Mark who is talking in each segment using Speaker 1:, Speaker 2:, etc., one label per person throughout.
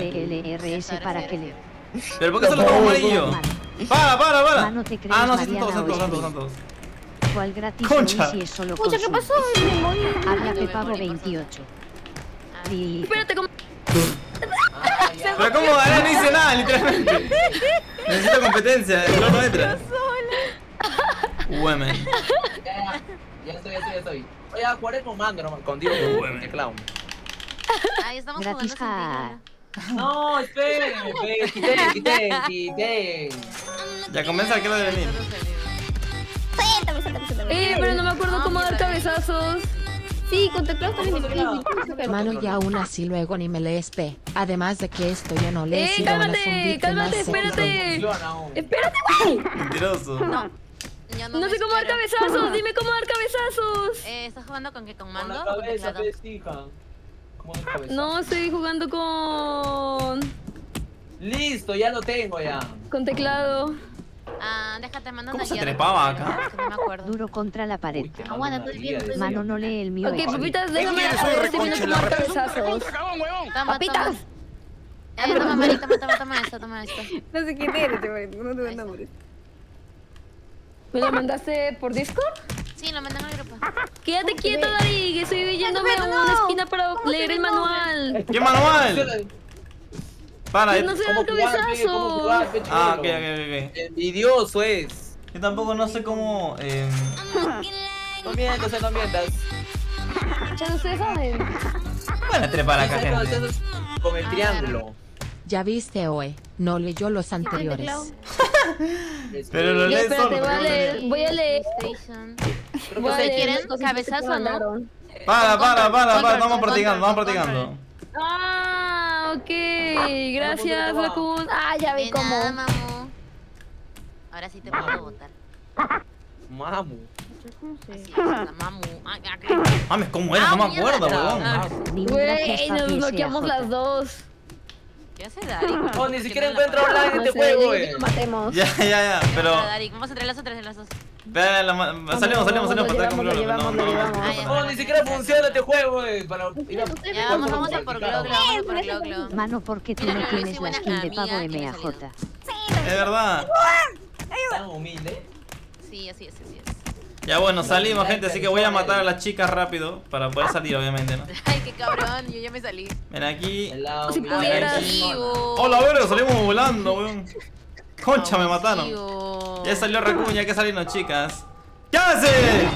Speaker 1: LRS para que le.
Speaker 2: ¿Pero por qué solo como amarillo? ¡Para, para, para!
Speaker 1: Mano, ¿te crees
Speaker 2: Ah, no, sí, son todos, son todos, son todos, son todos.
Speaker 1: ¿Cuál gratis
Speaker 2: Concha.
Speaker 1: hoy si es solo
Speaker 3: Pucha, ¿qué pasó? Me morí.
Speaker 1: Habla que
Speaker 4: me
Speaker 1: pago
Speaker 4: morí,
Speaker 1: 28. Di-
Speaker 3: Espérate, ¿cómo?
Speaker 2: Pero como ahora no hice nada, literalmente. Necesito competencia, el no entra. Women.
Speaker 5: Ya, ya estoy, ya estoy, ya estoy. Oye, jugaré con mando, no, con Dios, con teclado.
Speaker 4: Ahí estamos
Speaker 1: Gratis
Speaker 4: jugando
Speaker 5: No, espérenme, pe, quiten, quiten, quiten.
Speaker 2: Ya comienza que no debe venir.
Speaker 3: Suéltame, suéltame, suéltame. Eh, pero no me acuerdo cómo dar cabezazos. Sí, con teclado también difícil.
Speaker 6: Mano y aún así luego ni me lees P. Además de que esto yo no le he
Speaker 3: ¡Eh,
Speaker 6: sido
Speaker 3: cálmate! ¡Cálmate, espérate! Espérate, güey.
Speaker 2: Mentiroso.
Speaker 4: Ya
Speaker 3: No
Speaker 4: me
Speaker 3: sé cómo dar cabezazos. Dime cómo dar cabezazos.
Speaker 4: Eh, ¿Estás jugando con qué? ¿Con
Speaker 5: Con
Speaker 4: mando
Speaker 5: la
Speaker 4: con
Speaker 5: cabeza,
Speaker 3: No, estoy jugando con.
Speaker 5: Listo, ya lo tengo ya.
Speaker 3: con teclado.
Speaker 4: Ah, déjate, mando
Speaker 2: ¿Cómo se trepaba acá?
Speaker 4: no me acuerdo.
Speaker 1: Duro contra la pared.
Speaker 5: Te
Speaker 4: Aguanta, estoy
Speaker 1: Mano no lee el mío.
Speaker 3: Ok, papitas, déjame a ver si viene dar cabezazos. Papitas.
Speaker 4: toma. Eh, toma, Mari, toma, toma, toma esto, toma esto.
Speaker 3: No sé quién eres, güey. No tengo nombres. ¿Me lo mandaste por Discord?
Speaker 4: Sí, lo mandan al grupo.
Speaker 3: Quédate quieto, Dari, que estoy yéndome a una esquina para leer el manual.
Speaker 2: ¿Qué manual? Para,
Speaker 3: Yo no.
Speaker 5: ¿Cómo jugar,
Speaker 3: cabezazos.
Speaker 5: pe,
Speaker 2: Ah, ok, ok, ok.
Speaker 5: Envidioso es.
Speaker 2: Yo tampoco no sé cómo. Eh,
Speaker 5: No mientas, eh, no mientas.
Speaker 3: Ya ustedes saben.
Speaker 2: bueno, trepar acá, gente.
Speaker 5: Con el triángulo.
Speaker 6: Ya viste hoy, no leyó los anteriores.
Speaker 2: Pero lo lees solo.
Speaker 3: voy a leer. Voy a leer.
Speaker 4: Station.
Speaker 3: Voy a
Speaker 4: ¿Ustedes
Speaker 3: leer
Speaker 4: quieren cabezazo, no?
Speaker 2: Para, para, para, para. Vamos practicando, vamos practicando.
Speaker 3: Ah, ok. Gracias, Raccoon. Ah, ya vi cómo.
Speaker 4: Ahora sí te puedo votar.
Speaker 5: Mamu.
Speaker 4: Así es, la mamu.
Speaker 2: Mames, ¿cómo era? No me acuerdo,
Speaker 5: Ah,
Speaker 2: weón.
Speaker 1: Un
Speaker 3: Güey, nos bloqueamos las dos.
Speaker 4: ¿Qué hace Dari?
Speaker 5: Oh, ni siquiera encuentro online en este juego, eh.
Speaker 3: lo matemos.
Speaker 2: Ya, ya, ya. Pero.
Speaker 4: Ah, vamos entre las otras, entre las dos.
Speaker 2: Salimos, salimos, salimos para estar con
Speaker 3: llevamos, lo
Speaker 2: Globo. No, no, no.
Speaker 5: Oh, ni siquiera funciona este juego, eh. A-
Speaker 4: Ya, vamos, vamos a por Gloglo, vamos a por Gloglo.
Speaker 1: Mano, porque tú
Speaker 4: Mira,
Speaker 1: no tienes la skin de pavo
Speaker 4: he
Speaker 1: MAJ.
Speaker 2: Es verdad.
Speaker 5: Tan humilde.
Speaker 4: Sí, así es, así es.
Speaker 2: Ya bueno, salimos, gente, así que voy a matar a las chicas rápido para poder salir, obviamente, ¿no?
Speaker 4: Ay, qué cabrón, yo ya me salí.
Speaker 2: Ven aquí.
Speaker 3: Si.
Speaker 2: Hola, verga, salimos volando, weón. Concha, me mataron. Ya salió Raccoon, ya hay que salirnos, chicas. ¿Qué hace?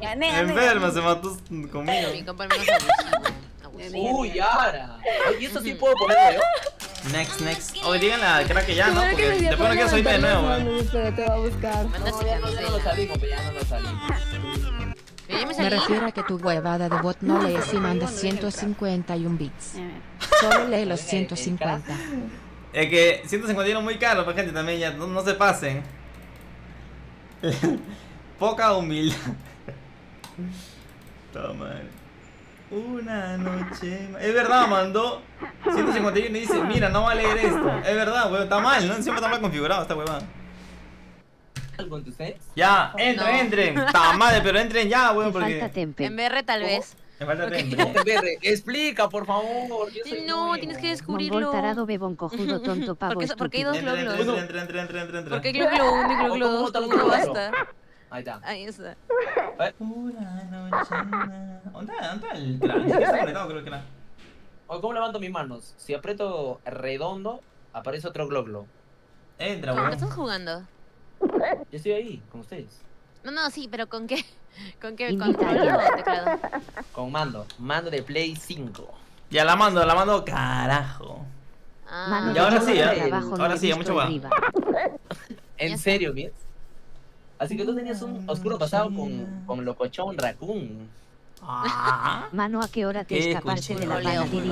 Speaker 2: Enferma, se mató conmigo.
Speaker 4: Mi compa.
Speaker 5: Uy, Yara. Oye, esto sí puedo ponerlo yo.
Speaker 2: Next, next. Hoy díganle a creo que ya, ¿no? Porque después no quiero salirme de nuevo,
Speaker 3: las manos, pero te va a buscar.
Speaker 4: Manda
Speaker 5: No,
Speaker 4: su
Speaker 5: ya no, ya no lo
Speaker 4: cancela.
Speaker 5: salimos, pero ya no lo salimos.
Speaker 4: Yo ya me
Speaker 6: refiero a que tu huevada de bot no lees y mandas 151 bits. Solo lee los 150.
Speaker 2: Es que 151 muy caro, pues gente, también ya no, no se pasen. Poca humildad. Toma. Una noche. más. Es verdad, mandó 151 y dice, mira, no va a leer esto. Es verdad, weón, está mal, ¿no? Siempre está mal configurado esta huevada.
Speaker 5: ¿Algo entre ustedes?
Speaker 2: Ya, entren,
Speaker 4: No.
Speaker 2: entren. Está madre, pero entren ya, weón,
Speaker 1: Te falta
Speaker 2: porque.
Speaker 1: tempe.
Speaker 4: En BR tal vez.
Speaker 2: Me falta
Speaker 4: Ok.
Speaker 2: tiempo.
Speaker 5: Berre, explica, por favor. yo soy
Speaker 4: No,
Speaker 5: nuevo.
Speaker 4: tienes que
Speaker 1: Mongol
Speaker 4: descubrirlo.
Speaker 1: tarado, bebón cojudo, tonto, pavo
Speaker 4: Porque, porque hay dos
Speaker 2: Entren, entren,
Speaker 4: gloglos.
Speaker 2: entren, entren, entren, entren, entren.
Speaker 4: Porque hay gloglo 1 y gloglo
Speaker 5: ¿Cómo
Speaker 4: 2,
Speaker 5: botar un
Speaker 4: uno
Speaker 5: gloglo?
Speaker 4: basta.
Speaker 5: Ahí está.
Speaker 4: Ahí está.
Speaker 2: Una noche. más. ¿Dónde está? ¿Dónde está el cráneo? Está conectado, creo que era.
Speaker 5: O, ¿Cómo levanto mis manos? Si aprieto redondo, aparece otro gloglo.
Speaker 2: Entra,
Speaker 4: ¿Con qué
Speaker 2: weón.
Speaker 4: estás jugando?
Speaker 5: Yo estoy ahí, con ustedes.
Speaker 4: No, no, sí, pero ¿con qué? ¿Con qué? ¿Con o teclado?
Speaker 5: Con mando. Mando de Play 5.
Speaker 2: Ya la mando, la mando carajo.
Speaker 4: Ah,
Speaker 2: Y ahora
Speaker 1: yo
Speaker 2: sí, ¿eh? Ahora sí, mucho
Speaker 1: arriba.
Speaker 5: ¿En serio, Mietz? Así que tú tenías un oscuro pasado con, con Locochón Raccoon.
Speaker 2: Ah.
Speaker 1: Mano, ¿a qué hora te
Speaker 2: Qué
Speaker 1: escapaste de la panadería?
Speaker 4: Full,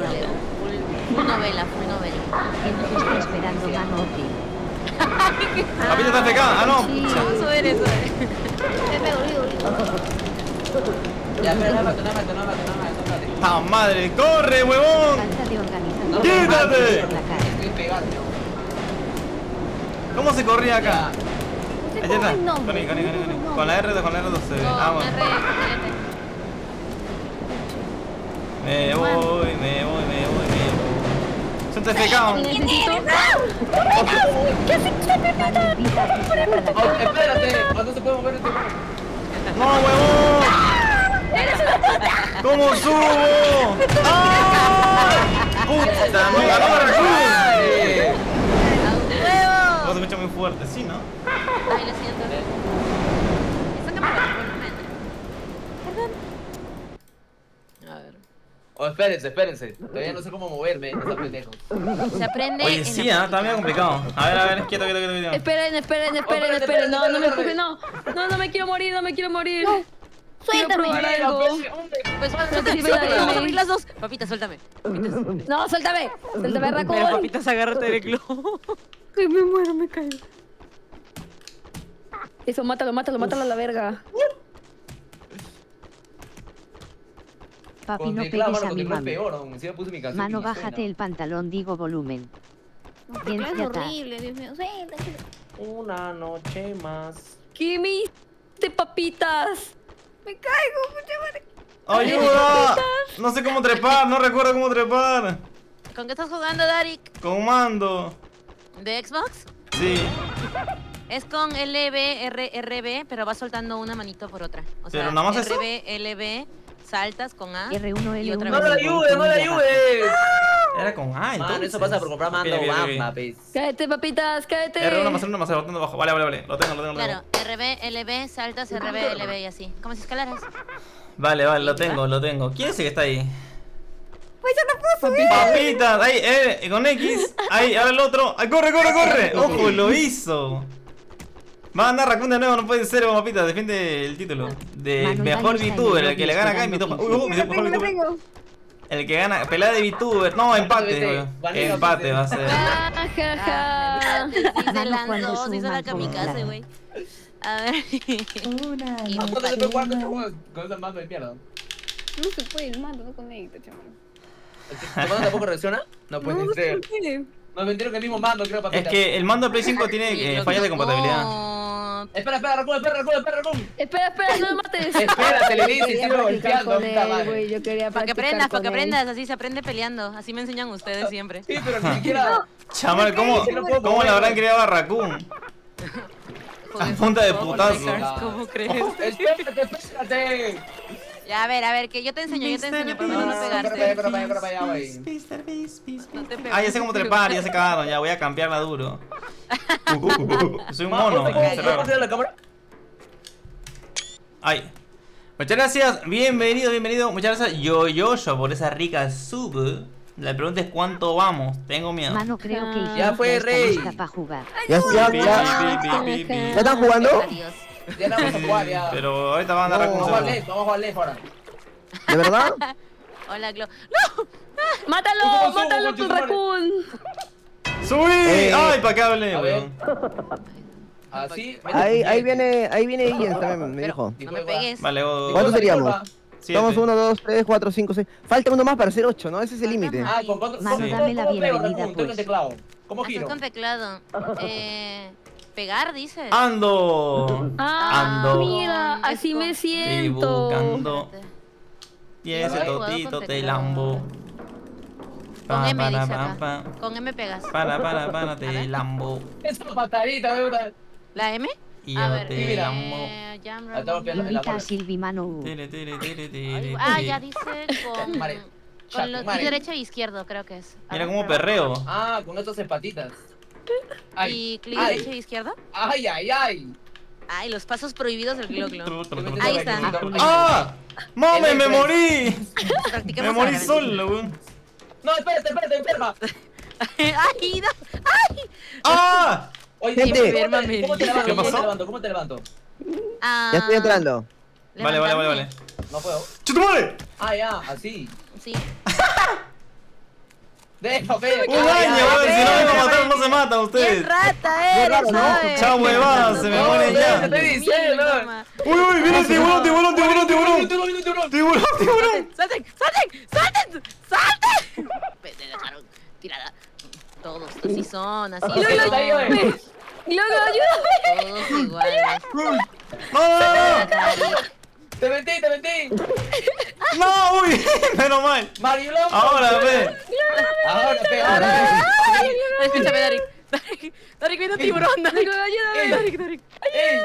Speaker 4: full novela, full novela.
Speaker 1: ¿Quién te está esperando, mano? ok?
Speaker 2: Papito está. Ah, no.
Speaker 4: Vamos a ver eso.
Speaker 5: Ya, espera, no, no, no, no,
Speaker 2: ¡Ah, madre! ¡Corre, huevón! ¡Quítate!
Speaker 5: Estoy pegando.
Speaker 2: ¿Cómo se corría acá? Ahí está.
Speaker 3: el
Speaker 2: Con,
Speaker 3: nombre.
Speaker 2: ahí, con, ahí, con, ahí, con ahí. Con la R, con la R2 se ve. Ah,
Speaker 4: espérate.
Speaker 2: Me voy, me voy, me voy, me voy. Son FK.
Speaker 3: Necesito.
Speaker 5: Oh, espérate, ¿a no se puede mover este?
Speaker 2: ¡No, huevón! ¿Cómo subo? ¡Ah! ¡Puta! ¡Me ganó la
Speaker 4: ¡Huevo!
Speaker 2: se escucha muy fuerte, sí, ¿no?
Speaker 4: Ay, lo siento. Sácame el volumen. Perdón. A ver.
Speaker 5: Oh, espérense, espérense. Todavía no sé cómo moverme, no está pendejo.
Speaker 4: Se aprende.
Speaker 2: Oye,
Speaker 4: en
Speaker 2: sí, ah, está medio complicado. A ver, a ver, quieto, quieto, quieto, quieto.
Speaker 3: Esperen, esperen, esperen,
Speaker 5: espérate,
Speaker 3: esperen. No, no me empujen, no. No, no me quiero morir, no me quiero morir.
Speaker 4: Suéltame.
Speaker 3: algo.
Speaker 5: pues.
Speaker 4: Pues
Speaker 3: No
Speaker 4: suéltame,
Speaker 3: sirve la
Speaker 4: suéltame, vamos a
Speaker 3: M.
Speaker 4: abrir las dos. Papita, suéltame.
Speaker 3: No, suéltame. Suéltame, Raccoon.
Speaker 4: papitas, agárrate del globo.
Speaker 3: Ay, me muero, me caigo. Eso, mátalo, mátalo, mátalo a la verga.
Speaker 1: Papi,
Speaker 5: Con
Speaker 1: no
Speaker 5: teclado,
Speaker 1: pegues
Speaker 5: mano,
Speaker 1: a mi mano.
Speaker 5: peor, aún. Si yo puse mi canción.
Speaker 1: Mano,
Speaker 5: y no
Speaker 1: bájate
Speaker 5: suena.
Speaker 1: el pantalón, digo volumen. Bien,
Speaker 3: Es horrible, Dios mío.
Speaker 5: Una noche más.
Speaker 3: ¿Qué me hiciste, papitas? Me caigo, madre.
Speaker 2: ¡Ayuda! No sé cómo trepar, no recuerdo cómo trepar.
Speaker 4: ¿Con qué estás jugando, Darik?
Speaker 2: Con mando.
Speaker 4: ¿De Xbox?
Speaker 2: Sí.
Speaker 4: Es con LB, R, RB, pero vas soltando una manito por otra. O sea,
Speaker 2: ¿Pero nada más eso?
Speaker 4: RB, LB, saltas con A.
Speaker 1: R1,
Speaker 4: Y otra
Speaker 1: L1.
Speaker 5: ¡No la ayudes, no la ayudes!
Speaker 2: Era con A, entonces.
Speaker 5: Mano, eso pasa por comprar mando
Speaker 2: ok, ok.
Speaker 5: Bamba, pues.
Speaker 3: Cállate, papitas, cállate.
Speaker 2: R1 más R1 más R, abajo. Vale, vale, vale. Lo tengo, lo tengo, lo
Speaker 4: Claro,
Speaker 2: tengo.
Speaker 4: RB, LB, saltas, RB, LB y así. Como si escalaras.
Speaker 2: Vale, vale, lo tengo, lo tengo. ¿Quién es el que está ahí?
Speaker 3: Pues yo no puedo subir.
Speaker 2: Papitas, ahí, eh, con X. Ahí, ahora el otro. Ay, corre, corre, corre. Ojo, lo hizo. Va a andar Raccoon de nuevo, no puede ser, papitas. Defiende el título. De
Speaker 1: Manu,
Speaker 2: mejor VTuber, el que le gana acá es
Speaker 1: esperando
Speaker 2: VTuber. Uy, uy, mejor VTuber.
Speaker 3: tengo.
Speaker 2: El que gana, pelea de VTuber. No, empate,
Speaker 5: vale,
Speaker 2: Empate va a ser.
Speaker 3: Ah, jaja.
Speaker 4: Sí, se lanzó, se hizo la kamikaze, güey. A ver. Y
Speaker 5: ¿Cuándo se puede jugar con este juego? Con ese mando de mierda.
Speaker 3: No se puede, el mando no conecta, chaval.
Speaker 5: ¿Tu mando tampoco reacciona? No puede
Speaker 3: no
Speaker 5: ser. Nos vendieron el mismo mando, creo,
Speaker 2: Es
Speaker 5: papita.
Speaker 2: que el mando de Play 5
Speaker 4: Y
Speaker 2: tiene eh, fallas de compatibilidad.
Speaker 5: Espera, espera, Raccoon, espera, Raccoon, espera, Raccoon.
Speaker 3: Espera, espera, no me mates.
Speaker 5: Espérate, le dice,
Speaker 3: practicar
Speaker 5: golpeando,
Speaker 3: Yo quería
Speaker 4: Para que aprendas, para que aprendas, así se aprende peleando. Así me enseñan ustedes siempre.
Speaker 5: Sí, pero ni siquiera.
Speaker 2: Chaval, ¿cómo, ¿cómo le habrán creado a Raccoon? A punta de
Speaker 4: ¿Cómo
Speaker 2: putazo.
Speaker 4: crees? ¿Cómo crees?
Speaker 5: Espérate, espérate.
Speaker 4: Ya, a ver, a ver, que yo te enseño, yo te enseño, pero no
Speaker 5: No,
Speaker 4: no pegarte.
Speaker 5: ya, güey.
Speaker 4: No te
Speaker 2: Ah, ya sé cómo trepar, ya se cagaron, ya voy a cambiarla duro. Soy un mono,
Speaker 5: ¿Cómo
Speaker 2: me
Speaker 5: ¿Cómo tiene la cámara?
Speaker 2: Ay. Muchas gracias, bienvenido, bienvenido. Muchas gracias, yo, yo, yo, por esa rica sub. La pregunta es cuánto vamos. Tengo miedo.
Speaker 1: Mano, creo que
Speaker 3: Ah.
Speaker 5: Ya fue, Rey.
Speaker 1: para jugar.
Speaker 7: Ya, ya, ya,
Speaker 2: pi, pi, pi, pi.
Speaker 7: ¿Ya están jugando?
Speaker 4: Adiós.
Speaker 5: Ya la vamos a jugar, ya.
Speaker 2: Pero ahorita van a andar
Speaker 7: No,
Speaker 5: Vamos a jugar
Speaker 2: solo.
Speaker 5: left, vamos a jugar left ahora.
Speaker 7: ¿De verdad?
Speaker 4: Hola, Glo.
Speaker 3: ¡Mátalo!
Speaker 5: ¿Cómo subo,
Speaker 3: ¡Mátalo,
Speaker 5: concha
Speaker 3: tu
Speaker 5: tu
Speaker 3: raccoon!
Speaker 2: ¡Subí!
Speaker 7: Eh,
Speaker 2: ¡Ay, para qué hablé,
Speaker 7: a
Speaker 2: weón!
Speaker 5: Así.
Speaker 7: Ahí, ahí viene, ahí viene Ian también, me dijo.
Speaker 4: No me pegues.
Speaker 2: Vale, o-
Speaker 7: ¿Cuántos seríamos? Somos 1, 2, 3, 4, 5, 6. Falta uno más para ser 8, ¿no? Ese es el límite.
Speaker 5: Ah, con cuatro.
Speaker 1: Mano,
Speaker 5: ¿cómo-
Speaker 1: dame la bienvenida, pues.
Speaker 5: teclado. ¿Cómo giro?
Speaker 4: con teclado. Eh, pegar, dices.
Speaker 2: ¡Ando!
Speaker 3: ¡Ah,
Speaker 2: Ando.
Speaker 3: mira! Así me siento.
Speaker 2: buscando. Y ese totito te lambo.
Speaker 4: Con M
Speaker 2: Pa,
Speaker 4: dice
Speaker 2: pa,
Speaker 4: acá.
Speaker 2: pa,
Speaker 4: Con M pegas.
Speaker 2: Para, para, para, te lambo.
Speaker 5: Esa patadita, me gusta.
Speaker 4: ¿La M?
Speaker 2: Y
Speaker 4: A
Speaker 2: yo
Speaker 4: ver,
Speaker 2: te
Speaker 5: mira.
Speaker 2: lambo.
Speaker 4: eh, Jam
Speaker 5: Ah, tengo que- la.
Speaker 1: Silvi
Speaker 2: tire, tire,
Speaker 4: Ay,
Speaker 2: tire,
Speaker 4: Ah, ya dice con, con los, derecho e izquierdo, creo que es.
Speaker 2: Mira cómo perreo.
Speaker 5: Ah, con estas patitas. Ay,
Speaker 4: Y clic
Speaker 5: ay.
Speaker 4: derecho e izquierdo.
Speaker 5: ay, ay, ay.
Speaker 4: Ay, los pasos prohibidos del Glo Glo.
Speaker 2: Tru, tru, tru,
Speaker 4: Ahí está.
Speaker 2: ¡Ah! ¡Mame, me morí! Me morí solo, weón.
Speaker 5: No, espérate, espérate, enferma.
Speaker 4: Ay, no. Ay.
Speaker 2: ¡Ah!
Speaker 5: Oye,
Speaker 7: Gente.
Speaker 5: ¿cómo te-
Speaker 4: Enferma,
Speaker 5: ¿cómo te levanto?
Speaker 2: ¿Qué
Speaker 5: ¿Cómo
Speaker 2: pasó?
Speaker 5: te levanto? ¿Cómo te levanto?
Speaker 4: Ah,
Speaker 7: Ya estoy entrando.
Speaker 2: Vale, vale, vale, vale.
Speaker 5: No puedo.
Speaker 2: ¡Chutumare!
Speaker 5: Ah, ya, así.
Speaker 4: Sí.
Speaker 5: Deja, ve.
Speaker 2: Un año, weón. Si no vengo a matar, no se matan ustedes.
Speaker 4: Bien rata eres.
Speaker 2: Chao, huevada, se me
Speaker 5: no,
Speaker 2: ya. Uy, uy, viene tiburón, tiburón, tiburón, tiburón.
Speaker 5: Tiburón, tiburón.
Speaker 4: ¡Salten! ¡Salten! ¡Salten! ¡Salten! Te dejaron tirada. Todos así son, así
Speaker 5: Ok,
Speaker 4: son.
Speaker 3: ayúdame.
Speaker 4: Todos iguales.
Speaker 2: No, no, no, no.
Speaker 5: Te mentí, te mentí.
Speaker 2: No, uy, menos mal.
Speaker 5: Mario Loco.
Speaker 2: Ahora, ve.
Speaker 5: Ahora, pe, ahora.
Speaker 4: Escúchame, Darik. Darik, Darik, viene un tiburón. Darik, ayúdame,
Speaker 5: Ey.
Speaker 4: Darik, Darik.
Speaker 5: ¡Ey!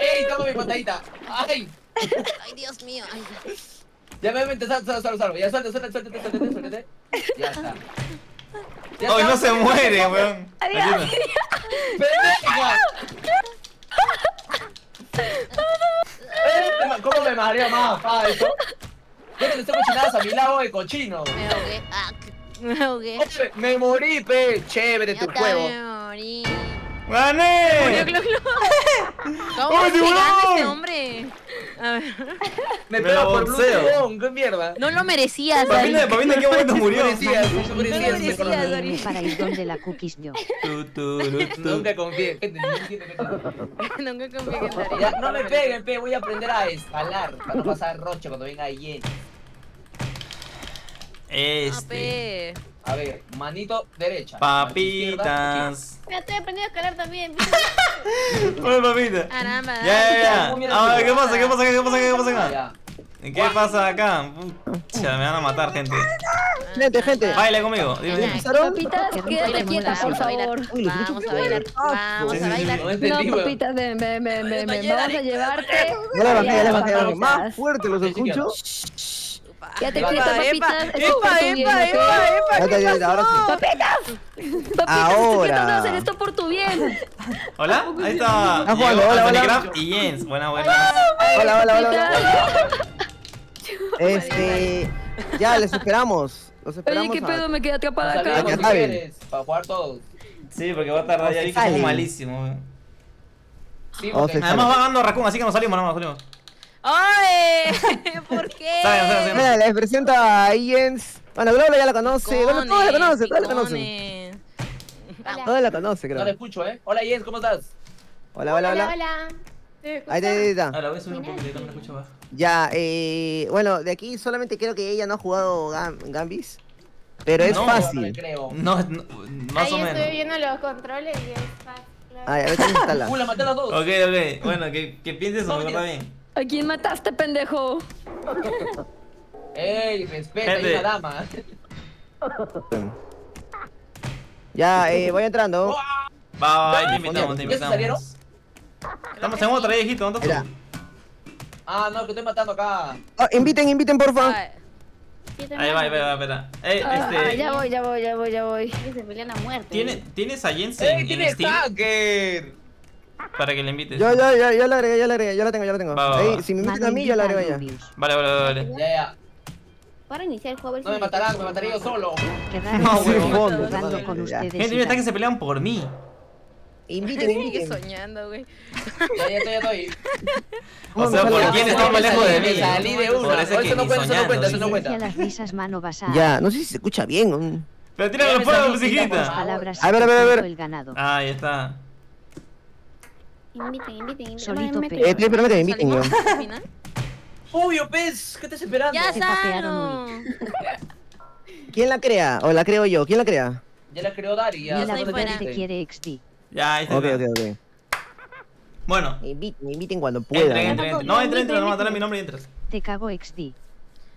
Speaker 5: ¡Ey! Toma mi patadita. ¡Ay!
Speaker 4: Ay, Dios mío. Ay,
Speaker 5: Ya me vente, salto, salto, salto. Ya suelta, suelta, suéltate, suéltate, suéltate. Ya está. Ya
Speaker 2: Hoy no se muere, weón. Ayuda.
Speaker 5: ¡Pendeja! Eh, ¿Cómo me mareo más, pa, eso? Déjate estar cochinadas a mi lado de cochino.
Speaker 4: me ahogué. Ah, me ahogué.
Speaker 5: Oye, me morí, pe. Chévere tu juego.
Speaker 4: me morí.
Speaker 2: ¡Gané!
Speaker 4: Glu, glu, glu. ¿Cómo este hombre? A ver.
Speaker 5: Me
Speaker 2: Me
Speaker 5: pega por Blue qué mierda.
Speaker 4: No lo merecías, Darik.
Speaker 2: para mí, ¿en qué momento murió?
Speaker 5: Merecías,
Speaker 1: Manito,
Speaker 5: merecías,
Speaker 4: No lo
Speaker 5: me
Speaker 4: merecías. Darik.
Speaker 1: para ir donde la cookies yo.
Speaker 2: Tu, tu, tu,
Speaker 5: Nunca confié.
Speaker 4: Nunca confié en Darik.
Speaker 5: Ya, no me peguen, pe. Voy a aprender a escalar para no pasar roche cuando venga Yen.
Speaker 2: Este.
Speaker 5: A ver, manito derecha.
Speaker 2: Papitas.
Speaker 3: Ya estoy aprendiendo a escalar también.
Speaker 2: Bueno, papita.
Speaker 4: Caramba,
Speaker 2: Ya, ya, ya.
Speaker 5: ¿Cómo mira
Speaker 2: A ver, ¿qué pasa? ¿Qué pasa? ¿Qué pasa? ¿Qué pasa acá? ¿Qué pasa acá? Pucha, me van a matar, gente.
Speaker 7: Gente, gente.
Speaker 2: Baile conmigo, dime.
Speaker 3: Papitas, quédate
Speaker 1: te
Speaker 3: quieta, por
Speaker 4: Vamos a bailar.
Speaker 3: favor.
Speaker 4: Vamos a bailar. Vamos a bailar.
Speaker 5: No
Speaker 3: No, papitas, ven, ven, ven, ven, ven.
Speaker 4: Desmayé,
Speaker 3: Vamos a llevarte.
Speaker 7: Ya la ya la.
Speaker 3: Papitas.
Speaker 7: Más fuerte los escucho.
Speaker 5: Epa,
Speaker 3: quieta,
Speaker 4: epa,
Speaker 3: papitas.
Speaker 4: epa,
Speaker 3: es
Speaker 4: epa, epa.
Speaker 7: Ya ya está, ahora sí.
Speaker 3: Papitas,
Speaker 7: Ahora.
Speaker 3: estoy tratando de hacer esto por tu bien.
Speaker 2: Hola, ahí está.
Speaker 7: Ah, jugando,
Speaker 2: Llegó
Speaker 7: hola, hola.
Speaker 2: Y Jens. Buena, buena.
Speaker 7: Hola, hola, hola, hola.
Speaker 3: Papitas.
Speaker 7: Este. Ya, les esperamos. Los esperamos.
Speaker 3: Oye, ¿qué
Speaker 7: a-
Speaker 3: pedo? Me quedé atrapada acá.
Speaker 5: Para jugar todos.
Speaker 2: Sí, porque va a tardar. Ya
Speaker 7: salen.
Speaker 2: malísimos. weón.
Speaker 5: Sí,
Speaker 2: Además va ganando Raccoon, así que nos salimos, no nos salimos.
Speaker 4: ¡Ay! ¿Por qué?
Speaker 7: Mira, les presento a Jens. Bueno, Globo ya la conoce. Bueno, todos la conocen, todos la conocen. Todos la conocen,
Speaker 5: No te
Speaker 7: creo.
Speaker 5: escucho, ¿eh? Hola, Jens, ¿cómo estás?
Speaker 7: Hola, hola, hola.
Speaker 3: hola.
Speaker 7: Ahí está, ahí está.
Speaker 2: Ahora voy a subir un poco, que también escucho bajo.
Speaker 7: Ya, eh. Bueno, de aquí solamente creo que ella no ha jugado Gam- Gambis. Pero es
Speaker 2: No.
Speaker 5: No me
Speaker 7: fácil.
Speaker 5: creo.
Speaker 2: No, no, más
Speaker 8: Ahí
Speaker 2: o
Speaker 8: estoy
Speaker 2: menos.
Speaker 8: viendo los controles y es fácil.
Speaker 7: Ay, a ver cómo está la.
Speaker 5: Uh, la maté a las dos.
Speaker 2: Ok, ok. Bueno, que, que pienses eso,
Speaker 5: No,
Speaker 2: está bien.
Speaker 3: ¿A quién mataste, pendejo?
Speaker 5: Ey, respeta, hay
Speaker 2: Gente.
Speaker 5: una dama.
Speaker 7: Ya, eh, voy entrando.
Speaker 2: Va, va, te
Speaker 5: ¿Ya
Speaker 2: invitamos, te
Speaker 5: se salieron?
Speaker 2: invitamos. Estamos en otra, viejito, ¿dónde
Speaker 7: Mira.
Speaker 2: estás?
Speaker 5: Ah, no, que estoy matando acá.
Speaker 7: Ah, inviten, inviten, porfa.
Speaker 4: Ay,
Speaker 2: Ahí va, ahí va, ahí va, espera. Eh,
Speaker 3: Ah,
Speaker 2: este.
Speaker 3: ya voy, ya voy, ya voy, ya voy.
Speaker 8: Se pelean a muerte.
Speaker 2: ¿tiene- ¿Tienes a Jens
Speaker 5: ¡Ey,
Speaker 2: en,
Speaker 5: tiene hacker!
Speaker 2: Para que le invites.
Speaker 7: Yo, yo, yo, yo la agregué, yo la agregué, yo la tengo, yo la tengo.
Speaker 2: Va, va,
Speaker 7: Ahí,
Speaker 2: va.
Speaker 7: si me invitan a mí, yo la agrego
Speaker 1: a
Speaker 7: ya.
Speaker 2: Vale, vale, vale. vale.
Speaker 5: Ya, ya.
Speaker 8: Para iniciar el juego, a ver
Speaker 5: No me matarán, me mataré yo solo.
Speaker 1: Qué raro
Speaker 2: No, huevón.
Speaker 1: jugando con ustedes.
Speaker 2: Gente, mira, que se pelean por mí.
Speaker 7: Inviten,
Speaker 4: sigue
Speaker 7: inviten.
Speaker 4: soñando, güey.
Speaker 5: Ya, ya estoy, ya estoy.
Speaker 2: O
Speaker 7: ¿Cómo
Speaker 2: sea, ¿por quién está más lejos de mí?
Speaker 5: salí de
Speaker 2: Por
Speaker 5: una.
Speaker 2: eso
Speaker 5: no cuenta, eso no cuenta, eso no cuenta.
Speaker 1: Silencia las risas, mano basada.
Speaker 7: Ya, no sé si se escucha bien.
Speaker 2: Pero tíralo
Speaker 5: por
Speaker 1: Palabras
Speaker 7: A ver, a ver, a ver.
Speaker 1: el ganado.
Speaker 2: Ah, ahí está.
Speaker 8: Inviten, inviten, inviten.
Speaker 1: Solito
Speaker 7: Eh, me inviten, yo.
Speaker 5: Obvio, pez, ¿qué estás esperando?
Speaker 4: ¡Ya
Speaker 1: Se papearon!
Speaker 7: ¿Quién la crea? ¿O la creo yo? ¿Quién la crea?
Speaker 5: Ya la creó Dari, ya.
Speaker 1: La quiere XD.
Speaker 2: Ya, ahí está.
Speaker 7: Ok, ok, ok.
Speaker 2: Bueno,
Speaker 7: Me inviten, me inviten cuando puedan.
Speaker 2: entra, entra. No, entra, entra, no a mi nombre y entras.
Speaker 1: Te cago XD.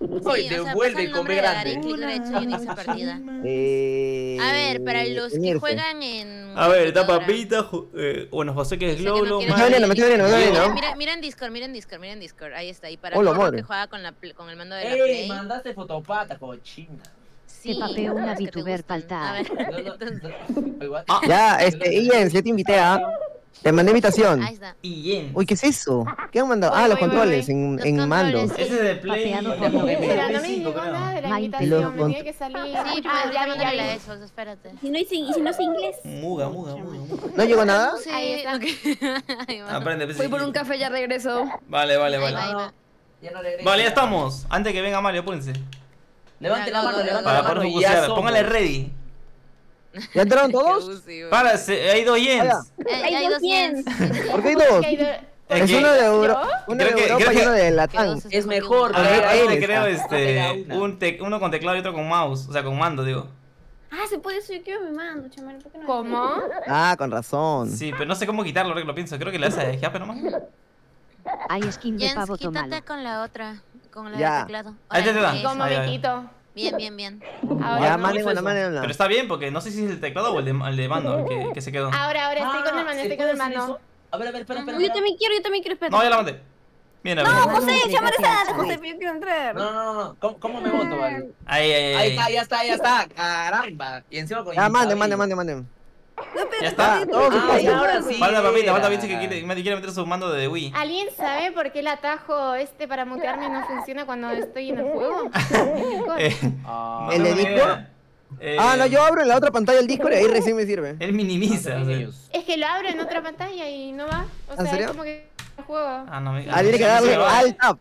Speaker 5: Oye,
Speaker 4: Sí, o sea,
Speaker 5: devuelve
Speaker 4: pasa el
Speaker 5: con
Speaker 4: nombre
Speaker 5: B
Speaker 4: de Darik,
Speaker 5: grande.
Speaker 7: Eh,
Speaker 4: A ver, para los que
Speaker 7: unirse.
Speaker 4: juegan en.
Speaker 2: A ver, está papita, eh, bueno, José que es
Speaker 4: no quiere
Speaker 7: Me estoy
Speaker 2: Mari.
Speaker 7: viendo, me estoy viendo, me estoy
Speaker 4: Mira, mira, en Discord, mira en Discord, mira en Discord, ahí está. Y para
Speaker 7: Hola, madre.
Speaker 4: que juega con, la, pl- con el mando de la
Speaker 5: Ey,
Speaker 4: Play.
Speaker 5: mandaste fotopata, cochina.
Speaker 4: Sí,
Speaker 1: Te papeo una VTuber
Speaker 4: gustan.
Speaker 1: palta.
Speaker 4: A ver,
Speaker 5: No, no,
Speaker 4: entonces,
Speaker 5: no. Oye, what?
Speaker 2: Ah.
Speaker 7: Ya, este, Ian, ya te invité a. Te mandé invitación.
Speaker 4: ahí está.
Speaker 2: Y Jens.
Speaker 7: Uy, ¿qué es eso? ¿Qué han mandado?
Speaker 8: Voy,
Speaker 7: Ah, los
Speaker 8: voy, voy,
Speaker 7: controles
Speaker 8: voy.
Speaker 7: en,
Speaker 4: Los
Speaker 7: en
Speaker 4: controles.
Speaker 7: mandos.
Speaker 2: Ese es de Play.
Speaker 1: Por
Speaker 8: no me llegó nada de la invitación, me tiene que salir.
Speaker 4: Sí,
Speaker 8: Ah, ya
Speaker 4: espérate.
Speaker 8: Si no es, si no es inglés.
Speaker 2: Muga, muga, muga, muga.
Speaker 7: ¿No llegó nada?
Speaker 4: Sí,
Speaker 8: Ahí está.
Speaker 2: Aprende, pues,
Speaker 3: Voy por un café, ya regreso.
Speaker 2: Vale, vale,
Speaker 4: Ahí va, ahí
Speaker 2: vale.
Speaker 4: va.
Speaker 5: Ya no regreso.
Speaker 2: Vale, ya estamos. Antes que venga Mario, apúrense.
Speaker 5: Levante la mano, levante
Speaker 2: Para poder focusear. Póngale ready.
Speaker 7: ¿Ya entraron todos?
Speaker 2: Para, se- hay dos Jens.
Speaker 4: Eh,
Speaker 8: Hay
Speaker 4: hay
Speaker 8: dos
Speaker 4: Jens.
Speaker 7: ¿Por qué hay dos?
Speaker 2: Es
Speaker 7: uno de Euro- uno
Speaker 2: Creo
Speaker 7: de
Speaker 2: que-
Speaker 7: Europa
Speaker 2: creo
Speaker 7: y uno de Latam.
Speaker 5: Es
Speaker 4: mejor.
Speaker 2: A ver,
Speaker 7: Ah,
Speaker 2: ahí te creo
Speaker 5: Pega
Speaker 2: este, un tec- uno con teclado y otro con mouse, o sea, con mando, digo.
Speaker 8: Ah, se puede eso, yo quiero mi mando, chamar. ¿por qué no?
Speaker 3: ¿Cómo?
Speaker 7: Ah, con razón.
Speaker 2: Sí, pero no sé cómo quitarlo, lo pienso. Creo que le hace a escape nomás.
Speaker 1: Hay skin de
Speaker 4: Jens,
Speaker 1: pavo
Speaker 4: quítate
Speaker 1: tomalo.
Speaker 4: con la otra. con el
Speaker 7: Ya.
Speaker 4: teclado.
Speaker 2: Ahí te
Speaker 4: Hola,
Speaker 2: da.
Speaker 4: sí.
Speaker 3: ¿Cómo Me?
Speaker 4: Bien, bien, bien.
Speaker 3: Ahora,
Speaker 7: Ya,
Speaker 5: no,
Speaker 7: manden
Speaker 5: eso
Speaker 7: una,
Speaker 5: es-
Speaker 7: manden una.
Speaker 2: Pero está bien porque no sé si es el teclado o el de, el de mando el que, que se quedó.
Speaker 3: ahora, ahora, estoy con el mano,
Speaker 5: ¿se
Speaker 3: estoy con el mano.
Speaker 5: A ver, a ver, espera, espera.
Speaker 8: Yo
Speaker 5: espera.
Speaker 8: también quiero, yo también quiero, espérate.
Speaker 2: No, ya la mandé. Mira,
Speaker 8: No,
Speaker 2: mira.
Speaker 8: José, llámale
Speaker 1: Gracias.
Speaker 8: a José, pero yo quiero entrar.
Speaker 5: No, no, no, no. ¿Cómo, cómo me voto, vale?
Speaker 2: Ahí, ahí,
Speaker 5: Ahí
Speaker 2: ahí.
Speaker 5: está, ya está, ya está. Caramba. Y encima con
Speaker 7: Ya, manden,
Speaker 5: invitado
Speaker 7: manden,
Speaker 5: ahí.
Speaker 7: Manden, manden.
Speaker 2: Ya está.
Speaker 7: Todos
Speaker 5: Ah,
Speaker 7: ustedes.
Speaker 5: y ahora sí.
Speaker 2: Falta papita, falta Vinci que quiere, quiere meter su mando de Wii.
Speaker 3: ¿Alguien sabe por qué el atajo este para mutearme no funciona cuando estoy en el juego?
Speaker 2: Eh,
Speaker 5: Ah,
Speaker 2: no
Speaker 7: ¿El de
Speaker 2: tengo ni
Speaker 7: Discord?
Speaker 2: Eh,
Speaker 7: Ah, no, yo abro en la otra pantalla el Discord y ahí recién me sirve.
Speaker 2: Él minimiza. o sea.
Speaker 5: ellos.
Speaker 3: Es que lo abro en otra pantalla y no va. O sea,
Speaker 7: ¿En serio?
Speaker 3: es como que el juego.
Speaker 2: Ah, no me.
Speaker 7: Ah, tiene que
Speaker 2: no
Speaker 7: darle al tab.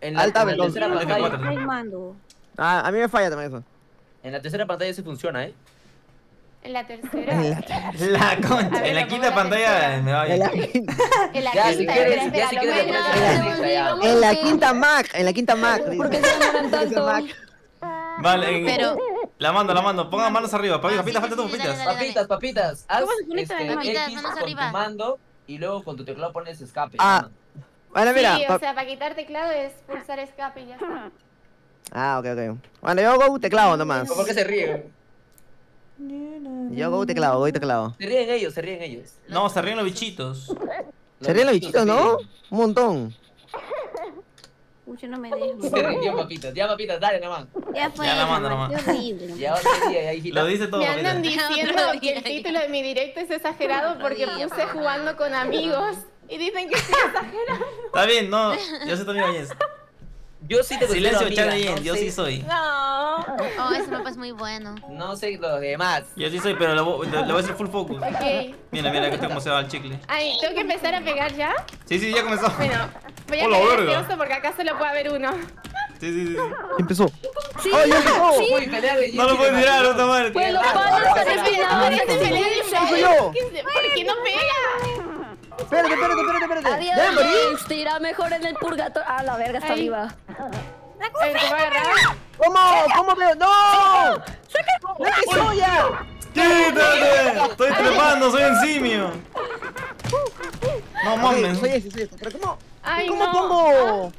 Speaker 5: En la,
Speaker 7: Alta
Speaker 5: en la tercera
Speaker 2: No
Speaker 5: pantalla.
Speaker 8: Ay, mando.
Speaker 7: Ah, a mí me falla también eso.
Speaker 5: En la tercera pantalla sí funciona, ¿eh?
Speaker 3: En la tercera.
Speaker 7: En la,
Speaker 2: La concha.
Speaker 3: Ver,
Speaker 2: En la quinta
Speaker 3: en
Speaker 2: pantalla me va
Speaker 7: en la,
Speaker 2: bien.
Speaker 3: En la
Speaker 5: Ya, si
Speaker 3: quinta, a-
Speaker 5: la ya.
Speaker 7: en la quinta Mac, en la quinta Mac.
Speaker 3: ¿Por qué se demoran tanto?
Speaker 7: Mac.
Speaker 2: Vale, en-
Speaker 4: Pero-
Speaker 2: La mando, la mando. Pongan manos arriba. Papi,
Speaker 4: Ah,
Speaker 2: papita,
Speaker 4: sí,
Speaker 2: falta
Speaker 4: sí,
Speaker 2: tú,
Speaker 4: sí,
Speaker 2: papitas.
Speaker 4: dale, dale.
Speaker 5: Papitas, papitas. Haz
Speaker 8: ¿Cómo se conecta
Speaker 5: este,
Speaker 4: Papitas,
Speaker 5: X
Speaker 4: manos
Speaker 5: con
Speaker 4: arriba.
Speaker 5: tu mando y luego con tu teclado pones escape.
Speaker 7: Ah.
Speaker 5: ¿no?
Speaker 7: Bueno, mira.
Speaker 3: Sí, o sea, para quitar teclado es pulsar escape y ya está.
Speaker 7: Ah, ok, ok. Bueno, yo hago teclado nomás.
Speaker 5: ¿Por qué se ríen?
Speaker 7: Yo hago teclado, hago teclado.
Speaker 5: Se ríen ellos, se ríen ellos.
Speaker 2: No, se ríen los bichitos.
Speaker 7: Se ríen los bichitos, ¿no? Un montón.
Speaker 8: Uy, yo no me dejo.
Speaker 5: Se rindió papitas. Ya papitas, dale nomás.
Speaker 8: Ya fue.
Speaker 2: Ya la mando nomás.
Speaker 5: Ya otro día, ya.
Speaker 2: Lo dice todo,
Speaker 3: Me andan
Speaker 2: papita.
Speaker 3: diciendo que el título de mi directo es exagerado porque puse jugando con amigos. Y dicen que estoy exagerado.
Speaker 2: Está bien, no. Yo soy Tony Valles.
Speaker 5: Yo sí te considero
Speaker 2: Silencio,
Speaker 5: amiga,
Speaker 2: Chad Yen,
Speaker 5: no
Speaker 2: yo
Speaker 5: sé-
Speaker 2: sí soy.
Speaker 3: No.
Speaker 4: Oh, ese mapa es muy bueno.
Speaker 5: No sé los demás.
Speaker 2: Yo sí soy, pero le voy, a hacer full focus.
Speaker 3: Ok.
Speaker 2: Mira, mira, que está como se va el chicle.
Speaker 3: Ay, ¿tengo que empezar a pegar ya?
Speaker 2: Sí, sí, ya comenzó.
Speaker 3: Bueno, voy a
Speaker 2: Hola,
Speaker 3: pegar
Speaker 2: verga.
Speaker 3: este oso porque acá solo puede haber uno.
Speaker 2: Sí, sí, sí.
Speaker 7: Empezó.
Speaker 8: Sí,
Speaker 7: ¡Oh, ya empezó!
Speaker 5: Uy, pelea de
Speaker 2: No lo puedes tirar, puta madre.
Speaker 3: Pues los palos se. ¿Por qué no pega?
Speaker 7: Espérate, espérate, espérate, espérate.
Speaker 9: Adiós,
Speaker 7: ¿Ya me morí?
Speaker 9: Te irá mejor en el purgatorio. Ah, la verga está
Speaker 3: Ay.
Speaker 9: viva.
Speaker 3: ¿cómo?
Speaker 7: ¿Cómo? ¿Cómo veo? ¡No! ¡No te soya!
Speaker 2: ¡Quítate! Estoy trepando, soy un simio. No mames.
Speaker 7: soy ese, soy ese. ¿Pero cómo?
Speaker 3: Ay,
Speaker 7: ¿Cómo
Speaker 3: no.
Speaker 7: pongo?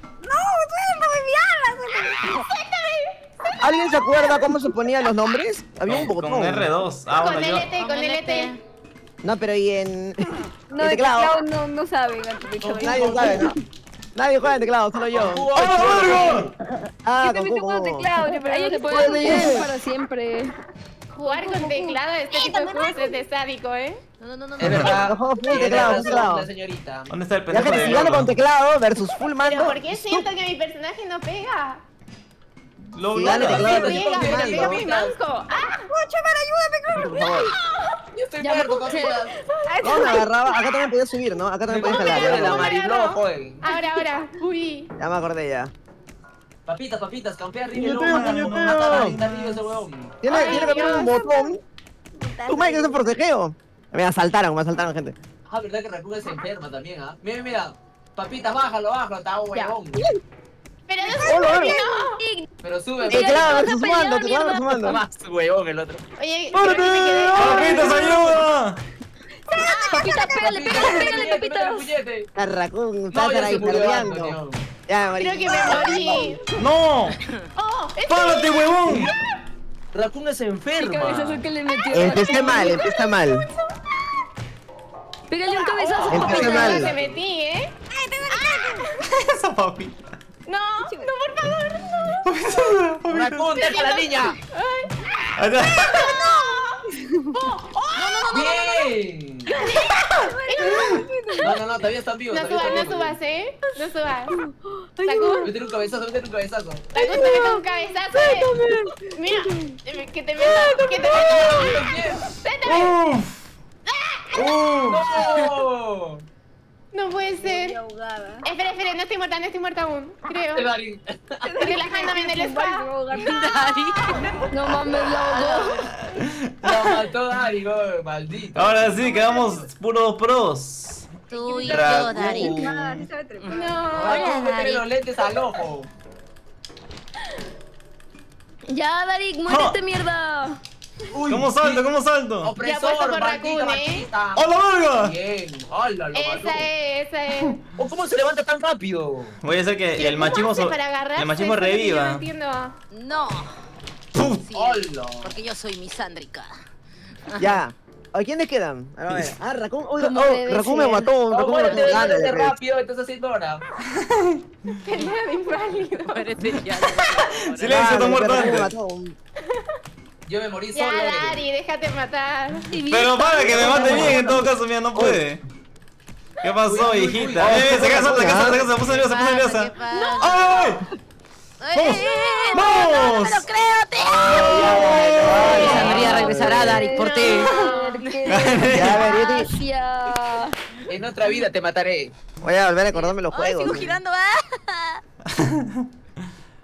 Speaker 7: ¿Alguien se acuerda cómo se ponían los nombres? Había un botón.
Speaker 2: con R2. Ah,
Speaker 3: Con. LT, con
Speaker 4: Con
Speaker 3: LT.
Speaker 7: No, pero y en.
Speaker 8: No,
Speaker 7: en
Speaker 8: el
Speaker 7: teclado.
Speaker 8: teclado no, no sabe. gato, de hecho.
Speaker 7: Nadie sabe, ¿no? Nadie juega en teclado, solo yo.
Speaker 2: ¡Ah, verga!
Speaker 7: Ah,
Speaker 8: Yo
Speaker 7: con
Speaker 8: también tengo teclado, pero
Speaker 9: Ahí
Speaker 8: no
Speaker 9: se
Speaker 8: se
Speaker 9: puede
Speaker 8: puede.
Speaker 9: olvidar para siempre.
Speaker 3: Jugar con teclado de este tipo de juegos es de sádico, ¿eh?
Speaker 4: No, no, no, no.
Speaker 5: Es verdad.
Speaker 7: Full teclado, full teclado.
Speaker 5: señorita.
Speaker 2: ¿Dónde está el
Speaker 7: Ya
Speaker 2: pendejo
Speaker 7: que gano
Speaker 2: Lola?
Speaker 7: con teclado versus full mando.
Speaker 3: ¿por qué siento que mi personaje no pega?
Speaker 2: Lo
Speaker 3: pega,
Speaker 7: full
Speaker 3: me
Speaker 7: mando.
Speaker 3: pega mi manco. ¡Ah!
Speaker 5: Yo estoy
Speaker 9: Ya,
Speaker 5: muerto.
Speaker 7: No, me agarraba. Acá también podías subir, ¿no? Acá también podías jalar.
Speaker 5: la.
Speaker 3: Ahora, ahora. Uy.
Speaker 7: ya me acordé ya.
Speaker 5: Papitas, papitas, campea arriba
Speaker 7: Puñeteo, puñeteo. Tiene, que tener un botón. Tu Mike es de forcejeo. Me asaltaron, me asaltaron, gente.
Speaker 5: Ah, verdad que Raccoon se enferma también, ¿ah? Mira, mira. Papitas, bájalo, bájalo, está huevón.
Speaker 3: Pero no
Speaker 7: Hola, hola.
Speaker 5: Pero sube,
Speaker 7: Teclado
Speaker 9: vamos a
Speaker 7: versus
Speaker 9: pelear,
Speaker 7: mando, teclado versus
Speaker 9: mierda.
Speaker 7: mando.
Speaker 5: Más huevón el otro.
Speaker 3: Oye.
Speaker 2: ¡Papitas, ayuda!
Speaker 9: Papita, pégale, pégale, pégale, papita.
Speaker 5: puñete.
Speaker 7: Carracún,
Speaker 5: ya
Speaker 7: ahí
Speaker 5: se
Speaker 7: perdiendo. Ya.
Speaker 3: Creo que me morí.
Speaker 2: ¡No!
Speaker 3: ¡Oh!
Speaker 2: ¡Párate, huevón!
Speaker 5: Raccoon es enferma.
Speaker 9: cabezazo que le metió.
Speaker 7: Empecé mal, mal.
Speaker 9: Pégale un cabezazo,
Speaker 7: Empecé
Speaker 9: papita.
Speaker 7: mal.
Speaker 3: Se metí, ¿eh?
Speaker 2: Esa papita.
Speaker 3: No, no, por favor, no.
Speaker 5: Raccoon, deja a la niña.
Speaker 2: Allá.
Speaker 5: Bien. No, no, no, todavía están vivos.
Speaker 3: No
Speaker 5: todavía
Speaker 3: subas, no subas, ¿eh? No subas. Taku,
Speaker 5: Métele un cabezazo, métele un cabezazo.
Speaker 3: Taku, te meto un cabezazo. eh. Mira, que te meto, que te meto. Suéltame.
Speaker 2: ¡Uf! ¡Uf!
Speaker 5: ¡No!
Speaker 3: No puede ser.
Speaker 8: ahogada.
Speaker 3: Espera, espera, no estoy muerta, no estoy muerta aún. Creo.
Speaker 5: Este Darín.
Speaker 3: Relajándome en el spa.
Speaker 9: No mames, la ahogó.
Speaker 5: La mató oh, maldito.
Speaker 2: Ahora sí, quedamos puros pros.
Speaker 4: Tú y yo. Dari.
Speaker 8: Ah.
Speaker 3: No.
Speaker 5: Métele
Speaker 4: Darín.
Speaker 5: los lentes al ojo.
Speaker 9: Ya, Darik, muérete, mierda.
Speaker 5: Uy,
Speaker 2: ¿Cómo salto? ¿Cómo salto?
Speaker 5: Opresor,
Speaker 3: por
Speaker 5: maldita
Speaker 3: Raccoon, ¿eh?
Speaker 5: machista.
Speaker 2: ¡A la verga!
Speaker 5: Bien, hola, lo
Speaker 3: Esa es, esa es.
Speaker 5: Oh, ¿Cómo se levanta tan rápido?
Speaker 2: Voy a hacer que el
Speaker 3: ¿cómo
Speaker 2: machismo, so- el machismo
Speaker 3: No
Speaker 2: reviva.
Speaker 3: entiendo.
Speaker 4: No.
Speaker 2: ¡Puf!
Speaker 4: Sí,
Speaker 5: Hola.
Speaker 4: Porque yo soy misándrica.
Speaker 7: Ya. ¿A quiénes quedan? A ver, ah, Raccoon, oh,
Speaker 8: Como
Speaker 7: oh,
Speaker 8: debe
Speaker 7: Raccoon me
Speaker 8: ser.
Speaker 7: mató,
Speaker 5: Oh,
Speaker 7: Raccoon me
Speaker 5: bueno,
Speaker 7: mató
Speaker 5: te
Speaker 7: gana,
Speaker 5: levantaste
Speaker 7: de red.
Speaker 5: rápido, estás haciendo ahora.
Speaker 3: Pelea de inválido.
Speaker 4: Parece ya.
Speaker 2: Silencio,
Speaker 7: Raccoon me mató.
Speaker 5: Yo me morí
Speaker 3: Ya,
Speaker 5: solo. eh.
Speaker 3: Dari, déjate matar.
Speaker 2: Pero para que me mate bien en todo caso, mira, no puede. ¿Qué pasó,
Speaker 5: Uy, uy, uy,
Speaker 2: hijita?
Speaker 7: uy.
Speaker 2: ¡Eh, se casa, se casa, se casa! Se puso nerviosa, se puso nerviosa. ¡Ay!
Speaker 4: ¡Ay, ay, ay! ¡No, no, no me lo
Speaker 2: ¡Vamos!
Speaker 4: creo, tío!
Speaker 7: Ay,
Speaker 4: Sandría regresará, Dari, por ti.
Speaker 7: Ya.
Speaker 5: En otra vida te mataré.
Speaker 7: voy a volver a acordarme los
Speaker 4: ¡Ay,
Speaker 7: juegos.
Speaker 4: sigo girando!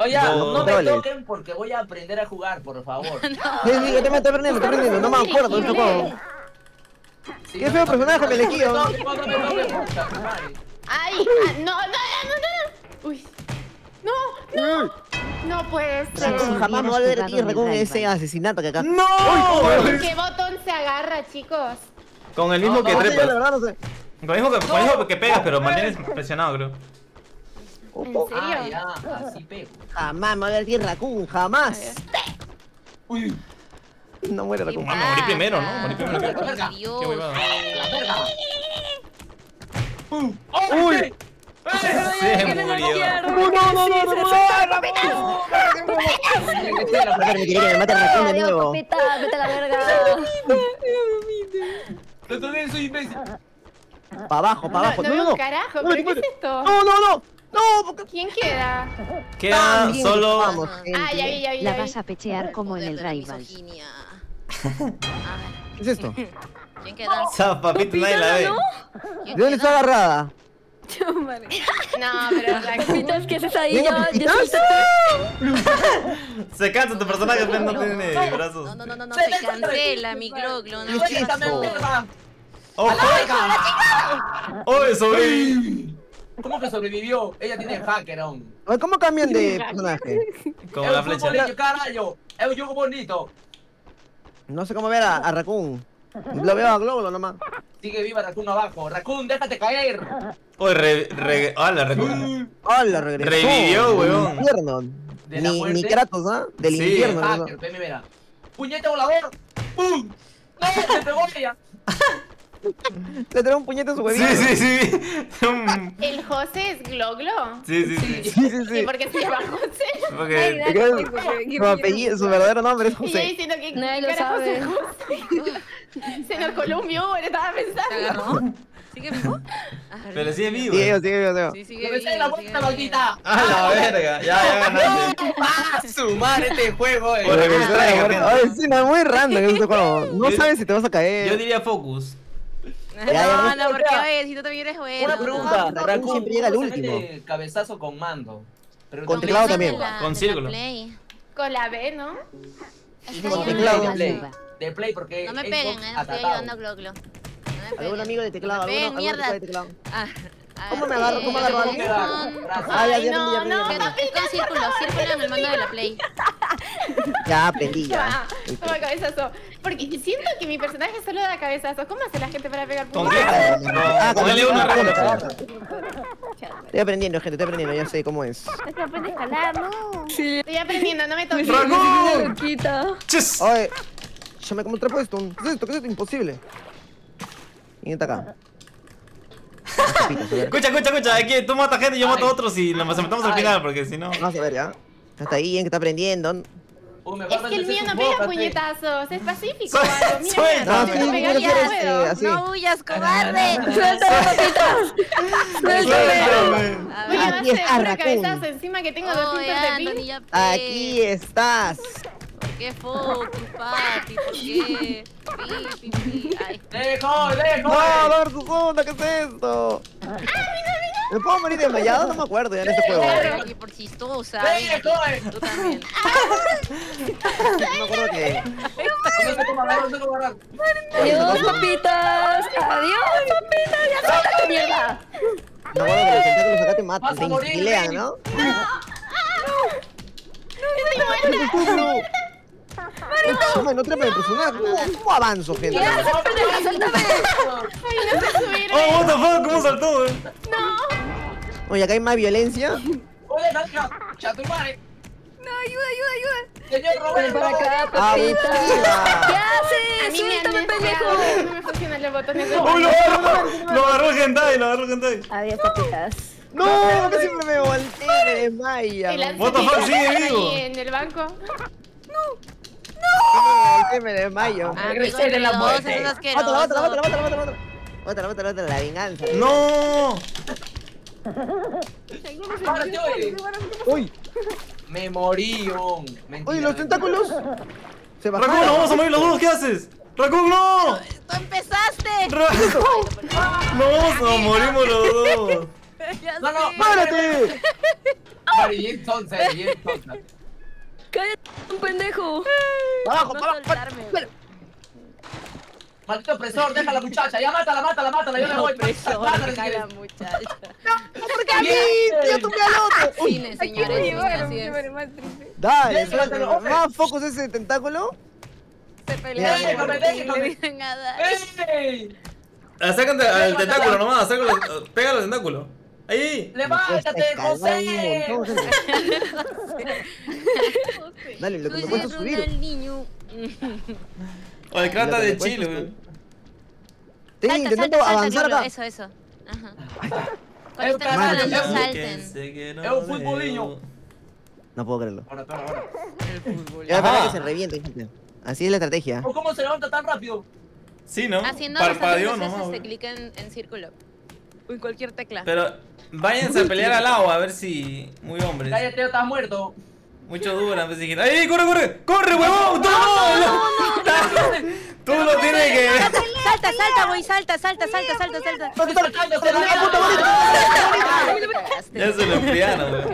Speaker 4: ¡Ah!
Speaker 5: Oye,
Speaker 2: No,
Speaker 5: no, me toquen porque voy a aprender a jugar, por favor.
Speaker 7: Sí, sí, yo también estoy aprendiendo, estoy aprendiendo, no me acuerdo de este juego.
Speaker 5: Sí,
Speaker 7: Qué
Speaker 5: no,
Speaker 7: feo
Speaker 5: no,
Speaker 7: personaje
Speaker 5: no,
Speaker 7: me elegí,
Speaker 5: no,
Speaker 7: ¿no?
Speaker 5: no, no, no, no, no.
Speaker 3: Ay, ah, no, no, no, no, no. Uy. No, no. No puede ser.
Speaker 7: Jamás me voy a volver a ti, Raccoon, ese asesinato que acá.
Speaker 2: ¡No!
Speaker 3: ¿Con qué botón se agarra, chicos?
Speaker 2: Con el mismo que
Speaker 7: No
Speaker 2: trepas.
Speaker 7: verdad no sé.
Speaker 2: Con el mismo que, con el mismo que pegas, pero mantienes presionado, creo.
Speaker 3: ¿En
Speaker 5: Ah,
Speaker 3: serio?
Speaker 5: ya, así pego.
Speaker 7: Jamás me voy a ti, Raccoon, jamás.
Speaker 5: Uy,
Speaker 7: No muere Raccoon.
Speaker 2: Ah, morí primero, ¿no? Morí primero
Speaker 5: Verga.
Speaker 2: Qué huevada.
Speaker 5: la verga.
Speaker 7: Uy.
Speaker 2: Se murió.
Speaker 7: No, no, no, no, no, no, A ver, me quería que me mate Raccoon de nuevo.
Speaker 8: vete a la verga.
Speaker 5: Yo también soy imbécil.
Speaker 7: Pa' abajo, pa' abajo.
Speaker 3: No,
Speaker 7: No,
Speaker 3: no carajo,
Speaker 7: No,
Speaker 3: ¿pero
Speaker 7: no,
Speaker 3: qué es esto?
Speaker 7: No, no, no. No, porque...
Speaker 3: ¿Quién queda?
Speaker 2: Queda
Speaker 7: También
Speaker 2: solo.
Speaker 7: Vamos,
Speaker 3: Ah, ya ya
Speaker 1: La
Speaker 3: ya vi.
Speaker 1: vas a pechear como en el
Speaker 4: la. A
Speaker 7: ¿Qué es esto?
Speaker 4: ¿quién queda?
Speaker 2: Esa papita nadie la ve.
Speaker 4: ¿Quién
Speaker 7: ¿De dónde está agarrada?
Speaker 3: No, pero la
Speaker 8: Papitas, ¿qué haces ahí?
Speaker 7: ¿Venga,
Speaker 8: Ya, ya
Speaker 7: papitas?
Speaker 8: suéltate.
Speaker 2: Se cansa tu personaje, pero no tiene brazos.
Speaker 4: No, no, no, no, no, se cancela mi gloglo. No,
Speaker 7: ¿Qué es
Speaker 5: Suéltame,
Speaker 7: eso?
Speaker 5: perra.
Speaker 2: ¡Ojo! ¡Oye, sobreviví!
Speaker 5: ¿Cómo que sobrevivió? Ella tiene hacker aún.
Speaker 7: Oye, ¿Cómo cambian de personaje?
Speaker 2: Como
Speaker 5: Es
Speaker 2: la
Speaker 5: un
Speaker 2: flecha.
Speaker 5: bonito, carajo. Es un juego bonito.
Speaker 7: No sé cómo ver a, a Raccoon. Lo veo a Globo nomás.
Speaker 5: Sigue viva Raccoon abajo. Raccoon, déjate caer.
Speaker 2: Oye, re, re, ¡Hala, re-
Speaker 7: ¡Hola, regresó!
Speaker 2: Revivió,
Speaker 7: Del
Speaker 2: weón.
Speaker 7: infierno.
Speaker 5: ¿De la
Speaker 7: Ni,
Speaker 5: muerte?
Speaker 7: ni Kratos, ¿ah? Del
Speaker 2: Sí.
Speaker 7: infierno. ¿no?
Speaker 5: Hacker, ve, mira. ¡Puñete volador! ¡Pum! ¡No! ¡Se pegó ella!
Speaker 7: Le trae un puñete a su
Speaker 2: Sí,
Speaker 7: huevito.
Speaker 2: sí, sí. Un-
Speaker 3: ¿El José es Gloglo?
Speaker 2: Sí, sí, sí.
Speaker 7: Sí, sí,
Speaker 3: Sí,
Speaker 7: sí.
Speaker 3: porque se llama José.
Speaker 2: Porque.
Speaker 7: Su apellido, su verdadero nombre es
Speaker 3: Y yo
Speaker 7: José.
Speaker 3: diciendo que
Speaker 8: Nadie
Speaker 3: ¿qué
Speaker 8: lo
Speaker 3: carajo
Speaker 8: sabe.
Speaker 3: es José? Se nos coló un viewer, estaba
Speaker 4: ¿Te
Speaker 3: pensando.
Speaker 4: ¿Sigue vivo? Ah,
Speaker 2: Pero sigue vivo.
Speaker 7: Sí, sí, sí, sí.
Speaker 4: Sí,
Speaker 5: ¡Que
Speaker 4: sigue vivo.
Speaker 5: la
Speaker 4: sigue
Speaker 5: vuelta,
Speaker 4: vivo.
Speaker 5: maldita!
Speaker 2: ¡A la verga! Ya, ya ganaste.
Speaker 5: ¡Ah, su madre este juego! eh!
Speaker 2: Por
Speaker 7: Ay, sí, no, muy random este juego. No sabes si te vas a caer.
Speaker 2: Yo diría Focus.
Speaker 4: No,
Speaker 7: ya.
Speaker 4: no, porque oye, si tú también eres bueno.
Speaker 5: Una
Speaker 4: no.
Speaker 5: pregunta,
Speaker 7: Raccoon
Speaker 5: Raccoon
Speaker 7: siempre llega al
Speaker 5: ¿cómo se
Speaker 7: último.
Speaker 5: Cabezazo con mando. Pero
Speaker 7: Con
Speaker 5: no-
Speaker 7: teclado también.
Speaker 4: la-
Speaker 2: Con círculo.
Speaker 3: Con la B, ¿no?
Speaker 7: Con teclado.
Speaker 5: De
Speaker 1: La
Speaker 5: Play. De Play porque
Speaker 4: No me peguen, eh, no estoy ayudando a Gloglo. No me
Speaker 7: ¿Algún amigo de teclado?
Speaker 4: No me
Speaker 7: ¿Alguno,
Speaker 4: peguen,
Speaker 7: algún amigo de teclado?
Speaker 4: Ah,
Speaker 7: ¿Cómo me agarro? ¿Cómo agarro a alguien? Ah, ya, ya,
Speaker 3: no, no,
Speaker 7: ya.
Speaker 4: Con círculo, círculo en el mando de la Play.
Speaker 7: Ya aprendí ya.
Speaker 3: Ah, toma cabezazo. Porque siento que mi personaje solo da cabezazos. ¿Cómo hace la gente para pegar
Speaker 2: ¿Con
Speaker 3: puntos?
Speaker 2: qué?
Speaker 7: Ah,
Speaker 2: Con
Speaker 7: con
Speaker 2: L1
Speaker 7: el
Speaker 2: recuerdo.
Speaker 7: Estoy aprendiendo, gente, estoy aprendiendo, ya sé cómo es.
Speaker 3: No se aprende a no.
Speaker 8: Sí.
Speaker 3: Estoy aprendiendo, no me toques.
Speaker 2: ¡Chis!
Speaker 7: Oye, yo me como trapo esto. ¿Qué es esto? ¿Qué es esto? Imposible. ¿Quién está acá? Las papitas, a ver.
Speaker 2: Escucha, escucha, escucha. Aquí tú matas gente y yo mato a otros y nos metamos al final porque si no.
Speaker 7: Vamos a ver, ¿ya? Está ahí, ¿quién que está aprendiendo?
Speaker 5: Uh,
Speaker 3: Es que el mío no pega puñetazos, es pacífico.
Speaker 2: Suel-
Speaker 3: a lo mío,
Speaker 2: suéltame.
Speaker 3: mira,
Speaker 7: No.
Speaker 4: No huyas, cobarde.
Speaker 8: Suéltame,
Speaker 7: Aquí está
Speaker 3: puro
Speaker 7: Raccoon.
Speaker 3: cabezazo encima que tengo
Speaker 4: Oh,
Speaker 3: 200
Speaker 4: ya,
Speaker 3: de
Speaker 4: Anthony,
Speaker 3: ping.
Speaker 4: ya pe.
Speaker 7: Aquí estás.
Speaker 4: ¿Por qué focus, papi? ¿Por qué? Pi, pi, pi. Ay.
Speaker 5: ¡Dejo, dejo!
Speaker 7: No, Susunda, ¿qué es esto? ¿Me puedo morir desmayado? No me acuerdo ya en este juego.
Speaker 4: Ven aquí por aquí.
Speaker 5: ¡Dejo! eh.
Speaker 4: Tú también.
Speaker 7: No me acuerdo que.
Speaker 5: No sé cómo agarrar, no sé cómo agarrar.
Speaker 8: Adiós, papitas. Adiós, papitas. Ya suéltate, mierda.
Speaker 7: No me acuerdo que los tentáculos acá te matan,
Speaker 5: Vas
Speaker 7: te
Speaker 5: a morir,
Speaker 7: instilean,
Speaker 5: Benny.
Speaker 7: ¿no?
Speaker 3: Estoy muerta.
Speaker 7: No, no trepa de personaje. ¿Cómo, ¿Cómo avanzo, gente?
Speaker 8: ¿Qué haces, pendeja? ¡Suéltame!
Speaker 2: Oh, what the fuck, ¿cómo saltó, eh?
Speaker 7: Oye, acá hay más violencia.
Speaker 5: Oye, Nacha, chatumare.
Speaker 8: No, ayuda, ayuda, ayuda.
Speaker 5: Señor
Speaker 8: Ven
Speaker 5: Roberto.
Speaker 8: para acá, papita.
Speaker 7: Abusiva.
Speaker 8: ¿Qué haces? ¡Suéltame, pendejo!
Speaker 9: No me funcionan los botones de
Speaker 2: ¡Uy, lo agarró! Lo agarró el hentai, lo agarró el hentai.
Speaker 8: Adiós, papitas.
Speaker 7: No, que siempre me volteé, me desmaya.
Speaker 2: What the fuck, sigue vivo.
Speaker 9: en el banco.
Speaker 7: Volteé, me desmayo.
Speaker 4: Ah,
Speaker 5: Regresé de la muerte.
Speaker 7: Otra, otra, otra, otra, otra, otra. Otra, otra, otra, la venganza.
Speaker 2: ¡No!
Speaker 5: Párate, oye.
Speaker 7: Uy,
Speaker 5: Me morí, on.
Speaker 7: Oye, los tentáculos. Se
Speaker 2: ¡Raccoon,
Speaker 7: bajaron.
Speaker 2: vamos a morir los dos! ¿Qué haces? ¡Raccoon, no!
Speaker 4: ¡Tú empezaste!
Speaker 2: Ra- ¡No! ¡Nos morimos los dos!
Speaker 5: No, no.
Speaker 7: ¡Párate!
Speaker 5: Mari, bien tonta, bien tonta.
Speaker 8: ¡Cállate, un pendejo!
Speaker 7: Abajo,
Speaker 4: No
Speaker 7: abajo.
Speaker 5: Maldito opresor, deja a la muchacha. Ya mátala, mátala, mátala. Yo me voy.
Speaker 4: Opresor,
Speaker 5: Mátala,
Speaker 4: deja a la muchacha.
Speaker 7: ¿Por qué a mí? Yo tuve al otro.
Speaker 4: Cine, señores, así es.
Speaker 7: Dale. Más focos ese tentáculo.
Speaker 4: Se pelean
Speaker 7: déjame.
Speaker 4: le dicen nada.
Speaker 5: ¡Ey!
Speaker 2: Acércate al tentáculo nomás, pégalo al tentáculo. Ahí.
Speaker 5: ¡Levántate, José!
Speaker 7: Dale, lo que me cuesta subir.
Speaker 2: O el crata de Chile, weón.
Speaker 7: Estoy intentando avanzar acá.
Speaker 4: Eso, eso. Ajá. Cuando
Speaker 5: caralho,
Speaker 4: hablando, salten.
Speaker 5: Es un futbolinho.
Speaker 7: No puedo creerlo.
Speaker 5: Ahora, ahora, ahora.
Speaker 7: Ya para que se reviente, gente. Así es la estrategia.
Speaker 5: ¿O ¿Cómo se levanta tan rápido?
Speaker 2: Sí, ¿no?
Speaker 4: Haciendo
Speaker 2: Parpadeó
Speaker 4: veces se clica en, en círculo. O en cualquier tecla.
Speaker 2: Pero váyanse a pelear al agua a ver si. Muy hombres.
Speaker 5: Cállate, ya estás muerto.
Speaker 2: Mucho duran, pues dijeron. ¡Ay, corre, corre! ¡Corre, huevón! ¡Tú no! no, Tú lo tienes que.
Speaker 4: Salta, salta, güey, salta, salta, salta, salta, salta.
Speaker 7: ¿Dónde está?
Speaker 2: Ya se lo enfriaron.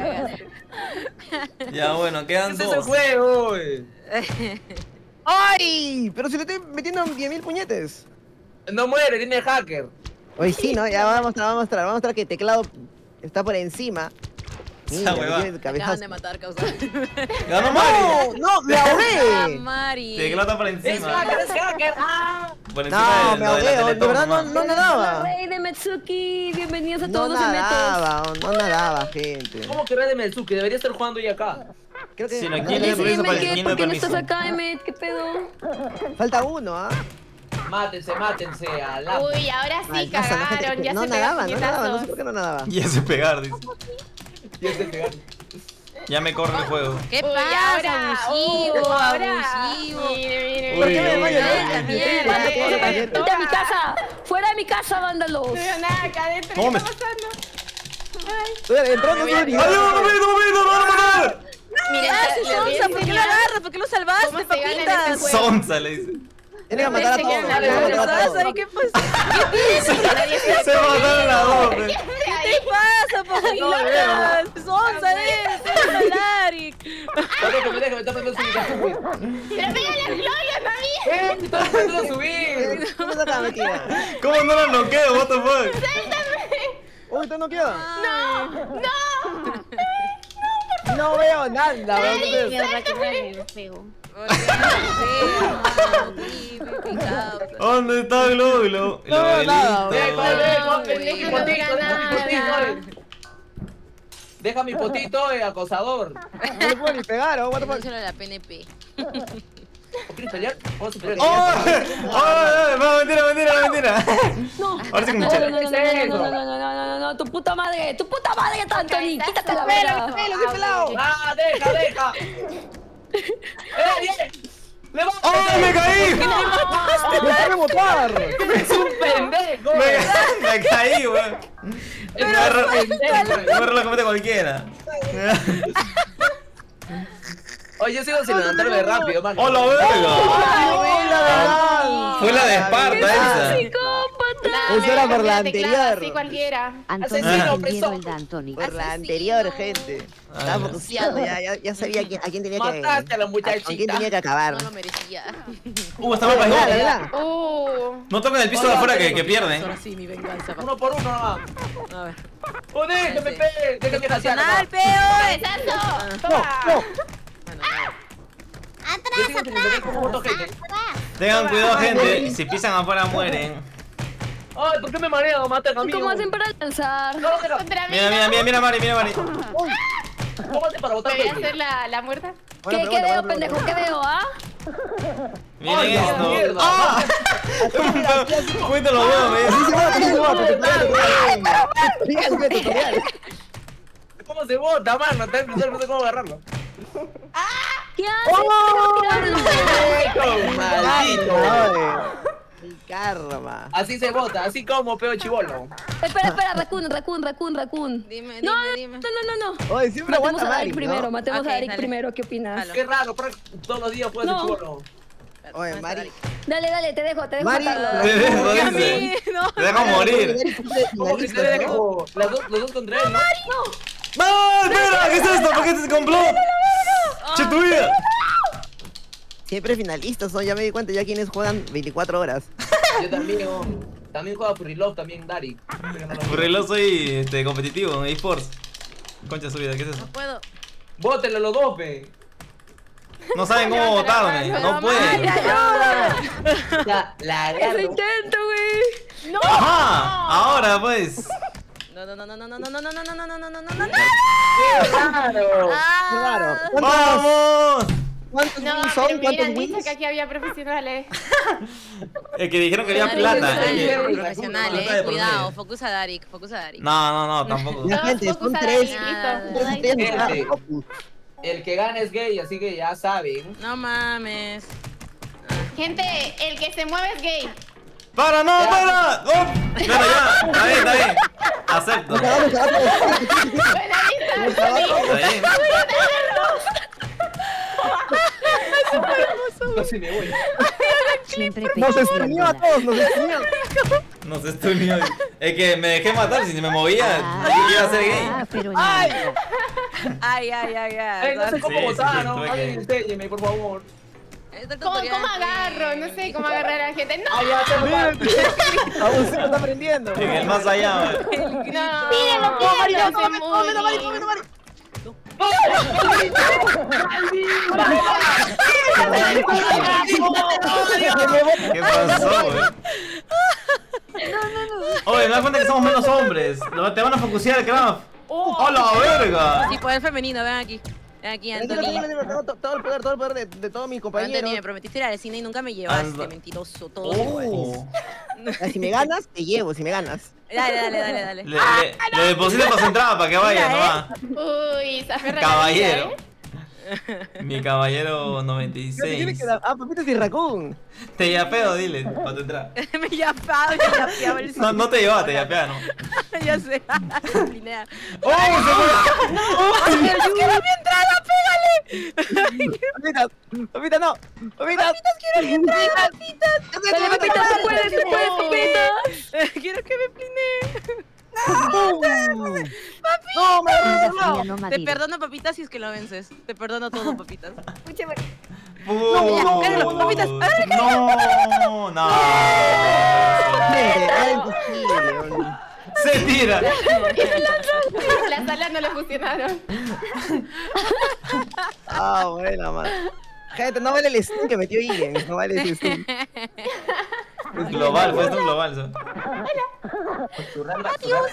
Speaker 2: Ya, bueno, quedan
Speaker 5: ¿Qué es ese
Speaker 2: dos.
Speaker 5: juego?
Speaker 7: ¡Ay! Pero si le estoy metiendo 10.000 puñetes.
Speaker 5: No muere, tiene hacker.
Speaker 7: Hoy sí, ¿no? Ya vamos a mostrar, vamos a mostrar. Vamos a mostrar que el teclado está por encima. Mira,
Speaker 4: Acaban de matar, causa.
Speaker 2: ¡Ganó Mari!
Speaker 7: ¡No! ¡No! ¡Me
Speaker 4: Ah,
Speaker 7: ahogué!
Speaker 4: Mari.
Speaker 2: Teclado por
Speaker 5: Es
Speaker 2: encima.
Speaker 5: hacker, es hacker. ¡Ah!
Speaker 2: Por encima
Speaker 7: No,
Speaker 2: de,
Speaker 7: me
Speaker 2: de
Speaker 7: ahogué. De
Speaker 2: Teletón
Speaker 7: verdad no, no nadaba.
Speaker 8: Rey de Metsuki, bienvenidos a
Speaker 7: No
Speaker 8: todos los
Speaker 7: nadaba, no nadaba, gente.
Speaker 5: ¿Cómo que Red de Melzuki? Debería estar jugando ya acá.
Speaker 7: Creo que
Speaker 2: Sí, no, ¿quién
Speaker 7: no,
Speaker 2: le permiso
Speaker 8: ¿Por
Speaker 2: de
Speaker 8: qué no estás acá, Emmet? ¿Qué pedo?
Speaker 7: Falta uno, ¿ah?
Speaker 5: Mátense, mátense a la.
Speaker 9: Uy, ahora sí
Speaker 7: Maldaza,
Speaker 9: cagaron. Ya
Speaker 7: no
Speaker 9: se
Speaker 7: nadaba, no nadaba, no sé por qué no nadaba.
Speaker 2: Ya se pegar, dice.
Speaker 5: Ya se pegaron.
Speaker 2: Ya me corre el juego.
Speaker 4: ¿Qué
Speaker 9: Uy,
Speaker 4: pasa?
Speaker 9: ahora,
Speaker 4: abusivo,
Speaker 9: uh, ahora.
Speaker 4: abusivo.
Speaker 9: Mire,
Speaker 7: ¿Por qué me
Speaker 2: uy,
Speaker 7: desmayo?
Speaker 2: uy,
Speaker 7: no?
Speaker 4: la
Speaker 7: Sí,
Speaker 4: mierda.
Speaker 7: sí, sí, sí, sí, sí.
Speaker 8: ¡Vete a mi casa! ¡Fuera de mi casa, vándalos!
Speaker 9: No veo nada acá adentro.
Speaker 2: No,
Speaker 9: ¿Qué
Speaker 2: me-
Speaker 9: está pasando?
Speaker 7: Estoy entrando, estoy
Speaker 2: ¡Ay, momento! ¡No, no, no!
Speaker 9: Mira,
Speaker 4: Ah,
Speaker 9: a
Speaker 4: Sonsa, ¿por qué lo agarras? ¿Por qué lo salvaste,
Speaker 9: ¿Cómo se gana en este
Speaker 4: papitas?
Speaker 2: Sonsa le dice.
Speaker 7: Tiene que matar a todos. Qué
Speaker 4: pasa? ¿Qué te
Speaker 2: Se mataron a dos.
Speaker 4: ¿Qué te
Speaker 5: pasa, pues? Pocahontas? Sonsa, ¡Estás subir!
Speaker 7: ¿Cómo está
Speaker 2: ¿Cómo no la noqueo? What the fuck?
Speaker 7: ¡Sáltame! ¡No!
Speaker 9: ¡No! No
Speaker 7: veo nada.
Speaker 2: ¿Dónde está Glo?
Speaker 7: No veo nada,
Speaker 5: Deja, mi
Speaker 9: no
Speaker 5: potito, potito. eh. Acosador.
Speaker 7: No le puedo ni pegar, ¿o? What the fuck?
Speaker 4: Anúncialo a la PNP.
Speaker 5: ¿Quieres pelear? Vamos a pelear.
Speaker 2: ¡Oh! ¡Oh! No, mentira, mentira, mentira.
Speaker 8: No,
Speaker 2: Ahora sí que me
Speaker 8: no, no, no, no, no, no, no, no, tu puta madre, tu puta madre, Anthony, quítate la
Speaker 9: Pelo,
Speaker 8: verga.
Speaker 9: pelado.
Speaker 5: ¡Ah, deja, deja! ¡Eh, bien!
Speaker 2: ¡Oh, me caí!
Speaker 7: ¡Me mataste! ¡Me sabe botar!
Speaker 5: ¡Es un pendejo!
Speaker 2: Me, me caí, weón. Me Pero lo comete cualquiera.
Speaker 5: Oye, yo sigo sin levantarme rápido, man.
Speaker 2: ¡Hola, verga! Fue la de Esparta, esa.
Speaker 7: Eso era por la anterior.
Speaker 9: Sí, cualquiera.
Speaker 5: Asesino, preso.
Speaker 7: Por la anterior, gente.
Speaker 2: Ah,
Speaker 7: Estaba
Speaker 2: ya.
Speaker 7: focuseado, ya, ya, ya sabía a quién, a quién tenía que...
Speaker 5: Mataste a la
Speaker 7: ¿Con quién
Speaker 5: muchachita.
Speaker 7: tenía que acabar?
Speaker 4: No lo merecía.
Speaker 2: Uh, está mal para.
Speaker 9: Uh.
Speaker 2: No toquen el piso de afuera que, que pierden.
Speaker 4: Ahora sí, mi venganza.
Speaker 5: Uno por uno nomás.
Speaker 4: A ver.
Speaker 5: ¡Oh, déjame, pe! ¡Déjame jasear!
Speaker 4: ¡Nacional, peo!
Speaker 9: Toma.
Speaker 7: No,
Speaker 4: no.
Speaker 5: Voto gente.
Speaker 2: Tengan cuidado, gente. Si pisan afuera, mueren.
Speaker 5: Ay, ¿por qué me mareo? Matan a mí.
Speaker 8: ¿Cómo hacen para lanzar?
Speaker 2: Mira, mira, mira, mira, Mari, mira, Mari.
Speaker 5: Póngase para votar.
Speaker 3: ¿Voy a hacer la, la muerta?
Speaker 8: ¿Qué, ¿Qué, veo, pendejo? ¿Qué veo, ah?
Speaker 2: Miren ¡Ah! Veo, me
Speaker 5: ¿Cómo se vota, mano? No sé cómo agarrarlo.
Speaker 8: Ah, ¿Qué haces?
Speaker 5: ¡Maldito!
Speaker 7: Karma.
Speaker 5: Así se vota, así como peo chivolo.
Speaker 8: Espera, espera, Raccoon, Raccoon, Raccoon, Raccoon.
Speaker 4: Dime,
Speaker 8: No,
Speaker 4: dime,
Speaker 8: no,
Speaker 4: dime.
Speaker 8: no, no, no.
Speaker 7: Oye, siempre
Speaker 8: Matemos
Speaker 7: aguanta
Speaker 8: a
Speaker 7: Mari,
Speaker 8: Eric primero,
Speaker 7: ¿no?
Speaker 8: matemos
Speaker 4: Ok,
Speaker 8: a Eric
Speaker 4: dale.
Speaker 8: primero, ¿qué opinas?
Speaker 5: Qué raro, pero todos los días puedes
Speaker 8: No.
Speaker 5: ser chivolo.
Speaker 7: Oye, Mari.
Speaker 8: Dale, dale, te dejo, te dejo
Speaker 7: Mari,
Speaker 8: matarlo.
Speaker 2: Te dejo,
Speaker 4: A
Speaker 2: dice.
Speaker 4: mí, no.
Speaker 2: Te dejo morir.
Speaker 5: ¿Cómo que se dejo? Las dos, los dos contra él, ¿no?
Speaker 2: ¡No! ¡Espera! ¿Qué es esto? ¿Por qué te compró? ¡Che tu vida!
Speaker 7: Siempre finalistas son, ya me di cuenta ya quienes juegan 24 horas.
Speaker 5: Yo también, oh, también juega Furrilove, también Dari. No
Speaker 2: reloj soy este, competitivo en eSports. Concha su vida, ¿qué es eso?
Speaker 4: No puedo.
Speaker 5: Bótenlo los dos, pe.
Speaker 2: No saben cómo votarme, no pueden.
Speaker 5: La
Speaker 8: Ese
Speaker 5: agarro.
Speaker 8: intento, güey.
Speaker 2: ¡Ajá! Ahora pues.
Speaker 4: No, no, no, no, no, no, no, no, no, no, no, no, no, no, no, no.
Speaker 5: ¡Qué raro!
Speaker 7: Qué raro.
Speaker 4: Ah.
Speaker 7: ¿Cuántos,
Speaker 2: ¡Vamos!
Speaker 7: Cuántos
Speaker 3: No,
Speaker 7: wins son?
Speaker 3: pero
Speaker 7: ¿Cuántos
Speaker 3: miran, dice
Speaker 7: wins?
Speaker 3: que aquí había profesionales.
Speaker 2: Es que dijeron que había plata. es que-
Speaker 4: Profesional,
Speaker 2: Plata de
Speaker 4: eh. Cuidado, focus a Darik, focus a Darik.
Speaker 2: No, no, no, tampoco.
Speaker 3: Todos
Speaker 7: gente, son tres.
Speaker 5: El que gana es gay, así que ya saben.
Speaker 4: No mames.
Speaker 3: Gente, el que se mueve es gay.
Speaker 2: ¡Para, no, para! ¡Oh! Bueno, ya, está bien, está bien. Acepto.
Speaker 3: Buena lista.
Speaker 2: Está bien.
Speaker 5: Casi me voy.
Speaker 7: Nos estuneó a todos, nos estuneó.
Speaker 2: No sé, estoy mío. Es que me dejé matar, si me movía, iba a ser gay.
Speaker 1: Ah,
Speaker 5: ¡Ay!
Speaker 4: Ay, ay, ay, ay.
Speaker 5: Ay, no sé cómo votar, ¿no? Alguien enséñeme, por favor.
Speaker 3: ¿Cómo, ¿Cómo agarro? No sé cómo agarrar a la gente. ¡No!
Speaker 5: Ay, ya, se lo
Speaker 7: Aún se lo está aprendiendo.
Speaker 2: En el más allá, güey.
Speaker 3: ¡No!
Speaker 7: Mírenlo, tómalo, tómalo, Mari, tómalo, Mari.
Speaker 2: ¿Qué pasó, güey? Oye, me das cuenta que somos menos hombres. Te van a focusear, Craft. ¡Oh, la verga!
Speaker 4: Sí, poder femenino, ven aquí. Aquí, Anthony.
Speaker 7: todo el poder, todo el poder de, de todos mis
Speaker 4: Anthony,
Speaker 7: compañeros.
Speaker 4: me prometiste ir al cine y nunca me llevaste, mentiroso, iguales.
Speaker 2: Oh.
Speaker 7: Si me ganas, te llevo, si me ganas.
Speaker 4: Dale, dale, dale, dale.
Speaker 2: Le, le, le deposito para su entrada para que vaya,
Speaker 4: Mira,
Speaker 2: no va.
Speaker 3: Uy, se
Speaker 2: Caballero.
Speaker 3: ¿Eh?
Speaker 2: Mi caballero
Speaker 7: ¿Qué tiene
Speaker 2: 96.
Speaker 7: que dar? Ah, papitas y raccoon.
Speaker 2: Te yapeo, dile, para tu entrada.
Speaker 4: me yapaba, me yapeaba el
Speaker 2: No, no te llevaba, te yapea, ¿no?
Speaker 4: ya sé.
Speaker 2: ¡Oh, se fue!
Speaker 4: ¡Quiero mi entrada, pégale!
Speaker 7: Papitas, papitas, no. Papitas. Papitas, quiero mi entrada. Papitas.
Speaker 8: Dale, papita, tú puedes, tú puedes, papita.
Speaker 4: Quiero que me plinee.
Speaker 7: No, me
Speaker 1: Anda fría, no
Speaker 4: Te
Speaker 1: Madrid.
Speaker 4: perdono, papita, si es que lo vences. Te perdono todo, papitas.
Speaker 2: No,
Speaker 4: cárgalo, papitas.
Speaker 2: No, no.
Speaker 7: Imposible.
Speaker 2: Se tira.
Speaker 3: Las alas no le funcionaron.
Speaker 7: Ah, buena, man. Gente, no vale el stun que metió Igen. No vale ese stun.
Speaker 2: Global, esto
Speaker 5: es global. Hola. ¡Adiós!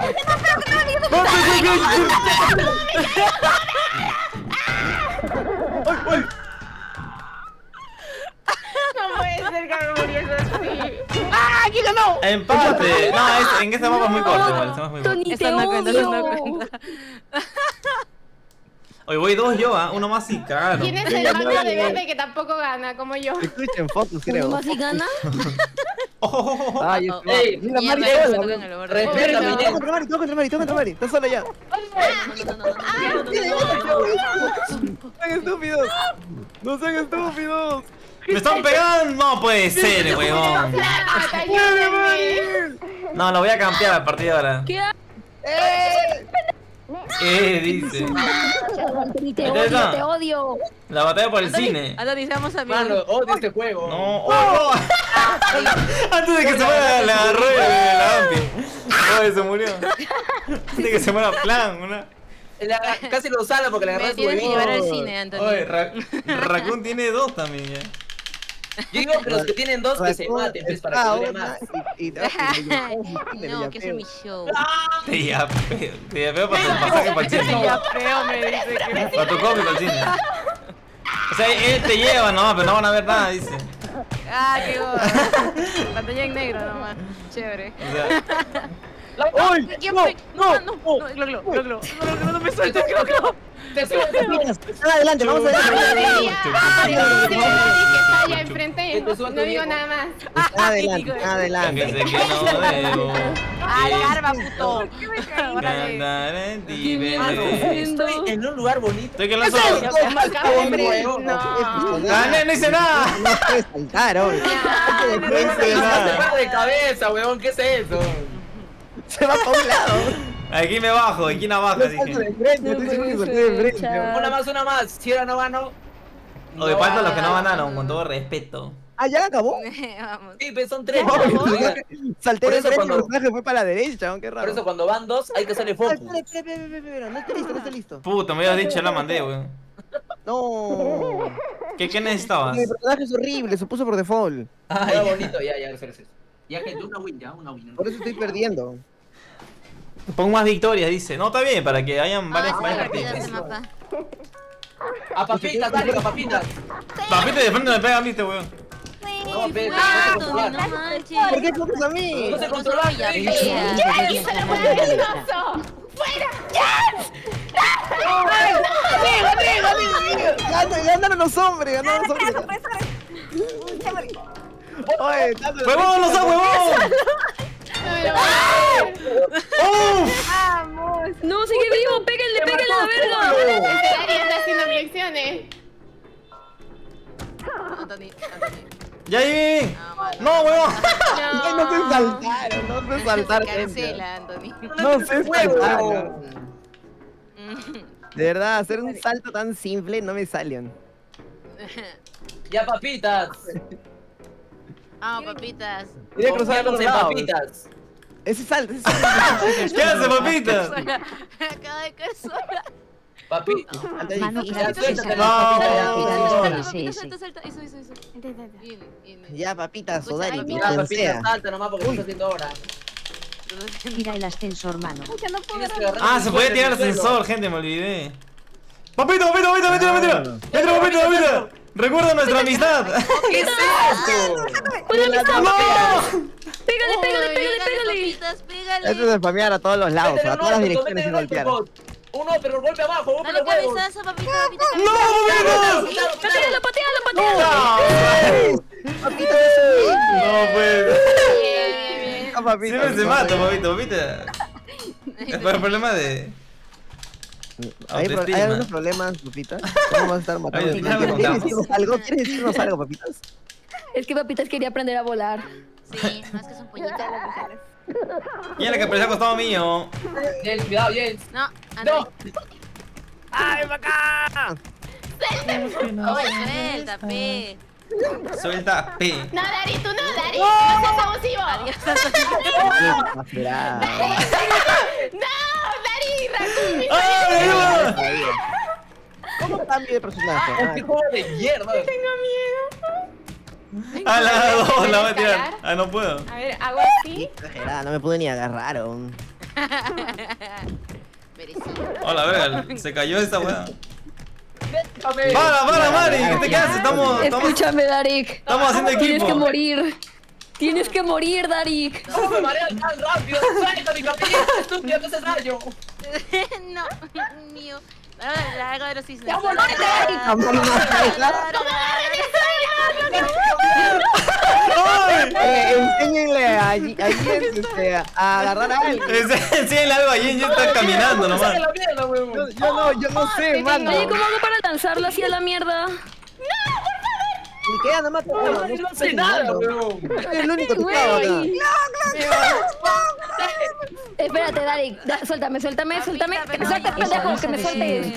Speaker 5: ¡Ay,
Speaker 3: No puede ser que así. ¡Ah, Kilo, no!
Speaker 2: Empate. No, es, en este mapa es muy corto igual. Estamos muy Hoy voy dos yo, ¿ah? Uno más y cagaron.
Speaker 3: ¿Quién es el mando de verde que tampoco gana, como yo?
Speaker 7: Escuchen, focus,
Speaker 8: ¿Uno
Speaker 7: creo.
Speaker 8: más y gana?
Speaker 2: Oh, oh, oh, oh.
Speaker 7: Ay, es- Ey, mira, Mari.
Speaker 5: Respeta, mi
Speaker 7: Todo contra Mari, todo contra Mari, todo contra Mari. Está sola ya.
Speaker 4: No,
Speaker 7: sean estúpidos. No sean estúpidos.
Speaker 2: ¡Me están pegando! No puede ser, weón.
Speaker 3: ¡Ah!
Speaker 2: No, lo voy a cambiar a partir de ahora.
Speaker 8: ¿Qué haces,
Speaker 2: Eh, dice.
Speaker 8: Te odio, te odio.
Speaker 2: La batalla por el cine.
Speaker 4: Anthony, seamos amigos.
Speaker 5: Mano, odio este juego.
Speaker 2: No, oh. Antes de que se muera la agarró el la Ampi. Oye, se murió. Antes de que se muera Plan, una.
Speaker 5: La- casi lo sale porque le agarré su
Speaker 4: tienes que
Speaker 5: huevito.
Speaker 4: llevar al cine, Antonio.
Speaker 2: Oye, Ra Raccoon tiene dos también ya.
Speaker 5: Yo digo que los que tienen dos que se maten, pues, para que dure más.
Speaker 7: Y, y te vas a- y te
Speaker 4: No, que es mi show.
Speaker 2: Te yapeo, te yapeo para tu pasaje para el cine.
Speaker 4: Ya feo me dice que...
Speaker 2: Para tu copy para el cine. O sea, él te lleva nomás, pero no van a ver nada, dice.
Speaker 4: Ah, qué gordo. Pantalla en negro nomás. Chévere.
Speaker 2: O sea,
Speaker 7: ¡Uy!
Speaker 4: ¿Quién
Speaker 7: ¡No!
Speaker 4: fue?
Speaker 7: ¡No!
Speaker 4: no, no, no, Glo, no me sueltes, Glo, Glo.
Speaker 5: Te
Speaker 7: adelante, vamos adelante.
Speaker 9: allá enfrente. No digo nada más.
Speaker 7: Adelante, adelante.
Speaker 2: no.
Speaker 4: Ay, Garba, puto.
Speaker 5: Estoy en un lugar bonito.
Speaker 2: Estoy que lanzo.
Speaker 9: Hombre, no.
Speaker 2: No hice nada.
Speaker 7: No puedes saltar, hoy.
Speaker 2: No
Speaker 5: de cabeza, weón, ¿qué es eso?
Speaker 7: Se va para un lado.
Speaker 2: Aquí me bajo, aquí no baja, dije.
Speaker 5: Una más, una más. Si era no gano.
Speaker 2: O de falta los que no ganaron, con todo respeto.
Speaker 7: Ah, ya acabó.
Speaker 4: Vamos.
Speaker 5: Sí, pues son tres.
Speaker 7: No,
Speaker 5: Por
Speaker 7: el Salté
Speaker 5: Por
Speaker 7: de frente y el
Speaker 5: cuando-
Speaker 7: personaje fue para la derecha, aunque raro.
Speaker 5: eso cuando van dos hay que hacerle
Speaker 7: Ah,
Speaker 5: focus.
Speaker 7: espera, espera, espera, espera, espera, no está listo, no está listo.
Speaker 2: Puta, me habías dicho, ya la mandé, weón.
Speaker 7: No.
Speaker 2: ¿Qué, qué necesitabas?
Speaker 7: Mi personaje es horrible, se puso por default.
Speaker 5: Ay, bonito, ya, ya. Ya, gente, una win, ya, una win.
Speaker 7: Por eso estoy perdiendo.
Speaker 2: Pon más victorias, dice. No, está bien, para que hayan varias,
Speaker 4: Ah,
Speaker 2: varias partidas.
Speaker 5: A papitas, dale, a papitas.
Speaker 2: Papito, de frente me pega a mí este weón.
Speaker 5: No, no
Speaker 4: no manches.
Speaker 7: ¿Por qué coges a mí?
Speaker 5: No se controla.
Speaker 4: Ya,
Speaker 5: sí.
Speaker 4: ya.
Speaker 9: ¡Hizo la buena peligroso!
Speaker 7: Ganaron, los hombres, ganaron los hombres.
Speaker 2: ¡Huevón, no seas huevón! ¡Uf!
Speaker 8: Vamos. No, sigue vivo. Pégale, pégale a la verga.
Speaker 9: Está haciendo flexiones.
Speaker 4: Anthony, Anthony.
Speaker 2: ¡Ya. ¡No, huevón!
Speaker 7: Ay, no se saltaron, no se saltaron.
Speaker 4: Cancela, Anthony.
Speaker 7: No se saltaron. De verdad, hacer un salto tan simple no me salen.
Speaker 5: Ya, papitas.
Speaker 4: Ah, papitas.
Speaker 7: Quería cruzar al otro lado.
Speaker 5: papitas.
Speaker 7: Ese salto, ese salto.
Speaker 2: ¿Qué hace, papita?
Speaker 4: Sola. Acaba de caer sola.
Speaker 5: Papi.
Speaker 6: Mano
Speaker 5: Ya, suéltate, no.
Speaker 4: Salta, salta, salta. Eso, eso, eso. Bien, bien.
Speaker 7: Ya, papitas,
Speaker 5: Ya, papitas,
Speaker 7: sea.
Speaker 5: salta nomás porque lo estás haciendo ahora.
Speaker 6: Tira el ascensor, mano.
Speaker 2: Ah, se puede
Speaker 5: suelo,
Speaker 2: tirar el ascensor, gente, me olvidé. ¡Papito, papito, papito, mentira, mentira! ¡Mentira, papito, papito! ¡Recuerda nuestra amistad!
Speaker 5: ¿Qué es esto?
Speaker 2: ¡No!
Speaker 8: Pégale, pégale,
Speaker 4: Uy,
Speaker 8: pégale,
Speaker 4: pégale,
Speaker 8: pégale.
Speaker 4: papitas, pégale.
Speaker 7: Esto es spamear a todos los lados, a todas las direcciones y golpear.
Speaker 5: golpe, Uno, pero golpe abajo, golpe
Speaker 4: Dale cabezazo, papita, papita,
Speaker 2: ¡No, papito!
Speaker 8: Patealo, patealo, patealo.
Speaker 7: Papitas, eso
Speaker 2: No, pues.
Speaker 4: Bien, bien, bien.
Speaker 7: es. Ah, papitas,
Speaker 2: Siempre se
Speaker 7: no,
Speaker 2: mata,
Speaker 7: no.
Speaker 2: papito, papita. Es por el problema de.
Speaker 7: ¿Hay, pro-. ¿Hay algunos problemas, papitas? ¿Cómo vas a estar matando?
Speaker 2: Ay,
Speaker 7: ¿Quieres
Speaker 2: contamos.
Speaker 7: decirnos algo? ¿Quieres decirnos algo, papitas?
Speaker 8: Es que papitas quería aprender a volar.
Speaker 4: Sí, más que son pollitos.
Speaker 2: Y era que parecía costado mío.
Speaker 5: Jens, cuidado, Jens.
Speaker 4: No,
Speaker 5: No.
Speaker 4: Anthony.
Speaker 5: ¡Ay, para acá!
Speaker 4: Oye, suelta, pe.
Speaker 2: Suelta P.
Speaker 9: No, Dari, tú no, Dari. No seas abusivo.
Speaker 4: Adiós.
Speaker 7: Exagerado.
Speaker 9: No, Dari, Raccoon.
Speaker 2: ¡Ay, ayuda!
Speaker 7: ¿Cómo cambio de personaje? Ah,
Speaker 5: ¡Qué juego de mierda!
Speaker 2: A la dos la voy a tirar. Ah, no puedo.
Speaker 9: A ver, hago así.
Speaker 7: exagerada, no me pude ni agarrar.
Speaker 2: Hola, verga, se cayó esta weá.
Speaker 5: Dame.
Speaker 2: ¡Para, para, Mari! ¿Qué te haces? Estamos, estamos,
Speaker 8: Escúchame, Darik.
Speaker 2: estamos haciendo
Speaker 8: Tienes que
Speaker 2: equipo.
Speaker 8: morir. Tienes que morir, Darik.
Speaker 5: ¿Cómo me marean tan rápido? ¡Suelta mi papilla! ¡Estúpido, no haces daño!
Speaker 4: no, mío. Ahora la hago de los cisnes.
Speaker 7: Enséñenle a, Jens este, a agarrar a alguien.
Speaker 2: Enséñale algo a Jen, ya está caminando nomás.
Speaker 5: ¡Saca la mierda,
Speaker 7: Yo, no, yo no sé, mano.
Speaker 8: Oye, ¿cómo hago para lanzarlo hacia la mierda?
Speaker 7: Ni queda nada más
Speaker 5: No hace nada, huevón.
Speaker 7: Soy el único tocado acá.
Speaker 8: Espérate, Darik. Da- suéltame, suéltame, suéltame. Que me sueltes, pendejo, que me sueltes.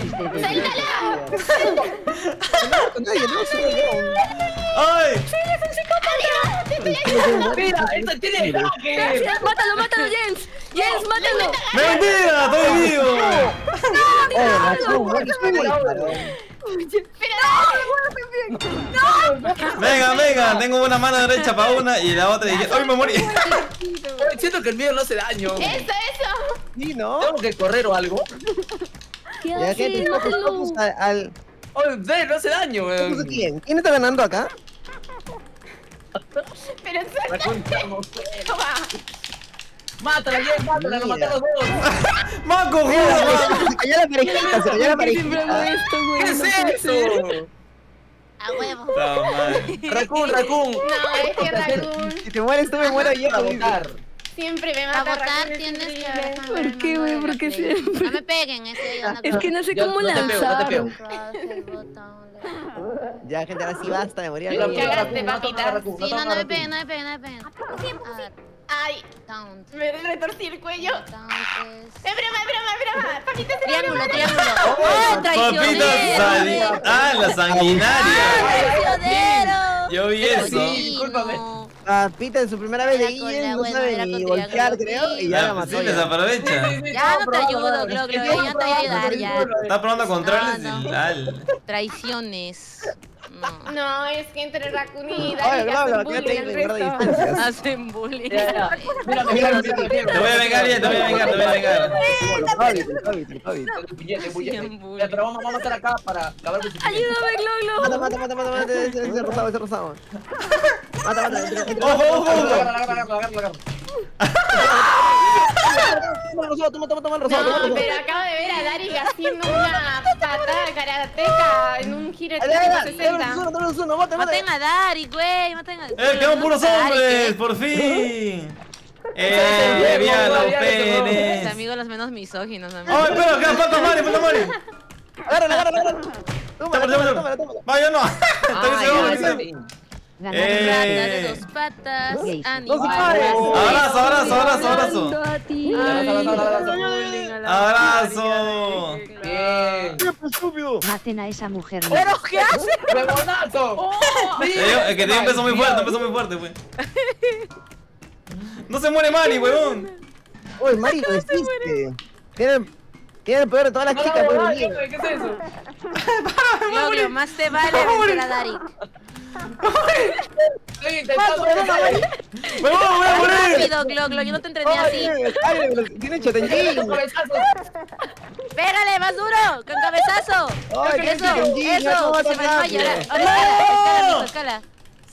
Speaker 7: No.
Speaker 2: ¡Ay!
Speaker 5: ¡Mira, esta tiene
Speaker 8: mátalo, mátalo, Jens. Jens, mátalo.
Speaker 2: ¡Mentira! ¡Estoy vivo!
Speaker 7: Mueres tú, disparo.
Speaker 2: Venga, venga, tengo una mano derecha para una y la otra dije, ¡ay, me morí!
Speaker 5: Siento que el mío no hace daño.
Speaker 3: Eso, eso.
Speaker 7: Sí, ¿no?
Speaker 5: Tengo que correr o algo.
Speaker 8: ¿Qué haces? Mátalo.
Speaker 7: al...
Speaker 5: Oye, ve, no hace daño, weón.
Speaker 7: quién? ¿Quién está ganando acá?
Speaker 3: Pero
Speaker 5: vamos.
Speaker 3: Toma.
Speaker 5: Mátala, bien, mátala, nos
Speaker 7: Mira.
Speaker 5: mataron los dos.
Speaker 2: ¡Maco, joda!
Speaker 7: Se cayó la parejita, se cayó la parejita.
Speaker 5: ¿Qué es eso?
Speaker 3: A huevo.
Speaker 5: Raccoon, Raccoon.
Speaker 3: No, es que Raccoon
Speaker 7: Si te mueres tú, me muero yo.
Speaker 5: Votar.
Speaker 3: siempre me
Speaker 4: A
Speaker 3: mata.
Speaker 4: votar
Speaker 3: Raccoon, es
Speaker 4: tienes que haber
Speaker 8: ¿Por qué, güey? ¿Por qué siempre?
Speaker 4: No me peguen, ese ya
Speaker 8: Es que no sé cómo
Speaker 5: no te pego, no te
Speaker 8: lanzar.
Speaker 5: pego.
Speaker 7: Ya, gente, ahora sí basta, me moría.
Speaker 5: Mira,
Speaker 7: yo.
Speaker 5: mira,
Speaker 3: Cagaste,
Speaker 5: no
Speaker 3: papita.
Speaker 4: Sí, no, no me peguen, no me peguen, no me peguen.
Speaker 3: Ay, me retorcí el cuello. Es broma, es broma, es broma. Papita, se
Speaker 4: Triángulo, triángulo.
Speaker 5: Oh,
Speaker 4: ¡Oh,
Speaker 2: Papita
Speaker 4: traicionero!
Speaker 2: ¡Ah, la sanguinaria!
Speaker 4: ¡Traicionero!
Speaker 2: Yo vi eso.
Speaker 4: Cochino.
Speaker 7: Papita en su primera vez de no sabe ni golpear, creo, y ya la mató.
Speaker 2: Sí, desaprovecha.
Speaker 4: Ya no te ayudo, Glo, Glo, ya te voy a ayudar, ya.
Speaker 2: Está probando controles
Speaker 4: No, no.
Speaker 2: y.
Speaker 4: Traiciones. No.
Speaker 3: No, es que entre Raccoon y
Speaker 7: claro,
Speaker 3: hacen bullying.
Speaker 4: Hacen bullying.
Speaker 2: Te voy a vengar bien, te voy a vengar, te voy a vengar.
Speaker 5: Pero vamos, vamos a estar acá para acabar con su puñete.
Speaker 8: Ayúdame,
Speaker 7: Mata, mata, mata, mata, mata, ese rosado, ese rosado. Mata, mata,
Speaker 2: Ojo, ojo, ojo.
Speaker 5: Agarra, agarra, agarra, agarra, agarra.
Speaker 7: Toma el rosado, toma, toma, toma el rosado, toma el
Speaker 3: No, pero acabo de ver a Dari haciendo una patada karateca en un giro de
Speaker 7: Dale, dale, dale,
Speaker 3: 360.
Speaker 7: dale, dale, dale, dale, mata, mata.
Speaker 4: Maten a Dari, güey. Maten a.
Speaker 2: ¡Eh, quedan puros hombres! ¡Por fin! ¡Eh, vía los
Speaker 4: Mis amigos los menos misóginos.
Speaker 2: ¡Oh, espera! ¡Queda falta Mari, falta Mari!
Speaker 7: Agárrala, agárrala, agárrala. Tómala,
Speaker 2: Tómala,
Speaker 7: tómala,
Speaker 2: tómala.
Speaker 7: tómala, tómala.
Speaker 2: Va, yo no.
Speaker 1: Ganaron
Speaker 2: Eh.
Speaker 4: Rata de dos patas.
Speaker 1: Gays.
Speaker 4: Animales.
Speaker 2: Abrazo, abrazo, abrazo, abrazo.
Speaker 5: Abrazo. Bien.
Speaker 7: ¡Qué estúpido!
Speaker 1: Maten a esa mujer.
Speaker 4: ¿Pero qué hace?
Speaker 5: ¡Huevonazo!
Speaker 2: Te digo, Es que te digo, empezó muy fuerte, empezó muy fuerte, pues. No se muere Mari, huevón.
Speaker 7: Uy, Mari, lo hiciste. Tiene, tiene el poder de todas las
Speaker 5: No,
Speaker 7: chicas,
Speaker 5: no,
Speaker 7: pues,
Speaker 5: no,
Speaker 7: venir.
Speaker 5: ¿Qué es eso?
Speaker 4: Más te vale vencer a Dari.
Speaker 5: Estoy intentando.
Speaker 2: Huevón, voy a morir.
Speaker 4: Rápido, Glo, Glo, yo no te entrené así.
Speaker 7: Tiene chotenjin.
Speaker 5: Cabezazos.
Speaker 4: Pégale, más duro, con cabezazo.
Speaker 7: Ay, qué
Speaker 4: Eso, eso, se me desmaya.
Speaker 7: rápido.
Speaker 4: Ahora, escala, escala.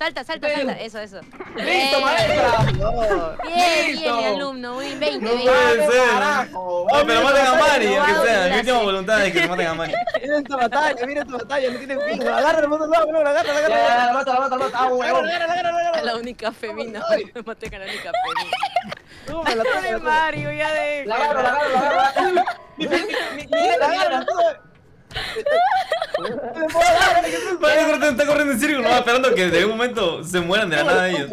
Speaker 4: Salta, salta, salta. Eso, eso.
Speaker 5: ¡Listo,
Speaker 4: Bien.
Speaker 5: maestra!
Speaker 7: No.
Speaker 4: Bien, bien, mi alumno. Muy 20,
Speaker 2: No
Speaker 4: 20.
Speaker 2: puede ser. Oh, pero maten a Mari,
Speaker 4: No
Speaker 2: aunque sea. Mi última voluntad es que maten a Mari.
Speaker 7: Mira esta batalla, mira esta batalla, no tiene fin. Lado, no, agárrala,
Speaker 5: Ya,
Speaker 7: agárrala.
Speaker 5: ya, la mata, la mata, la mata. Ah, huevón.
Speaker 4: A la única femina. Me maté con la única femina. Mario, ya de.
Speaker 5: La agarro, la agarro, la agarro. Mi, mi, mi, mi, mi,
Speaker 2: Está corriendo en círculo, va esperando que de un momento se mueran de la nada ellos.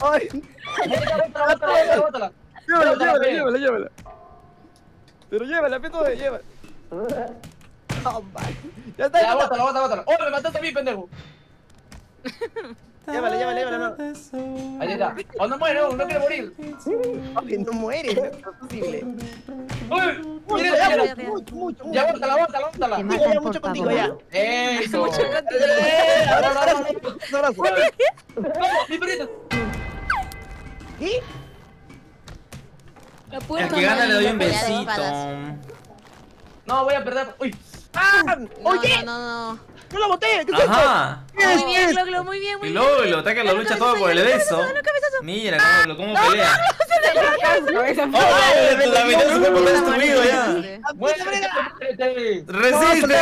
Speaker 7: Ay, llévala, llévala, llévala, llévala. Pero llévala, peto llévala. Oh, man. Ya está,
Speaker 5: Ya,
Speaker 7: ya está.
Speaker 5: bótala, bótala, bótala. ¡Oh, me mataste a mí, pendejo!
Speaker 7: Llévala, llévala, llévala, no.
Speaker 5: Ahí está. ¡Oh, no muere, no, no quiere morir!
Speaker 7: Ay, no muere, no es posible.
Speaker 5: ¡Uy!
Speaker 7: Mucho,
Speaker 5: ¡Mira,
Speaker 7: ya, mucho, mucho, mucho.
Speaker 5: Ya, bótala, bótala, bótala.
Speaker 1: Te
Speaker 7: Contigo,
Speaker 1: matan
Speaker 7: ya, mucho contigo, ya.
Speaker 5: ¡Eso!
Speaker 7: Eh, abrazo, abrazo, abrazo, abrazo.
Speaker 5: ¡Vamos, mi perrito!
Speaker 7: ¿Qué?
Speaker 4: La
Speaker 2: El que gana le doy un besito.
Speaker 5: No, voy a perder. ¡Uy!
Speaker 7: ¡Ah! ¡Oye!
Speaker 4: no, no, no.
Speaker 7: ¡No la boté!
Speaker 2: Ajá.
Speaker 7: ¿Qué
Speaker 4: Muy bien,
Speaker 7: esto?
Speaker 4: Glo, Glo, muy bien, muy
Speaker 2: Y
Speaker 4: bien.
Speaker 2: luego lo ataca, lo lucha todo por el beso. Mira cómo, cómo pelea. ¡Oh! La mitad de su cuerpo está destruido ya. ¡Resiste!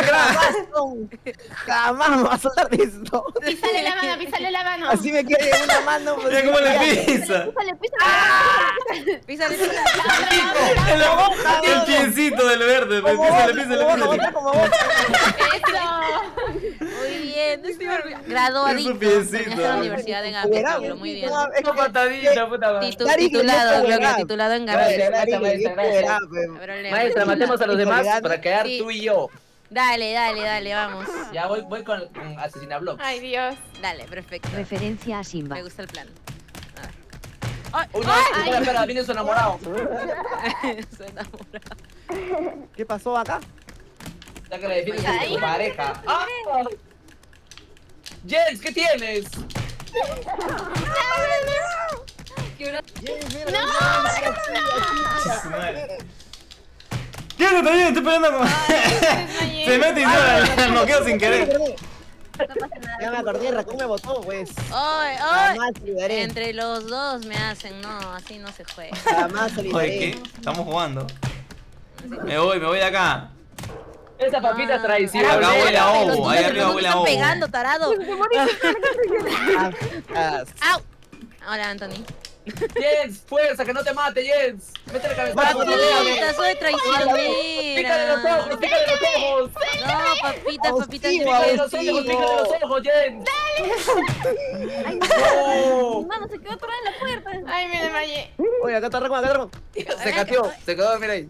Speaker 7: Jamás me va a soltar de esto.
Speaker 3: Písale la mano, písale la mano.
Speaker 7: Así me quede en una mano. pues,
Speaker 2: Mira cómo le pisa.
Speaker 3: Písale, písale.
Speaker 4: Písale,
Speaker 2: El, el piecito del verde. pues, Písale, písale, písale.
Speaker 3: Eso.
Speaker 4: Muy bien. Graduadito.
Speaker 2: Su.
Speaker 4: En esta universidad en Glo, muy bien.
Speaker 5: ¡Una patadita, puta
Speaker 4: titulado, titulado en
Speaker 5: gracias, maestra, matemos a los demás para quedar tú y yo.
Speaker 4: Dale, dale, dale, vamos.
Speaker 5: Ya voy, voy con, con Asesina Blocks.
Speaker 3: Ay, Dios.
Speaker 4: Dale, perfecto.
Speaker 1: Referencia a Simba.
Speaker 4: Me gusta el plan. A ver. Ay,
Speaker 5: Uy, no, espera, espera, viene su enamorado.
Speaker 4: Se enamora.
Speaker 7: ¿Qué pasó acá?
Speaker 5: Que la defiendes con tu pareja. ¡Ah! Jens, ¿qué tienes?
Speaker 2: ¿Qué está bien? Estoy peleando con. Se mete y se el sin querer.
Speaker 7: Ya me acordé, Raccoon me botó, pues.
Speaker 4: Entre los dos me hacen, no, así no se juega.
Speaker 7: Jamás
Speaker 2: Oye. ¿qué? Estamos jugando. Me voy, me voy de acá.
Speaker 5: Esa papita traicionera.
Speaker 2: Acá huele a ovo, ahí arriba huele a
Speaker 4: están
Speaker 2: ovo.
Speaker 4: pegando, tarado.
Speaker 7: Ah, ah,
Speaker 4: ¡Au! Hola, Anthony.
Speaker 5: Jens, fuerza, que no te mate, Jens. Métele cabezazo.
Speaker 4: Papita, soy
Speaker 5: Pícale
Speaker 4: traicionera.
Speaker 5: los ojos, pícale los ojos.
Speaker 4: No, papita, papita,
Speaker 5: Pícale los ojos, pícale los ojos, Jens. No.
Speaker 8: Mano, se quedó atorada en la puerta.
Speaker 3: Ay, me desmayé.
Speaker 7: Oye, acá está Raccoon, acá está Raccoon.
Speaker 5: Se cateó, se quedó, mira ahí.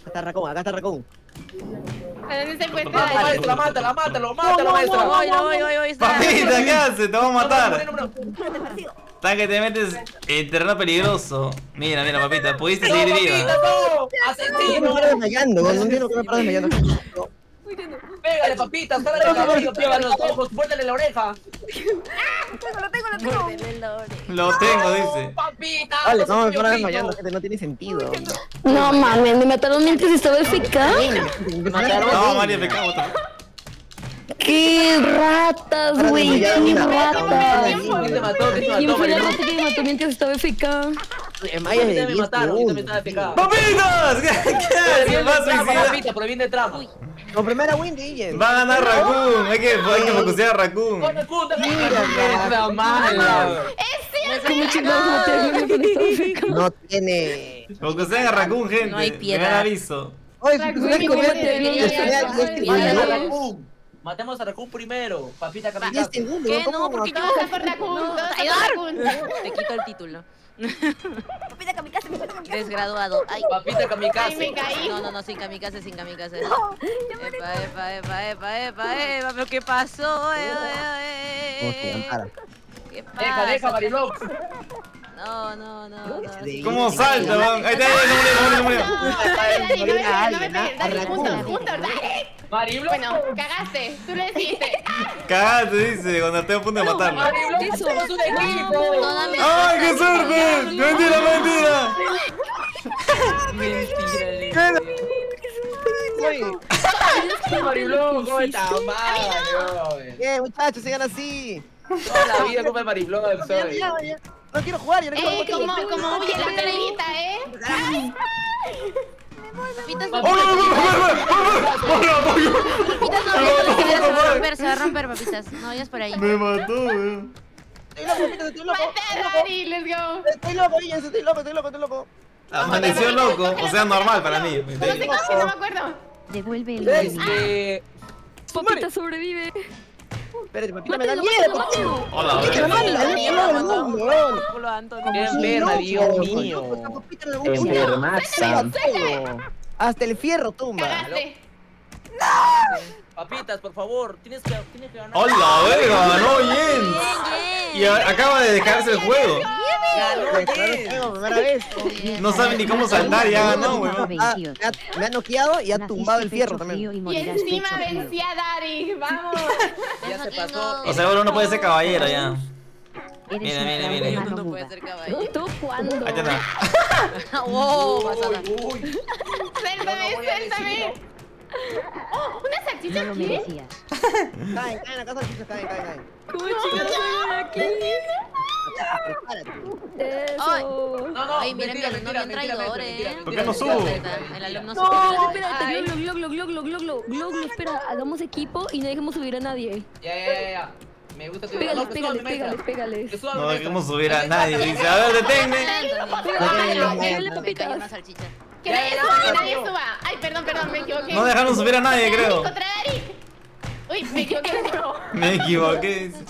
Speaker 7: Acá está Raccoon, acá está Raccoon.
Speaker 3: ¿A dónde se encuentra? Dani?
Speaker 5: maestra, mátala, mátalo, mátalo, maestra.
Speaker 4: Voy, voy, voy, voy.
Speaker 2: Papita, ¿qué haces? Te voy a matar. Está que te metes en terreno peligroso. Mira, mira, papita, pudiste seguir viva.
Speaker 5: No
Speaker 7: desmayando, no desmayando.
Speaker 5: Pégale, papita, jálale el cabello, pégale los ojos, muérdele la oreja.
Speaker 4: Muérdele la oreja.
Speaker 2: Lo tengo, dice.
Speaker 5: Papita.
Speaker 7: Vale,
Speaker 5: no
Speaker 7: ¿cómo me desmayando? Gente, no tiene sentido.
Speaker 8: No mames, me mataron mientras estaba FK.
Speaker 2: No, María, me cago. otra.
Speaker 8: ¡Qué ratas, güey! ¡Qué ratas!
Speaker 5: ¿Quién te mató? ¿Quién te
Speaker 8: ¿Quién
Speaker 5: mató,
Speaker 8: fue la rata que me mató mientras estaba FK?
Speaker 7: Maya es
Speaker 5: me mataron, yo
Speaker 7: también
Speaker 5: estaba pecado.
Speaker 2: ¡Papitos! ¿Qué haces? ¿Vas a suicidar?
Speaker 5: Proviene de trama.
Speaker 7: Con primera win de
Speaker 2: Va a ganar Raccoon. Hay que, focusear a Raccoon.
Speaker 7: Mira,
Speaker 5: mala.
Speaker 8: Es cierto.
Speaker 7: No tiene.
Speaker 2: Focusean a Raccoon, gente.
Speaker 4: No hay piedad.
Speaker 2: Me aviso.
Speaker 7: Oye,
Speaker 5: Raccoon. Matemos a Raccoon primero, papita capitán.
Speaker 7: Este
Speaker 4: ¿Qué? No, porque yo
Speaker 3: voy a Raccoon.
Speaker 4: Te quito el título.
Speaker 8: Papita kamikaze, papita kamikaze.
Speaker 4: Desgraduado. Ay.
Speaker 5: Papita
Speaker 3: Ay,
Speaker 5: kamikaze.
Speaker 3: me caí.
Speaker 4: No, no, no, sin kamikaze, sin kamikaze. Epa, epa, epa, epa, epa, epa, pero ¿qué pasó?
Speaker 7: Como si
Speaker 4: oye.
Speaker 7: cantara.
Speaker 4: ¿Qué
Speaker 5: Deja, deja,
Speaker 4: pasa? No, no, no.
Speaker 2: ¿Cómo salta, weón? Ahí está, ahí está, se murió, se murió, se murió.
Speaker 3: Dale.
Speaker 5: Mariblo.
Speaker 3: Bueno, cagaste. Tú lo hiciste.
Speaker 2: Cagaste, dice, cuando estoy a punto de matarlo.
Speaker 5: Mariblo, somos un equipo.
Speaker 2: ¡Ay, qué suerte! ¡Mentira, mentira!
Speaker 4: Mentira,
Speaker 5: Mariblo, ¿cómo está? Madre,
Speaker 7: ¿qué, muchachos? Sigan así.
Speaker 5: Toda la vida come Mariblo, soy.
Speaker 7: Ya, ya. No quiero jugar, yo no quiero
Speaker 3: Eh,
Speaker 7: jugar.
Speaker 3: como, como huye la carita, ¿eh?
Speaker 4: Papitas,
Speaker 2: ¡Oh, no,
Speaker 4: papitas, se va a romper, se va a romper, papitas. No, ya es por ahí.
Speaker 2: Me mató, weón.
Speaker 7: Estoy loco, estoy
Speaker 3: Dani, let's go.
Speaker 7: Estoy loco, estoy loco, estoy loco, estoy loco.
Speaker 2: Amaneció loco, o sea, normal para mí.
Speaker 3: No sé cómo, no me acuerdo.
Speaker 1: Devuelve el.
Speaker 5: Este.
Speaker 8: Papita sobrevive.
Speaker 7: Espérate, papita, me da miedo,
Speaker 8: papito.
Speaker 2: Hola,
Speaker 4: hola.
Speaker 5: Qué enferma, Dios mío.
Speaker 7: Enfermaza. Hasta el fierro tumba.
Speaker 3: ¡No!
Speaker 5: Papitas, por favor, tienes que, tienes que ganar.
Speaker 2: ¡Hola, verga! ¡Ganó!
Speaker 4: Bien,
Speaker 2: Y acaba de dejarse el juego. No sabe ni cómo saltar, ya ganó, weón.
Speaker 7: Ah, me ha- me ha noqueado y ha tumbado el fierro también.
Speaker 3: Y encima vencí a Dari. Vamos.
Speaker 5: Ya se pasó.
Speaker 2: O sea, ahora uno puede ser caballero ya. Mira, mira, mira.
Speaker 4: No puede ser caballero.
Speaker 8: ¿Tú cuándo?
Speaker 2: Ahí está.
Speaker 4: Wow.
Speaker 5: Uy,
Speaker 3: Suéltame, suéltame. ¡Oh! ¿Una salchicha
Speaker 1: no
Speaker 3: aquí?
Speaker 7: Caen, caen, acá salchichas, caen, caen, caen.
Speaker 8: ¿Cómo chingados aquí?
Speaker 7: Prepárate.
Speaker 4: Ay,
Speaker 5: no, no,
Speaker 4: Ay, mira
Speaker 5: mentira,
Speaker 4: ¿eh?
Speaker 2: ¿Por qué no subo?
Speaker 4: El alumno
Speaker 8: sube. No, espera, hagamos equipo y no dejemos subir a nadie.
Speaker 5: Ya, ya, ya, ya. Me gusta
Speaker 8: Pégales, pégales, pégales, pégales.
Speaker 2: No dejemos subir a nadie, dice. A ver, deténme.
Speaker 8: Pégale, pégale,
Speaker 3: que nadie suba, que nadie suba. Ay, perdón, perdón, me equivoqué.
Speaker 2: No dejaron subir a nadie, creo.
Speaker 3: Contra Dari. Uy, me equivoqué de nuevo.
Speaker 2: Me equivoqué. dice.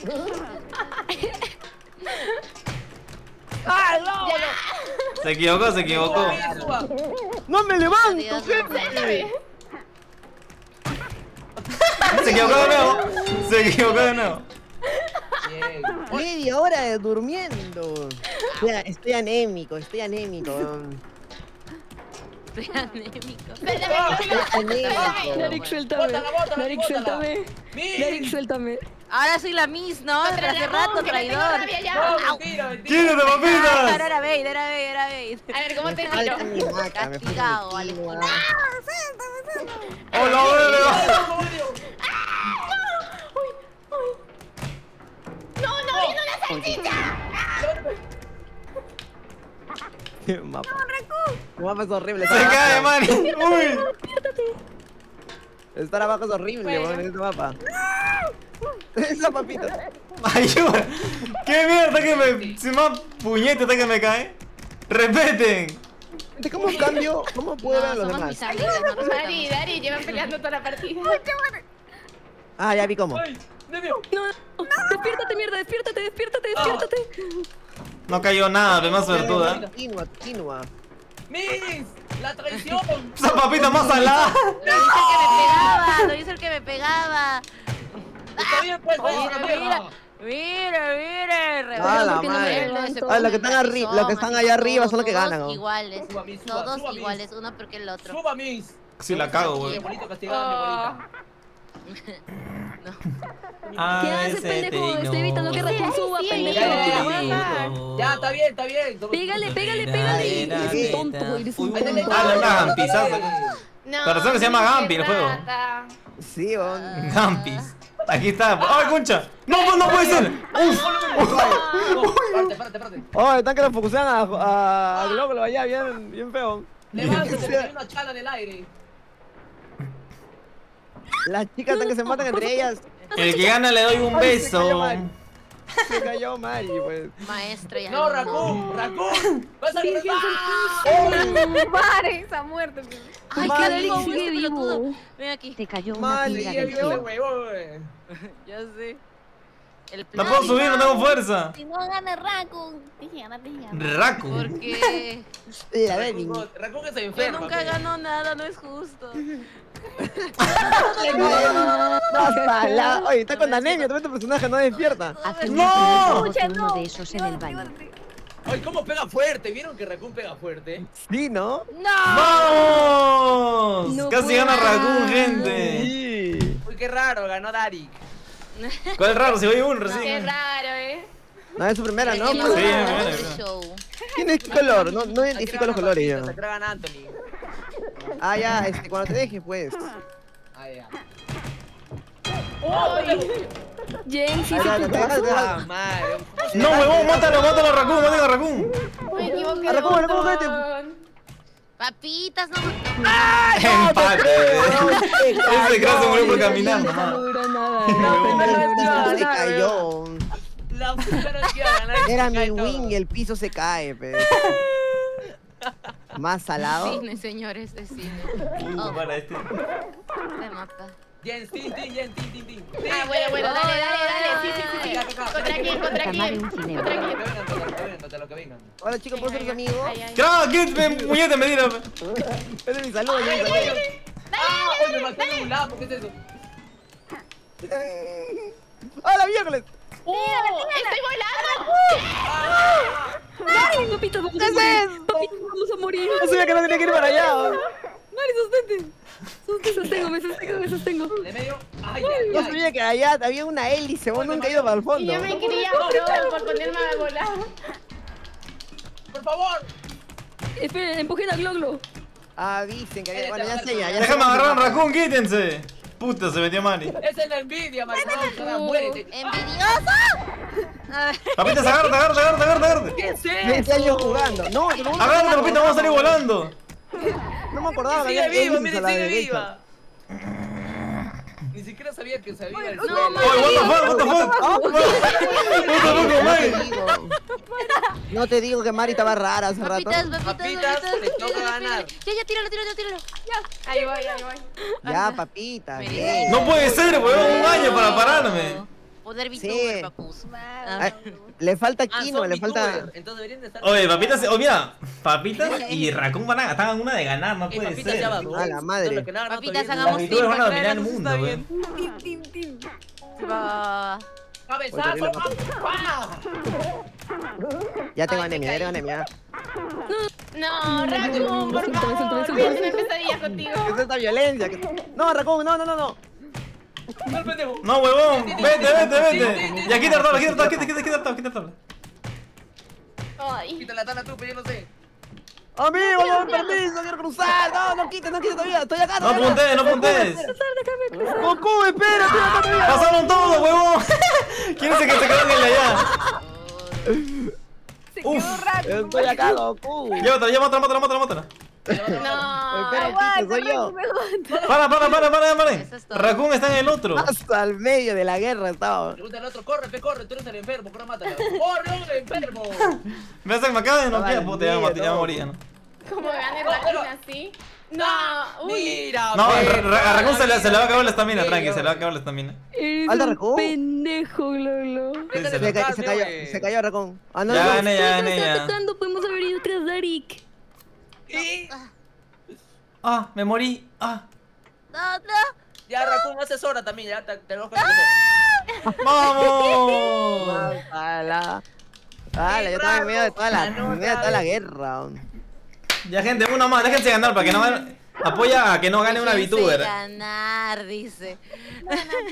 Speaker 2: Se equivocó, se equivocó.
Speaker 5: Suba, suba.
Speaker 7: ¡No me levanto!
Speaker 4: Adiós,
Speaker 3: Suéltame.
Speaker 2: Se equivocó de nuevo. Se equivocó de nuevo.
Speaker 7: Media hora durmiendo. Estoy anémico, estoy anémico.
Speaker 4: Anémico.
Speaker 8: Narik, suéltame. Narik, suéltame. Narik, suéltame.
Speaker 4: Ahora soy la Miss, ¿no? Desde hace rato, traidor.
Speaker 5: No, mentira, mentira.
Speaker 2: ¡Quítate,
Speaker 4: Ah,
Speaker 2: papitas!
Speaker 4: no, era Bait, era Bait, era Bait.
Speaker 3: A ver, ¿cómo te tiro?
Speaker 7: mi maca, me falta
Speaker 4: Castigado,
Speaker 7: mi quinoa.
Speaker 2: ¡Hola, verga!
Speaker 3: ¡No, no, vino la salchicha!
Speaker 7: Mapa. El mapa es horrible.
Speaker 2: ¡Se
Speaker 7: estar
Speaker 2: cae! ¡Uy!
Speaker 7: Estar abajo es horrible, weón, en este mapa. Esa papita.
Speaker 2: ¡Ayuda! ¡Qué mierda que me... Si más puñete hasta que me cae! ¡Respeten!
Speaker 7: Gente, ¿Cómo cambio? ¿Cómo puedo ver a
Speaker 4: No,
Speaker 7: los
Speaker 4: mis
Speaker 7: demás?
Speaker 4: amigas, no
Speaker 3: Dari,
Speaker 4: respetamos.
Speaker 3: Dari, llevan peleando toda la partida.
Speaker 7: Ah, ya vi cómo.
Speaker 5: Ay,
Speaker 8: No, no. Despiértate, mierda. Despiértate, despiértate, despiértate.
Speaker 2: No cayó nada, pero más suertuda.
Speaker 7: Quinoa, quinoa.
Speaker 5: Miss, la traición.
Speaker 2: ¡Esa papita más salada!
Speaker 4: Lo hizo el que me pegaba, lo hizo el que me pegaba.
Speaker 5: Está bien, pues,
Speaker 4: Mira,
Speaker 5: la
Speaker 4: mira, el rebelde.
Speaker 7: Ah, la
Speaker 8: ¿por qué no me
Speaker 7: madre. Ah, los que están arri- los que están allá arriba son los que
Speaker 4: Todos
Speaker 7: ganan, ¿no?
Speaker 4: iguales,
Speaker 5: Suba, Miss, suba,
Speaker 4: todos
Speaker 5: suba,
Speaker 4: iguales, uno porque el otro.
Speaker 5: Suba, Miss.
Speaker 2: Si la cago,
Speaker 5: Mi
Speaker 2: güey.
Speaker 5: abuelita.
Speaker 2: Ah,
Speaker 8: ¿Qué hace, pendejo? Estoy evitando que suba, pendejo.
Speaker 5: ya, está bien, está bien.
Speaker 8: Pégale, pégale, pégale. Eres un tonto, eres un tonto.
Speaker 2: Ah, la gampizaza.
Speaker 3: No,
Speaker 2: Pero razón que se llama Gampi el juego.
Speaker 7: Sí.
Speaker 2: Gampis. Aquí está. ¡Ay, concha! ¡No, pues no puede ser! ¡Uf!
Speaker 5: No, espérate, espérate, espérate.
Speaker 7: Oh, están que lo focusean a, a, allá, bien, bien feo.
Speaker 5: Levántate, que hay una chala en el aire.
Speaker 7: Las chicas están que se matan entre ellas.
Speaker 2: El que gana le doy un
Speaker 7: Ay, se cayó
Speaker 2: beso.
Speaker 7: mal. Se cayó Mari, pues.
Speaker 4: Maestro y
Speaker 5: No. Raccoon, Raccoon. Vas a.
Speaker 3: Pare, se ha muerto.
Speaker 4: Ay,
Speaker 7: Mal.
Speaker 4: qué
Speaker 8: vivo.
Speaker 4: Ven aquí.
Speaker 1: Te cayó
Speaker 7: Mal.
Speaker 4: Ya sé. El
Speaker 2: No
Speaker 4: plan.
Speaker 2: puedo subir, no tengo fuerza.
Speaker 3: Si no gana Raccoon, te gana, te gana.
Speaker 2: Raku.
Speaker 4: Porque
Speaker 7: La.
Speaker 5: Raccoon Raccoon es
Speaker 4: yo
Speaker 5: enferma.
Speaker 4: nunca
Speaker 5: pues.
Speaker 4: gano nada, no es justo.
Speaker 7: La... Oye, está con anemia, también tu personaje no despierta.
Speaker 2: ¡No!
Speaker 1: uno de esos en el baño.
Speaker 5: Ay, cómo pega fuerte. ¿Vieron que Raccoon pega fuerte?
Speaker 7: Sí, ¿no?
Speaker 2: ¡Vamos!
Speaker 8: No
Speaker 2: Casi
Speaker 8: puedo.
Speaker 2: gana Raccoon, gente.
Speaker 7: Sí.
Speaker 5: Uy, qué raro, ganó Darik.
Speaker 2: ¿Cuál es raro? Si voy uno
Speaker 3: Qué
Speaker 2: recién.
Speaker 3: raro, eh.
Speaker 7: No, es su primera, ¿no?
Speaker 4: Sí,
Speaker 7: Pues,
Speaker 2: Sí,
Speaker 4: mira. show.
Speaker 7: ¿Quién es qué color? No, no identifico los colores yo.
Speaker 5: Se tragan Anthony.
Speaker 7: Ah, ya, este, cuando te dejes, pues.
Speaker 5: Ah, ya.
Speaker 8: Jen, sí,
Speaker 7: Ah,
Speaker 8: sí.
Speaker 5: Ah, madre.
Speaker 2: No, huevón, mátalo, mátalo a Raccoon, mátalo a Raccoon.
Speaker 3: Me equivoqué. de
Speaker 7: Raccoon, Raccoon, vete.
Speaker 3: botón.
Speaker 4: Papitas, no.
Speaker 2: Empate. Ese creo se murió por caminar,
Speaker 8: No
Speaker 2: mamá.
Speaker 8: duró nada.
Speaker 5: No,
Speaker 8: No,
Speaker 5: no,
Speaker 7: Se
Speaker 5: no,
Speaker 7: cayó.
Speaker 5: La puta no quiero ganar.
Speaker 7: Era
Speaker 5: se
Speaker 7: mi wing y el piso se cae, pues. Más salado.
Speaker 4: Cine, señores, es cine.
Speaker 2: Uh, para este.
Speaker 4: Este mapa.
Speaker 5: Jens, tin, tin, Jens, tin, tin, tin.
Speaker 3: Ah, bueno, bueno, dale, dale, dale. Sí, sí, sí. ¿Contra quién? ¿Contra quién? ¿Contra quién?
Speaker 5: contra lo que vengan.
Speaker 7: Hola chicos, ¿puedo ser
Speaker 3: ay.
Speaker 2: ¡Claro! ¿Quién me puñete me tira?
Speaker 7: Ese es mi saludo, ya mi saludo.
Speaker 5: ¡Ah! ¡Hoy me maté de un lado! ¿Qué es eso?
Speaker 7: ¡Hola, miércoles!
Speaker 3: ¡Estoy volando!
Speaker 8: Ay, papitas, vamos a morir. Papitas, vamos a morir.
Speaker 7: No sabía que no tenía que ir para allá.
Speaker 8: Mari, sostente. Sostengo, me sostengo, me sostengo.
Speaker 5: De medio. ¡Ay,
Speaker 7: No
Speaker 5: ay, ay!
Speaker 7: sabía que allá había una hélice, vos nunca ido para el
Speaker 3: Y
Speaker 7: fondo.
Speaker 3: yo me quería pro por ponerme a volar.
Speaker 5: ¡Por favor!
Speaker 8: Esperen, empujen a Gloglo.
Speaker 7: Ah, dicen que había. Bueno, ya sé, ya. ya
Speaker 2: Déjame agarrar un Raccoon, quítense. Puta, se metió Mari.
Speaker 5: Esa es la envidia. Muérete.
Speaker 4: ¡Envidioso!
Speaker 2: Papitas, agárrate, agárrate, agárrate, agárrate.
Speaker 5: ¿Qué es
Speaker 7: 20 años jugando. No, pero no,
Speaker 2: Agárrate, papita, vamos a salir volando.
Speaker 7: No me acordaba que
Speaker 5: Sigue
Speaker 7: había
Speaker 5: viva, mire, sigue viva. Ni siquiera sabía que se había el
Speaker 8: No,
Speaker 5: suelo.
Speaker 2: Oye, what the fuck, what the fuck. What the fuck,
Speaker 7: No te digo. No te digo que Mari estaba rara hace rato.
Speaker 4: Papitas, papitas,
Speaker 5: Papitas,
Speaker 4: papitas.
Speaker 5: te toca ganar.
Speaker 4: Ya, ya, tíralo, tíralo, tíralo.
Speaker 3: Ahí voy, ahí voy.
Speaker 7: Ya, papita.
Speaker 4: Me
Speaker 7: bien.
Speaker 2: No puede ser, weón, un año para pararme.
Speaker 4: Poder
Speaker 7: Sí.
Speaker 4: VTuber, papus.
Speaker 7: Ay, le falta
Speaker 5: Ah,
Speaker 7: quinoa,
Speaker 5: son
Speaker 7: le falta.
Speaker 5: Entonces deberían de estar.
Speaker 2: Oye, papitas, oh mira, papitas y Raccoon van a están una de ganar, no
Speaker 5: Eh,
Speaker 2: puede
Speaker 5: papitas ya va
Speaker 2: ser.
Speaker 5: dos.
Speaker 7: A la madre.
Speaker 5: No
Speaker 4: Papitas, hagamos
Speaker 2: Las VTubers van a dominar el mundo.
Speaker 4: Va, va, va.
Speaker 5: ¡Cabezazo! ¡Ah!
Speaker 7: Ya tengo anemia, ya tengo anemia.
Speaker 3: No, Raccoon, por
Speaker 8: Suéltame, suéltame,
Speaker 3: favor.
Speaker 8: suéltame.
Speaker 3: Voy a tener pesadillas contigo.
Speaker 7: ¿Qué es esta violencia? ¿Qué- No, Raccoon, no, no, no, no.
Speaker 2: No, huevón. Vete, vete, vete. Ya quita el tabla, quita el tabla, quita, quita, quita el tabla, quita el tabla.
Speaker 3: Ay.
Speaker 5: Quita la tana tú, pero yo no sé.
Speaker 7: Amigo, no me permiso, quiero cruzar. No, no quites, no quites todavía. Estoy acá.
Speaker 2: No apuntes, no apuntes.
Speaker 7: Goku, espera, estoy acá todavía.
Speaker 2: Pasaron todo, huevón. ¿Quién es el que se quedó en el de allá? Uf.
Speaker 7: Estoy acá, Goku.
Speaker 2: Llévatela, llévatela, mátala, mátala, mátala.
Speaker 3: No.
Speaker 7: Espera, soy yo.
Speaker 2: Para, para, para, para, para.
Speaker 9: Es.
Speaker 2: Raccoon está en el otro.
Speaker 7: Hasta al medio de la guerra estaba.
Speaker 5: Pregunta al otro, corre, pe, corre, tú eres el enfermo, corre, mátala. ¡Corre, hombre, enfermo!
Speaker 2: Me hacen, me acaba de noquear,
Speaker 7: Vale,
Speaker 2: puta, ya ya me
Speaker 7: miedo.
Speaker 2: morí, ya no.
Speaker 3: Como gane Raccoon así. No. Uy.
Speaker 5: Mira,
Speaker 2: No, a Raccoon se le, se le va a acabar la estamina, tranqui, se le va a acabar la estamina.
Speaker 8: Un
Speaker 7: Raccoon.
Speaker 8: pendejo, Lolo.
Speaker 2: Se
Speaker 7: cayó, se cayó Raccoon. Ah, no,
Speaker 2: Ya
Speaker 7: no.
Speaker 2: gané, ya
Speaker 8: ¿Por qué me
Speaker 2: gané, ya.
Speaker 8: Podemos haber ido tras Darik.
Speaker 5: Y
Speaker 2: Ah, me morí. Ah.
Speaker 9: No, no.
Speaker 5: ya Raccoon haces hora también, ya te, te lo vas a
Speaker 2: ¡Vamos!
Speaker 7: Ala. Ala, yo estaba en medio de toda la, medio de toda la guerra.
Speaker 2: Ya, gente, una más, déjense ganar para que no. Apoya a que no gane una VTuber.
Speaker 9: ganar, dice.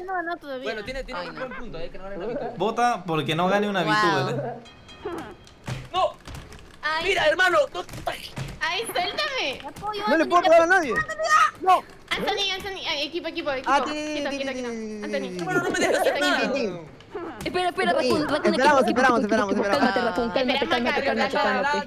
Speaker 3: No, no, todavía.
Speaker 5: Bueno, tiene, tiene
Speaker 9: Ay,
Speaker 5: un
Speaker 9: no.
Speaker 5: buen punto, eh, que no gane una victoria.
Speaker 2: Vota porque no gane una
Speaker 9: Wow.
Speaker 2: VTuber.
Speaker 5: ¡No!
Speaker 3: Ay,
Speaker 5: ¡Mira, hermano! no-
Speaker 3: ay, suéltame.
Speaker 7: No le puedo pegar a nadie. No.
Speaker 3: Anthony, Anthony, ay, equipo, equipo, equipo.
Speaker 7: Ah,
Speaker 3: Anthony.
Speaker 5: Hermano, no me hacer nada.
Speaker 8: Espera, espera, Raccoon, Raccoon,
Speaker 7: Esperamos, esperamos, esperamos, esperamos.
Speaker 8: Cálmate, Raccoon, cálmate,
Speaker 3: Espera,
Speaker 8: cálmate, cálmate, cálmate.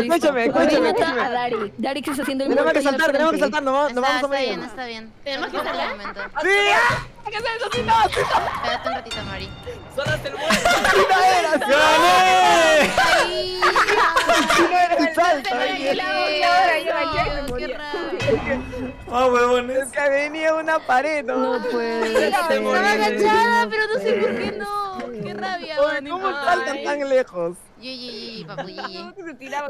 Speaker 7: Escúchame, escúchame,
Speaker 8: a. Darik. Darik se está haciendo el
Speaker 7: Tenemos que saltar, tenemos que saltar, nos vamos, nos vamos a
Speaker 9: está bien, está bien.
Speaker 3: Tenemos que saltar.
Speaker 9: el momento.
Speaker 7: ¡Sí! ¡Ah!
Speaker 9: Espérate un ratito, Mari.
Speaker 5: Solo el muerto.
Speaker 7: ¡Sí no!
Speaker 2: ¡Gané! Ah, huevones.
Speaker 7: Es que venía una pared, ¿no?
Speaker 8: No puede
Speaker 9: Estaba agachada, pero no sé por qué no. Qué rabia,
Speaker 7: Oye. ¿Cómo saltan tan lejos?
Speaker 9: Yi, papu, yi.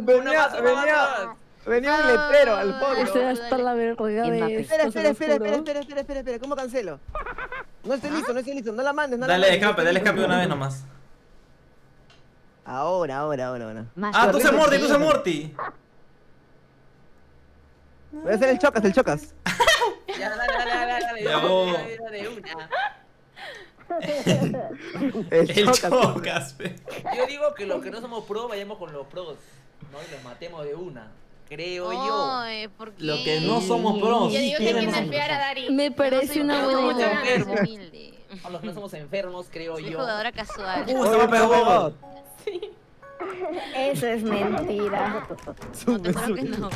Speaker 7: Venía, venía, venía un letrero al fondo.
Speaker 8: Estoy hasta la verga de
Speaker 7: Espera, espera, espera, espera, espera, espera, espera, espera, ¿cómo cancelo? No estoy listo, no estoy listo, no la mandes, no la
Speaker 2: Dale escape, dale escape una vez nomás.
Speaker 7: Ahora, ahora, ahora, ahora.
Speaker 1: Más
Speaker 2: Ah, tú se Morty, tú se Morty.
Speaker 7: Voy a hacer el chocas, el chocas.
Speaker 5: Ya, dale, dale, dale, dale.
Speaker 2: Ya
Speaker 5: dale, de una.
Speaker 7: El
Speaker 2: El
Speaker 7: chocas.
Speaker 2: chocas.
Speaker 5: Yo digo que los que no somos pro vayamos con los pros, ¿no? Y los matemos de una. Creo yo.
Speaker 9: Ay, ¿por qué?
Speaker 2: Lo que no somos pros.
Speaker 3: Yo digo que hay que nerfear a Dari.
Speaker 8: Me parece una
Speaker 9: Yo
Speaker 8: buena idea.
Speaker 9: más humilde.
Speaker 5: A los que no somos enfermos, creo
Speaker 9: Soy
Speaker 5: yo.
Speaker 9: jugadora casual.
Speaker 2: Uh, se me pegó.
Speaker 8: Eso es mentira.
Speaker 9: No, te juro que no.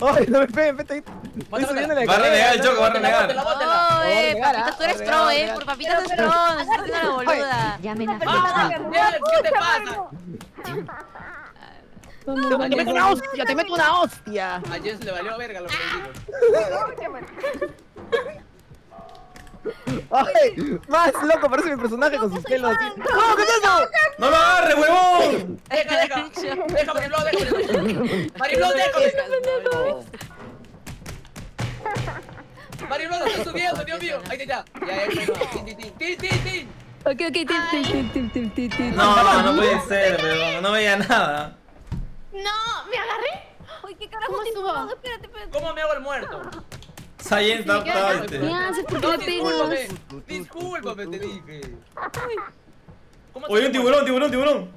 Speaker 7: Ay, no me peguen, vete. Estoy subiendo la
Speaker 2: Va a renegar el choco, va a renegar.
Speaker 9: Oye,
Speaker 7: renegar,
Speaker 9: papitas, tú
Speaker 7: ah,
Speaker 9: eres pro, eh. Por papitas es pro. No estás haciendo la boluda.
Speaker 1: Llamen a
Speaker 5: ¡Ah!
Speaker 1: Felipe.
Speaker 5: Bien, ¿Qué te pasa?
Speaker 7: Te meto una hostia, te meto una hostia.
Speaker 5: A Jess le valió verga lo que digo.
Speaker 7: Ay, más loco parece mi personaje con sus pelos. ¡No, qué es eso!
Speaker 2: ¡No lo agarre, huevón!
Speaker 5: Deja, deja. Deja, Mariblo, déjame. Mariblo, déjame. Mariblo, lo estoy subiendo, Dios mío. Ahí está, ya. Ya, ya, ya. Tin, tin, tin, tin, tin, tin.
Speaker 8: Ok, ok, tim, tim, tim, tim, tim, tim.
Speaker 2: No, no puede ser, huevón. No veía nada.
Speaker 3: No, me agarré.
Speaker 9: Uy, qué carajo
Speaker 3: ¿Cómo
Speaker 9: te
Speaker 3: subo?
Speaker 9: subo? Espérate, espérate.
Speaker 5: ¿Cómo me hago el muerto?
Speaker 2: Sayen está
Speaker 3: ¿qué
Speaker 2: está,
Speaker 3: haces?
Speaker 2: este.
Speaker 8: ¿Qué haces? ¿Por qué
Speaker 5: No,
Speaker 8: le pegas?
Speaker 5: discúlpame. Discúlpame, te dije. ¿Cómo te
Speaker 2: Oye, un tiburón, tiburón, tiburón.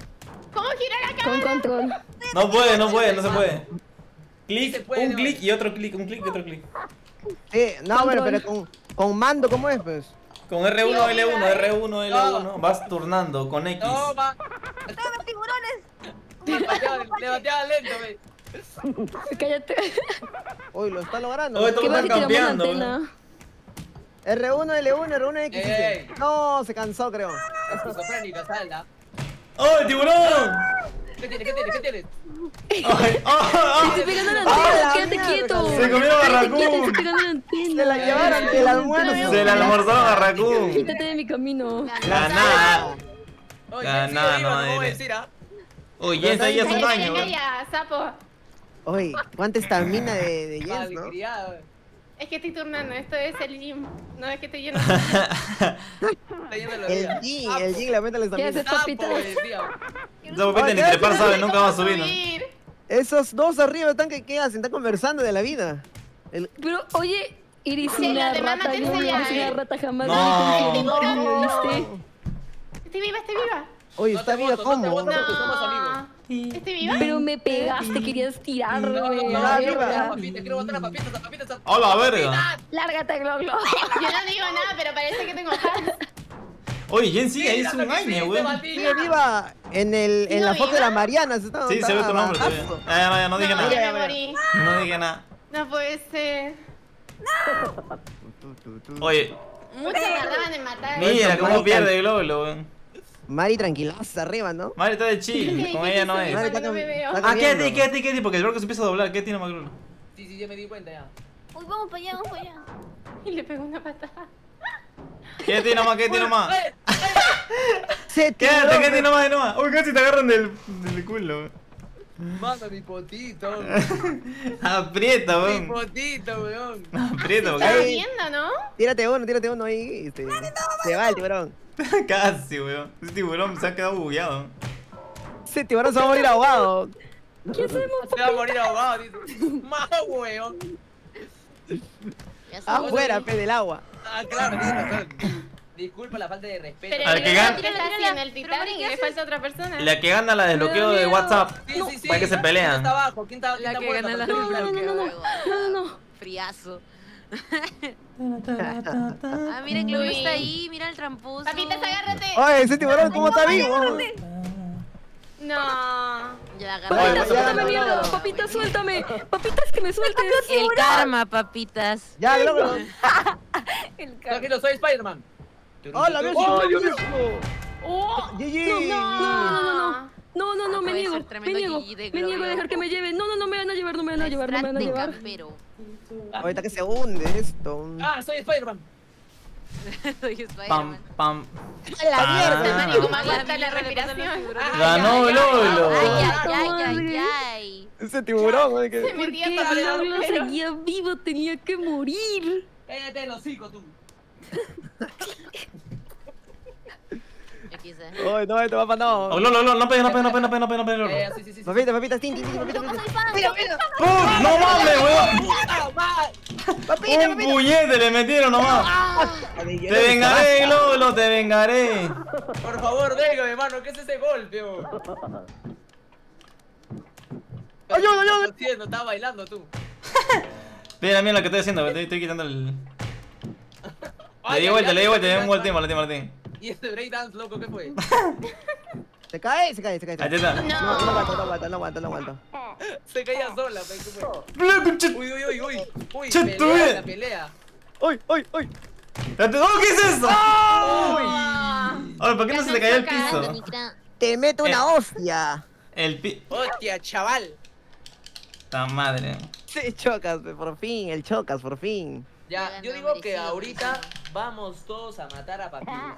Speaker 3: ¿Cómo girar acá?
Speaker 8: Con control.
Speaker 2: No puede, no puede, no se puede. Clic, un
Speaker 5: no.
Speaker 2: clic y otro clic, un clic y otro clic.
Speaker 7: Sí, no, bueno, pero con, con mando, ¿cómo es, pues?
Speaker 2: Con R1, L1, R1, L1. Vas turnando con X.
Speaker 5: Toma. Le bateaba, le bateaba lento, ve.
Speaker 8: Cállate.
Speaker 7: Uy, lo está logrando.
Speaker 8: ¿Qué
Speaker 2: todos están
Speaker 8: la
Speaker 2: campeando.
Speaker 8: antena?
Speaker 7: R1, L1, R1, X.
Speaker 5: Ey.
Speaker 7: No, se cansó, creo.
Speaker 5: Esquizofrénica, salda.
Speaker 2: ¡Oh, el tiburón!
Speaker 5: ¿Qué tienes? ¿Qué tienes? ¿Qué tienes?
Speaker 2: ¡Ay! ¡Ah! ah!
Speaker 8: Estoy pegando la
Speaker 7: ¡Ah,
Speaker 8: antena,
Speaker 7: la
Speaker 8: quédate quieto.
Speaker 2: Se comió a
Speaker 8: estoy pegando la antena.
Speaker 7: Se la llevaron del almuerzo.
Speaker 2: Se la almorzaron a.
Speaker 8: Quítate de mi camino.
Speaker 2: Ganá.
Speaker 5: Oye,
Speaker 2: Ganá,
Speaker 5: sí,
Speaker 2: no,
Speaker 5: ¿ah?
Speaker 2: Oye, Jens ahí hace un daño.
Speaker 3: venga ya, sapo.
Speaker 7: Oye, cuánta estamina de, de Jens, ¿no?
Speaker 3: Es que estoy turnando, esto es el gym. No es que estoy lleno.
Speaker 5: Está yendo la
Speaker 7: El
Speaker 5: vida.
Speaker 7: Jin, el Jin le aumenta la
Speaker 8: ¿Qué
Speaker 7: estamina.
Speaker 8: haces,
Speaker 5: Sapo,
Speaker 8: papitas?
Speaker 5: decía.
Speaker 2: Esa popita ni trepar sabe, nunca va a subir. ¿no?
Speaker 7: Esos dos arriba están que qué hacen, están conversando de la vida. El-
Speaker 8: Pero, oye, eres
Speaker 3: Sí,
Speaker 8: una
Speaker 3: la demanda
Speaker 8: rata, Globo, eres una rata jamás.
Speaker 2: No.
Speaker 3: No.
Speaker 8: ¿viste?
Speaker 3: Estoy viva, estoy viva.
Speaker 7: Oye,
Speaker 5: No
Speaker 7: está
Speaker 5: te
Speaker 7: viva
Speaker 5: voto, no te
Speaker 7: cómo.
Speaker 5: voto. porque somos amigos.
Speaker 3: No. ¿Estoy viva?
Speaker 8: Pero me pegaste, querías tirarme.
Speaker 5: No, no, no, no, quiero papita, quiero botar a papitas, a papitas, a
Speaker 2: ¡A la verga!
Speaker 8: Lárgate, Glo, Glo.
Speaker 3: Yo no digo nada, pero parece que tengo fans.
Speaker 2: Oye, Jen sigue ahí, es un año.
Speaker 5: Martín.
Speaker 7: Sigue viva en, el, en
Speaker 3: ¿No
Speaker 7: la foto de
Speaker 3: viva?
Speaker 7: las Marianas. Está,
Speaker 2: Sí, se ve tu nombre todavía. Ya, ya, no dije
Speaker 3: No,
Speaker 2: nada. No dije nada.
Speaker 3: No puede ser.
Speaker 7: Tu.
Speaker 2: Oye,
Speaker 3: Muchos tardaban en matar.
Speaker 2: mira cómo pierde Globlo, weón.
Speaker 7: Mari tranquilaza arriba, ¿no?
Speaker 2: Mari está de chill, con ella no es.
Speaker 7: Mari está
Speaker 3: me
Speaker 7: con-
Speaker 3: veo.
Speaker 2: Ah, quédate, quédate, quédate, porque el barco se empieza a doblar. ¿Qué tiene más Globlo?
Speaker 5: Sí, sí, ya me di cuenta ya.
Speaker 3: Uy, vamos para allá, vamos para allá. Y le pegó una patada.
Speaker 2: Quédate nomás, quédate nomás.
Speaker 5: ¡Eh!
Speaker 7: Se
Speaker 2: Quédate, quédate nomás, nomás. Uy, casi te agarran del, del culo. Weón.
Speaker 5: Manda mi potito.
Speaker 2: Aprieta,
Speaker 5: Mi
Speaker 2: weón.
Speaker 5: potito, weón.
Speaker 2: Aprieta,
Speaker 3: Estaba
Speaker 2: porque
Speaker 3: viendo, ¿no?
Speaker 7: Tírate uno, tírate uno ahí. Este, se va el tiburón.
Speaker 2: casi, weón. Ese tiburón se ha quedado bugueado.
Speaker 7: Ese tiburón se va a morir ahogado.
Speaker 5: Se va a morir ahogado, dice. Más weón.
Speaker 7: Afuera, pe del agua.
Speaker 5: Ah, claro, tienes razón. Disculpa la falta de respeto.
Speaker 3: Pero
Speaker 2: Al
Speaker 3: el
Speaker 2: que
Speaker 3: que
Speaker 2: gana-
Speaker 3: haciendo el Titanic y le falta otra persona.
Speaker 2: La que gana la desbloqueo de WhatsApp.
Speaker 5: Sí, sí, sí.
Speaker 2: Para que se
Speaker 5: ¿Quién
Speaker 2: pelean.
Speaker 5: está abajo? ¿Quién está, quién
Speaker 10: La
Speaker 5: está
Speaker 10: que
Speaker 5: muerto?
Speaker 10: gana la
Speaker 5: ¿Quién está
Speaker 10: desbloqueo.
Speaker 5: muerto?
Speaker 8: No, no, no.
Speaker 4: Friazo. Ah, miren,
Speaker 3: Uy.
Speaker 4: está ahí, mira el tramposo.
Speaker 3: Papitas, agárrate.
Speaker 7: Oye, ese tiburón, ¿cómo está vivo?
Speaker 3: No.
Speaker 4: Ya agarré.
Speaker 7: ya,
Speaker 8: suéltame,
Speaker 7: no,
Speaker 8: mierda.
Speaker 7: no.
Speaker 8: Papita, suéltame. Papitas, que me sueltes.
Speaker 4: El karma, papitas.
Speaker 7: Ya, Globo.
Speaker 5: Tranquilo, soy Spider-Man.
Speaker 7: ¡Hola, Dios
Speaker 5: ¡Oh,
Speaker 7: mío!
Speaker 5: Dios mío!
Speaker 3: Oh,
Speaker 7: GG.
Speaker 8: No, no, no, no. No, no, no, me niego. Me niego.
Speaker 4: GG de
Speaker 8: Me niego a dejar que me lleven. No, no, no me van a llevar, no me van a llevar, no me van a llevar, no me van a
Speaker 4: de
Speaker 8: llevar.
Speaker 4: campero.
Speaker 7: Ahorita que se hunde esto.
Speaker 5: Ah, soy Spider-Man.
Speaker 4: Soy
Speaker 2: Pam,
Speaker 4: Spider-Man.
Speaker 2: pam.
Speaker 7: ¡A la mierda!
Speaker 2: Ah.
Speaker 3: Mario, ¿cómo
Speaker 4: Ay,
Speaker 3: aguanta la respiración?
Speaker 4: tiburones.
Speaker 2: Ganó Lolo.
Speaker 4: Ay, ay, ay, ay.
Speaker 7: Ese tiburón, güey.
Speaker 3: Se metía para el
Speaker 8: Lolo seguía vivo, tenía que morir.
Speaker 5: Cállate el hocico, tú.
Speaker 7: Oye, no, esto va para
Speaker 2: Oh,
Speaker 7: no.
Speaker 2: Lolo, Lolo, no pegues, no pegues, no pegues, no pegues, no pegues, no pegues, Lolo.
Speaker 5: Eh, sí, sí, sí.
Speaker 7: Papita, papita, tin, tin, tin, papita, papita. Mira, mira.
Speaker 2: ¡Pum! ¡No mames, weón!
Speaker 5: ¡Ah!
Speaker 7: Papita,
Speaker 2: Un puñete le metieron nomás.
Speaker 7: papita.
Speaker 2: Te vengaré, Lolo, te vengaré.
Speaker 5: Por favor, déjame, hermano, ¿qué es ese golpe? oh?
Speaker 7: Ayuda, ayuda.
Speaker 5: ¿Qué estás haciendo? Estaba bailando tú.
Speaker 2: Mira, mira lo que estoy haciendo, estoy, estoy quitando el. Le di vuelta, le di vuelta, le di le di un volteín.
Speaker 5: ¿Y este breakdance, loco, qué fue?
Speaker 7: Se cae, se cae, se cae.
Speaker 2: Ahí está.
Speaker 7: No, no aguanto, no aguanto, no aguanto, no aguanto.
Speaker 5: Se caía sola, pe, ¿qué fue? Uy, uy, uy, uy. Uy, pelea, la pelea.
Speaker 7: ¡Uy, uy, uy!
Speaker 2: ¡Oh, qué es eso!
Speaker 3: Ah.
Speaker 2: Ahora, ¿por qué no se te cayó el piso?
Speaker 7: ¡Te meto
Speaker 2: Eh.
Speaker 7: una hostia!
Speaker 2: El pi.
Speaker 5: Hostia, chaval.
Speaker 2: ¡Ta madre!
Speaker 7: Sí, chocas, por fin, el chocas, por fin.
Speaker 5: Ya, yo digo que ahorita. Vamos todos a matar a papitas.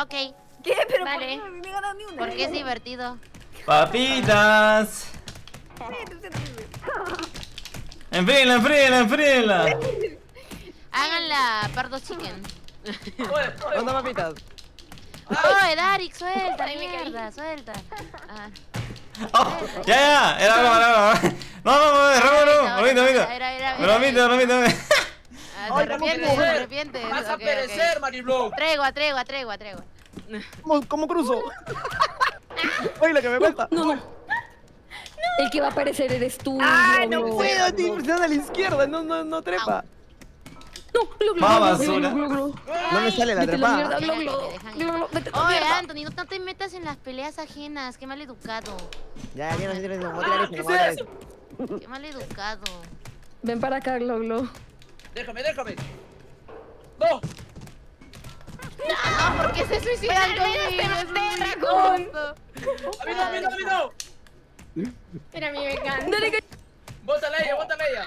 Speaker 4: Ok,
Speaker 8: ¿Qué? Pero
Speaker 3: Vale.
Speaker 8: ¿por qué no me ganan ni una?
Speaker 4: porque es divertido.
Speaker 2: ¡Papitas! Enfríenla, enfríenla, enfríenla.
Speaker 4: Hagan la pardo chicken.
Speaker 5: Oye, oye,
Speaker 7: ¿Dónde papitas?
Speaker 4: Oh, Darik, suelta, mierda, suelta. Ah.
Speaker 2: Oh, ya, ya, era broma, era broma. No, no, no, es broma, no. Bromita, bromita.
Speaker 4: Era, era, era.
Speaker 2: Bromita, bromita, bromita.
Speaker 4: Ah,
Speaker 7: Ay,
Speaker 4: te
Speaker 7: ¿cómo que
Speaker 4: arrepientes, te arrepientes.
Speaker 5: vas a perecer, Mariblo.
Speaker 4: Tregua, tregua, tregua, tregua.
Speaker 7: ¿Cómo, cómo cruzo? Oye, lo que me cuesta.
Speaker 8: No, no. El que va a aparecer eres tú.
Speaker 7: ¡Ah, no puedo! Estoy presionando a la izquierda, no, no, no trepa.
Speaker 8: No,
Speaker 2: basura.
Speaker 8: Glo, Glo.
Speaker 7: No me sale la
Speaker 8: la
Speaker 7: trepada.
Speaker 8: la
Speaker 4: Oye. Anthony, no, te metas en las peleas ajenas. Qué mal educado.
Speaker 7: Ya, ya no sé, no voy a tirar eso, no voy a tirar eso.
Speaker 4: Qué mal educado.
Speaker 8: Ven para acá, Glo, Glo.
Speaker 5: Déjame, déjame. ¡No!
Speaker 3: No, porque se suicida al menos te maté, dragón.
Speaker 5: ¡A mí no, a mí no, a mí no!
Speaker 3: Era mi venganza.
Speaker 8: Dale, que-
Speaker 5: ¡Bótala a ella, bótala a ella!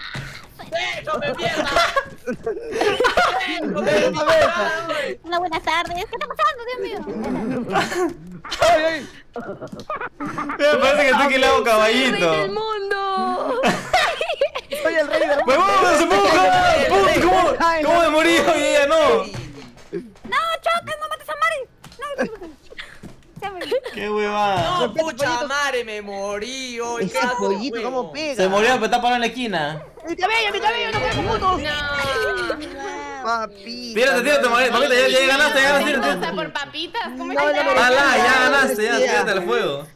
Speaker 5: ¡Déjame, mierda! ¡Déjame!
Speaker 3: Hola, buenas tardes. ¿Qué está pasando, Dios mío?
Speaker 7: ¡Ay, ay!
Speaker 2: Me parece que estoy que le hago
Speaker 8: ¡Rey del
Speaker 2: caballito.
Speaker 8: mundo!
Speaker 7: ¡Soy el rey del mundo!
Speaker 2: ¡Huevón, se pudo! ¡Pum! ¿Cómo, cómo me morí y ella no?
Speaker 3: No, chocas, no mates a Mari. No,
Speaker 2: Qué huevada.
Speaker 5: No, pucha madre, me morí hoy.
Speaker 7: Ese pollito, ¿cómo pega?
Speaker 2: Se murió, pero está parado en la esquina.
Speaker 7: ¡Mi cabello, mi cabello! ¡No queremos juntos!
Speaker 3: No.
Speaker 7: Papi.
Speaker 2: Tírate, tírate, mamita, ya, ya ganaste, ya ganaste, tírate,
Speaker 3: por papitas, ¿cómo
Speaker 7: No,
Speaker 2: ya ganaste, ya, tírate al fuego.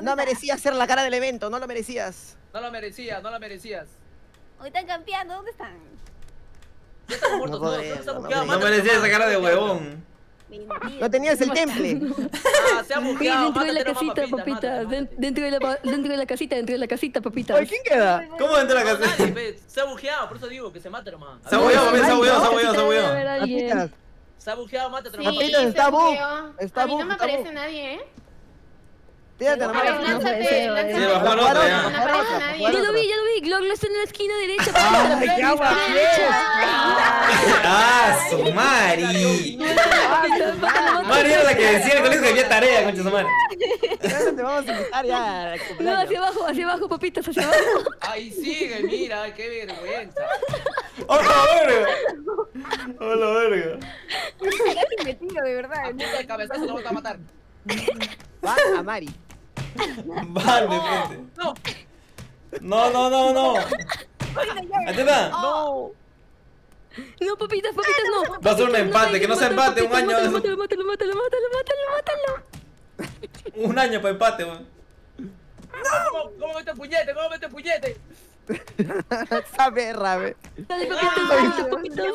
Speaker 7: No merecías ser la cara del evento, no lo merecías.
Speaker 5: No lo merecías, no lo merecías.
Speaker 3: Hoy están campeando, ¿dónde están?
Speaker 5: Ya están muertos
Speaker 7: No
Speaker 5: todos.
Speaker 7: podemos,
Speaker 5: ¿dónde está
Speaker 7: no
Speaker 5: buqueado?
Speaker 2: No
Speaker 5: Mátate,
Speaker 2: merecía esa cara de huevón.
Speaker 7: No tenías el temple.
Speaker 5: Ah, se ha
Speaker 8: Oye,
Speaker 5: buqueado.
Speaker 8: dentro de la
Speaker 5: mátate nomás,
Speaker 8: casita,
Speaker 5: mátate.
Speaker 8: Dentro de la, dentro de la casita, dentro de la casita, papitas.
Speaker 7: Oye, ¿quién queda?
Speaker 2: ¿Cómo la
Speaker 5: No,
Speaker 2: casa?
Speaker 5: nadie, pe. Se ha buqueado, por eso digo que se mate nomás.
Speaker 2: Se ha bugueado, se ha bugueado, se ha bugueado, se ha bugueado.
Speaker 5: Se ha nomás.
Speaker 7: Papitas, está bug. Está
Speaker 3: A mí
Speaker 7: bug,
Speaker 3: no me aparece
Speaker 7: bug.
Speaker 3: nadie, ¿eh?
Speaker 7: Tírate nomás.
Speaker 3: lánzate, lánzate.
Speaker 2: Sí, bajó el otro ya.
Speaker 8: Ya lo vi, ya lo vi. Glock lo está en la esquina derecha.
Speaker 7: ¡Ay, qué agua!
Speaker 2: ¡Ah, su Mari! Mari era la que decía el colegio que había tarea, concha su madre.
Speaker 7: Ya Te vamos a invitar ya
Speaker 8: No, hacia abajo, hacia abajo, papitas, hacia abajo.
Speaker 5: Ahí sigue, mira, qué vergüenza.
Speaker 2: ¡Hola, verga! ¡Hola, verga!
Speaker 3: Me tiro, de verdad.
Speaker 5: A punta de cabezazo no vas a matar.
Speaker 7: Va a Mari.
Speaker 2: Vale, frente.
Speaker 5: No,
Speaker 2: No, no, no, no.
Speaker 7: No.
Speaker 8: No, papitas, papitas, no.
Speaker 2: Va a ser un empate, que no sea empate, un año.
Speaker 8: Mátalo, mátalo, mátalo, mátalo, mátalo, mátalo.
Speaker 2: Un año para empate, weón.
Speaker 5: ¿cómo, cómo mete puñete? ¿Cómo mete puñete?
Speaker 7: Esa perra, ve.
Speaker 8: Dale, papitas, papitas, papitas.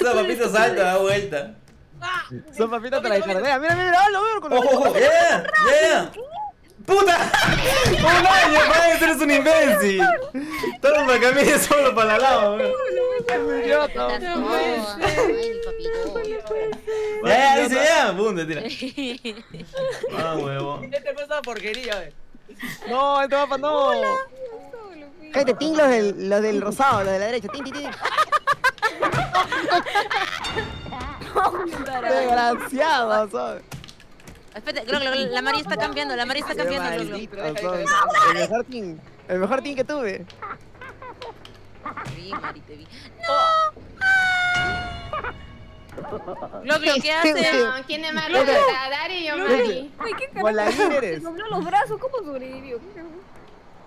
Speaker 2: Esa papita salta, da vuelta.
Speaker 7: Son papitas traicioneras. Mira, mira, mira, lo veo con los
Speaker 2: ¡Ojo! ¡Ya, ya! ¡Puta! ¡Un año! ¡Eres un imbécil! Todo para cambiar solo para la lava, weón.
Speaker 7: idiota.
Speaker 4: Ay, papito.
Speaker 2: Ya, dice ya. ¡Pum! Te tira. Ah, huevo.
Speaker 5: Este fue esa porquería, eh.
Speaker 7: No, este mapa no. Cállate, ting los del, los del rosado, los de la derecha. Ting, ting, ting. Desgraciado, ¿sabes?
Speaker 4: Espérate, la Mari está cambiando, la Mari está cambiando.
Speaker 7: El mejor team. El mejor team que tuve.
Speaker 4: Te vi, Mari, te vi. Glock, Glock, ¿qué haces?
Speaker 3: No, ¿quién es más? Dari y yo, Mari.
Speaker 8: Ay, qué carajo. Dobló los brazos, ¿cómo sobrevivió?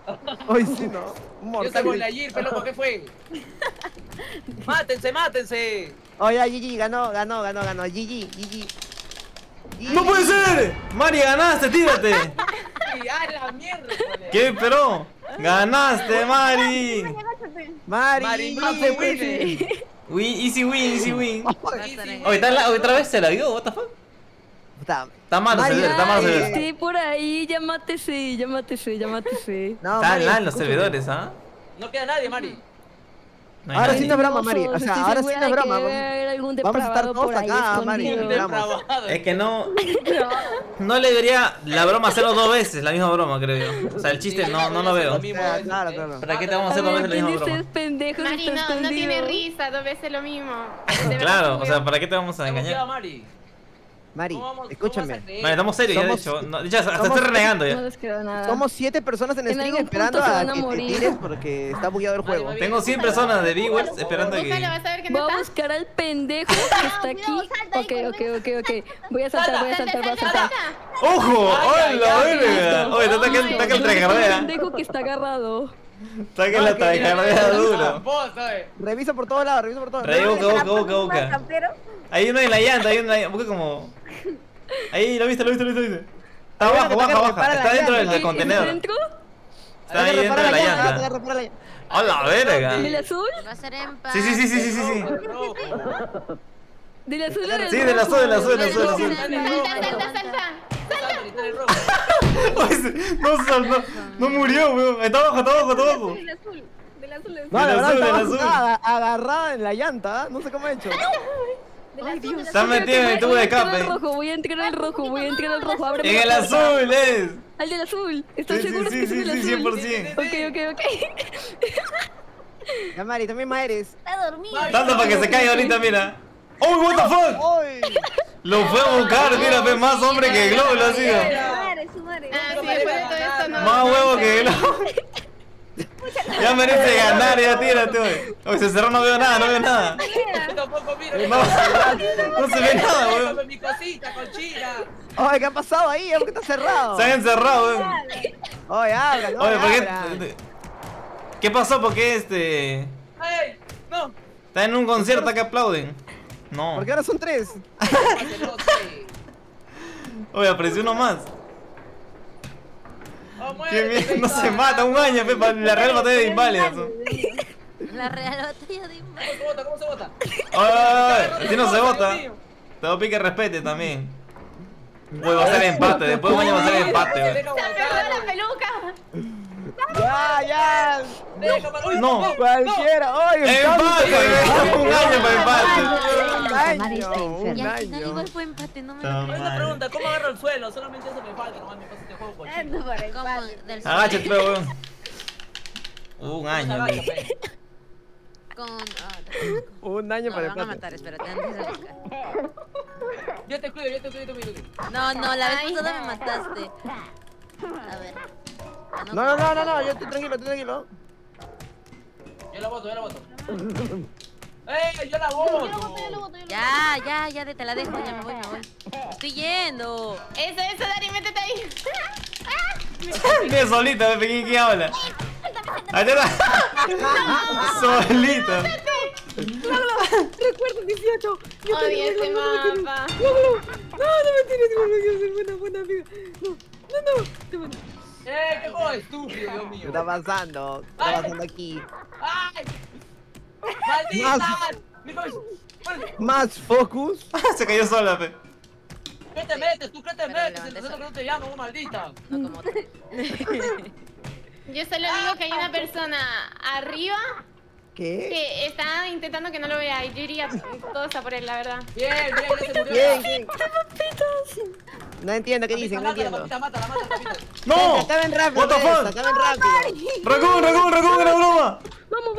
Speaker 7: Hoy sí, no. Un
Speaker 5: Yo
Speaker 7: mortal.
Speaker 5: salgo en la Yir, pero ¿qué fue? ¡Mátense, mátense!
Speaker 7: Oye, GG, ganó, ganó, ganó, ganó. GG, GG.
Speaker 2: ¡No puede ser! ¡Mari, ganaste! ¡Tírate!
Speaker 5: ¡Y a la mierda! joder!
Speaker 2: ¿Qué esperó? ¡Ganaste, Mari!
Speaker 7: Mari,
Speaker 5: Mari, se
Speaker 7: pues.
Speaker 5: win.
Speaker 2: Easy win, easy win. Oye, ¿está otra vez se la dio, what the fuck? Está mal,
Speaker 7: Mari,
Speaker 2: servidor, está mal,
Speaker 7: ay,
Speaker 2: servidor.
Speaker 8: Esté por ahí, llámatese, llámatese, llámatese.
Speaker 7: No,
Speaker 2: Están mal los servidores, ¿ah?
Speaker 5: No queda nadie, Mari.
Speaker 2: No
Speaker 7: Ahora sí no es broma, Mari. O sea,
Speaker 8: Estoy
Speaker 7: ahora sí no es broma. Vamos, a estar todos acá, Mari.
Speaker 2: Es que no. No le debería la broma hacerlo dos veces, la misma broma, creo yo. O sea, el chiste no, no lo veo.
Speaker 7: Claro, claro.
Speaker 2: ¿Para qué te vamos a hacer dos veces la
Speaker 8: ¿quién
Speaker 2: misma broma?
Speaker 8: pendejos
Speaker 3: Mari,
Speaker 8: está
Speaker 3: no, no tiene risa, dos veces lo mismo.
Speaker 2: Claro, o sea. ¿para qué te vamos a engañar?
Speaker 5: Mari.
Speaker 7: Mari,
Speaker 5: ¿Cómo vamos- cómo
Speaker 7: escúchame.
Speaker 2: Vale, estamos serios ya, de
Speaker 7: Somos-
Speaker 2: hecho. No, ya, hasta
Speaker 7: somos-
Speaker 2: estoy renegando
Speaker 8: No
Speaker 2: ya.
Speaker 8: les quedó nada.
Speaker 7: Somos siete personas en
Speaker 8: En
Speaker 7: stream esperando a que te
Speaker 8: morir.
Speaker 7: tires porque está bugueado el juego.
Speaker 5: Mari,
Speaker 2: Tengo 100 personas de viewers esperando a que.
Speaker 3: vas a ver que no
Speaker 8: Voy a buscar al pendejo que está aquí. Ok, ok, ok, ok. Voy a saltar, voy a saltar, voy a saltar.
Speaker 2: ¡Ojo! ¡Hola, verga! Oye, está que está que el
Speaker 8: El
Speaker 2: trajardea.
Speaker 8: pendejo que está agarrado.
Speaker 2: Que la trajardea duro.
Speaker 7: Revisa por todos lados, revisa por todos lados.
Speaker 2: boca, boca, boca, boca. Hay uno en la llanta, hay uno en la llanta. Busca como. Ahí, lo viste, lo viste, lo viste. lo viste. Está abajo, baja, baja. Está
Speaker 7: la
Speaker 2: dentro del contenedor.
Speaker 8: ¿Dentro?
Speaker 2: Está ahí dentro de la llanta. ¡A la verga!
Speaker 8: ¿Del azul?
Speaker 4: Va a ser empate.
Speaker 2: Sí, sí, sí, sí, sí, sí. Sí.
Speaker 5: Rojo.
Speaker 8: ¿Del azul
Speaker 2: Sí, del azul, del azul, del azul, del azul.
Speaker 3: Salta, salta, salta.
Speaker 5: Está
Speaker 2: No, se- no, no murió, weón. Está abajo, está abajo, está abajo.
Speaker 3: Del azul, del azul,
Speaker 7: No, la verdad,
Speaker 2: azul, azul.
Speaker 7: aga- agarrada en la llanta, ¿ah? no sé cómo ha hecho.
Speaker 3: azul.
Speaker 2: Está metido en el tubo de
Speaker 8: Voy a entrar al
Speaker 2: escape.
Speaker 8: rojo, voy a entrar al rojo, voy a entrar al rojo.
Speaker 2: En
Speaker 8: la
Speaker 2: el azul es.
Speaker 8: Al del azul. ¿Estás
Speaker 2: Sí, sí,
Speaker 8: seguro
Speaker 2: sí,
Speaker 8: que es
Speaker 2: sí,
Speaker 8: el
Speaker 2: sí,
Speaker 8: azul?
Speaker 2: 100%.
Speaker 8: Ok, ok, ok.
Speaker 7: Ya, Mari, también eres.
Speaker 3: Está dormido.
Speaker 2: Tanto para que se caiga ahorita, mira. ¡Oh, what the fuck! Lo fue a buscar, mira, fue más hombre que Globo, lo ha sido.
Speaker 3: Ah.
Speaker 2: Más huevo que Globo. Ya merece ganar, ya tírate, wey. Oye, se cerró, no veo nada, no veo nada. No, no se ve nada, weón.
Speaker 7: Oye, ¿qué ha pasado ahí? ¿Por qué está cerrado?
Speaker 2: Se han encerrado, weón.
Speaker 7: Oye, abran,
Speaker 2: Oye, ¿por qué? ¿Qué pasó? ¿Por qué este.?
Speaker 5: ¡Ey! ¡No!
Speaker 2: Está en un concierto que aplauden. No.
Speaker 7: ¿Por qué ahora son tres?
Speaker 2: Oye, apareció uno más.
Speaker 5: ¡Oh,
Speaker 2: Qué miedo, no se mata, un año, Pepa. La real batalla de inválidas.
Speaker 4: La real batalla de
Speaker 5: ¿Cómo se vota? ¿Cómo se vota?
Speaker 2: Ay, así no se vota. Te doy pique respete también. Uy, va a ser empate, después de un año va a ser empate, wey.
Speaker 5: votar,
Speaker 3: la peluca!
Speaker 7: Ya,
Speaker 2: No.
Speaker 7: Cualquiera. Oye,
Speaker 2: ¡Empate! Un año para empate.
Speaker 7: Un año, un
Speaker 4: fue empate, no me
Speaker 5: una pregunta, ¿cómo agarro el suelo? Solamente eso me falta, nomás me pasa este juego
Speaker 3: el.
Speaker 2: Un año.
Speaker 4: Con. ah,
Speaker 7: Un año
Speaker 4: no,
Speaker 7: para
Speaker 4: me van a matar, espérate, antes de buscar.
Speaker 5: Yo te cuido, yo te cuido, yo te cuido.
Speaker 4: No, no, la vez pasada me mataste. A ver. Ah,
Speaker 7: No, no, no, no, no, yo estoy tranquilo, estoy tranquilo.
Speaker 5: Yo la voto, yo la voto. ¡Eh! ¡Yo la voto!
Speaker 4: Ya, ya, ya, te la dejo, ya me voy, me voy. Estoy yendo.
Speaker 3: Eso, eso, Dari, métete ahí.
Speaker 2: Mira, solita, ve, ¿quién, quién habla? Ahí está. Solita.
Speaker 8: Recuerdo 18. Yo
Speaker 3: Odio este mapa.
Speaker 8: No, no me tienes buena, buena amiga. No, no, no. Mando.
Speaker 5: ¡Eh! ¡Qué juego estúpido, Dios
Speaker 7: ¿Qué
Speaker 5: mío!
Speaker 7: está pasando? ¿Qué está pasando aquí?
Speaker 5: ¡Ay! ¡Maldita! Muérete.
Speaker 7: Más focus.
Speaker 2: Se cayó sola, pe.
Speaker 5: ¿Qué te metes? ¿Tú qué te metes? Entonces
Speaker 4: eso.
Speaker 5: que no te llamo, maldita.
Speaker 4: No como tú.
Speaker 3: Yo solo digo que hay una persona arriba
Speaker 7: ¿Qué?
Speaker 3: que está intentando que no lo vea. Y yo iría todos a por él, la verdad.
Speaker 5: Bien, bien, ya se murió.
Speaker 7: No entiendo qué dicen, no entiendo.
Speaker 2: ¡No!
Speaker 7: Acaben rápido,
Speaker 2: What the fuck?
Speaker 7: acaben rápido.
Speaker 2: ¡Raccoon, Raccoon, Raccoon, era broma!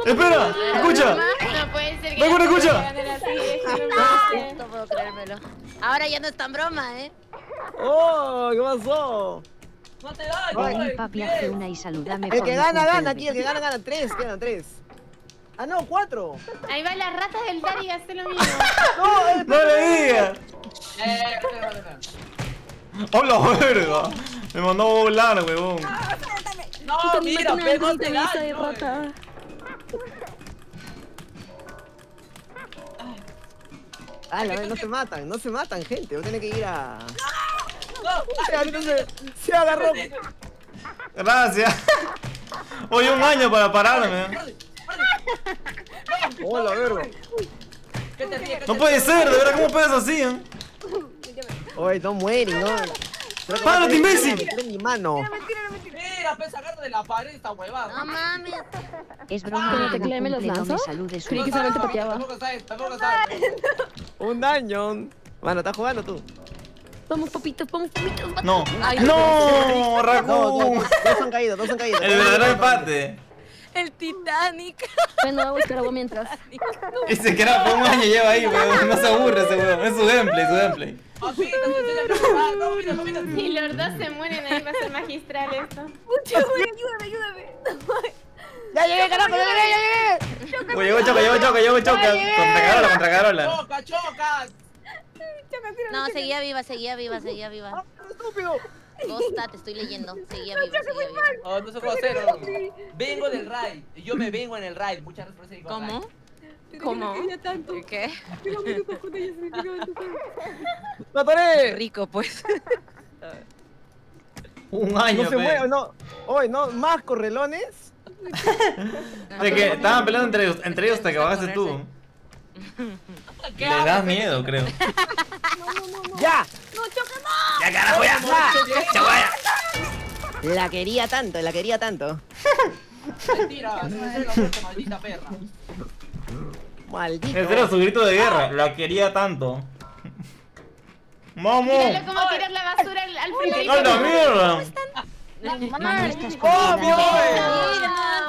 Speaker 2: ¡Espera! ¡Escucha!
Speaker 3: No puede ser que la
Speaker 2: escucha.
Speaker 3: eso no puede ser.
Speaker 4: No puedo creérmelo. Ahora ya no es tan broma, ¿eh?
Speaker 7: Oh, ¿qué pasó?
Speaker 5: No te da,
Speaker 7: Ay,
Speaker 1: Ven, papi, hace una y salúdame
Speaker 7: El que gana, gana, aquí, el que gana, gana. Tres, quedan tres. Ah, no, cuatro.
Speaker 3: Ahí va la rata del Dari a hacer lo mismo.
Speaker 7: No, el-
Speaker 2: ¡No le digas!
Speaker 5: Eh, espera, espera, espera.
Speaker 2: ¡Hola, verga! Me mandó a volar, huevón.
Speaker 5: No, mira, pe, no
Speaker 8: vista
Speaker 5: da.
Speaker 8: de
Speaker 5: no,
Speaker 8: rata.
Speaker 7: Ah, la no se matan, no se matan, gente. A tener que ir a.
Speaker 5: No,
Speaker 7: Se, agarró, se, se agarró.
Speaker 2: Gracias. Hoy un año para pararme.
Speaker 7: Hola, verga.
Speaker 5: ¿Qué te ríes? ¿Qué
Speaker 2: No puede ser, de verdad, ¿cómo pegas así? eh?
Speaker 7: Oye, no mueren, no.
Speaker 2: ¡Párate,
Speaker 7: me
Speaker 2: imbécil!
Speaker 7: mi mano.
Speaker 5: Mira, pe, agarra de la pared esta huevada.
Speaker 4: No mames.
Speaker 1: Es broma
Speaker 8: ¿Pero
Speaker 1: de
Speaker 8: te clave los
Speaker 1: cumple, no me
Speaker 8: lanzas?
Speaker 1: saludes.
Speaker 8: Creí que solamente pateaba.
Speaker 7: Un daño. Mano, ¿estás jugando tú?
Speaker 8: Vamos, papitos, vamos, papitos.
Speaker 2: No.
Speaker 4: Ay,
Speaker 2: ¡No!
Speaker 7: No, no,
Speaker 2: ¡Raccoon!
Speaker 7: dos han caído, dos han caído.
Speaker 2: El verdadero empate.
Speaker 4: El Titanic.
Speaker 8: Bueno, voy a buscar agua mientras.
Speaker 2: Ese que era por un año lleva ahí, weón. No se aburre ese weón. Es su gameplay, su gameplay.
Speaker 3: Si los dos se mueren, ahí va a ser magistral esto.
Speaker 8: ayúdame, ayúdame.
Speaker 7: ¡Ya llegué, carajo! ¡Ya llegué, ya llegué!
Speaker 2: Llegó Choca, llegó Choca, llegó Choca. Contra Carola, contra Carola.
Speaker 5: Choca, choca.
Speaker 4: No, seguía viva, seguía viva, seguía viva.
Speaker 7: ¡Estúpido!
Speaker 4: Costa, te estoy leyendo. Seguía viva, seguía viva.
Speaker 5: Oh, no se puede hacer. oh. Vengo del raid. Yo me vengo en el raid. Muchas gracias por ese
Speaker 4: ¿Cómo?
Speaker 8: ¿Cómo?
Speaker 4: ¿Qué?
Speaker 7: ¡Lo atoré!
Speaker 4: Rico, pues.
Speaker 2: Un año,
Speaker 7: No se mueve, no. Oye, no, más correlones.
Speaker 2: De que estaban peleando entre ellos, entre ellos hasta que bajaste tú.
Speaker 5: ¿Qué
Speaker 2: Le das miedo, creo.
Speaker 7: ¡Ya!
Speaker 2: ¡Ya, carajo, ya!
Speaker 7: La quería tanto, la quería tanto.
Speaker 5: Mentira, hace la muerte, maldita perra.
Speaker 7: Maldito.
Speaker 2: Ese era su grito de guerra. La quería tanto. ¡Vamos!
Speaker 3: Míralo cómo tirar la basura al, al frigorífico.
Speaker 2: ¡A la mierda!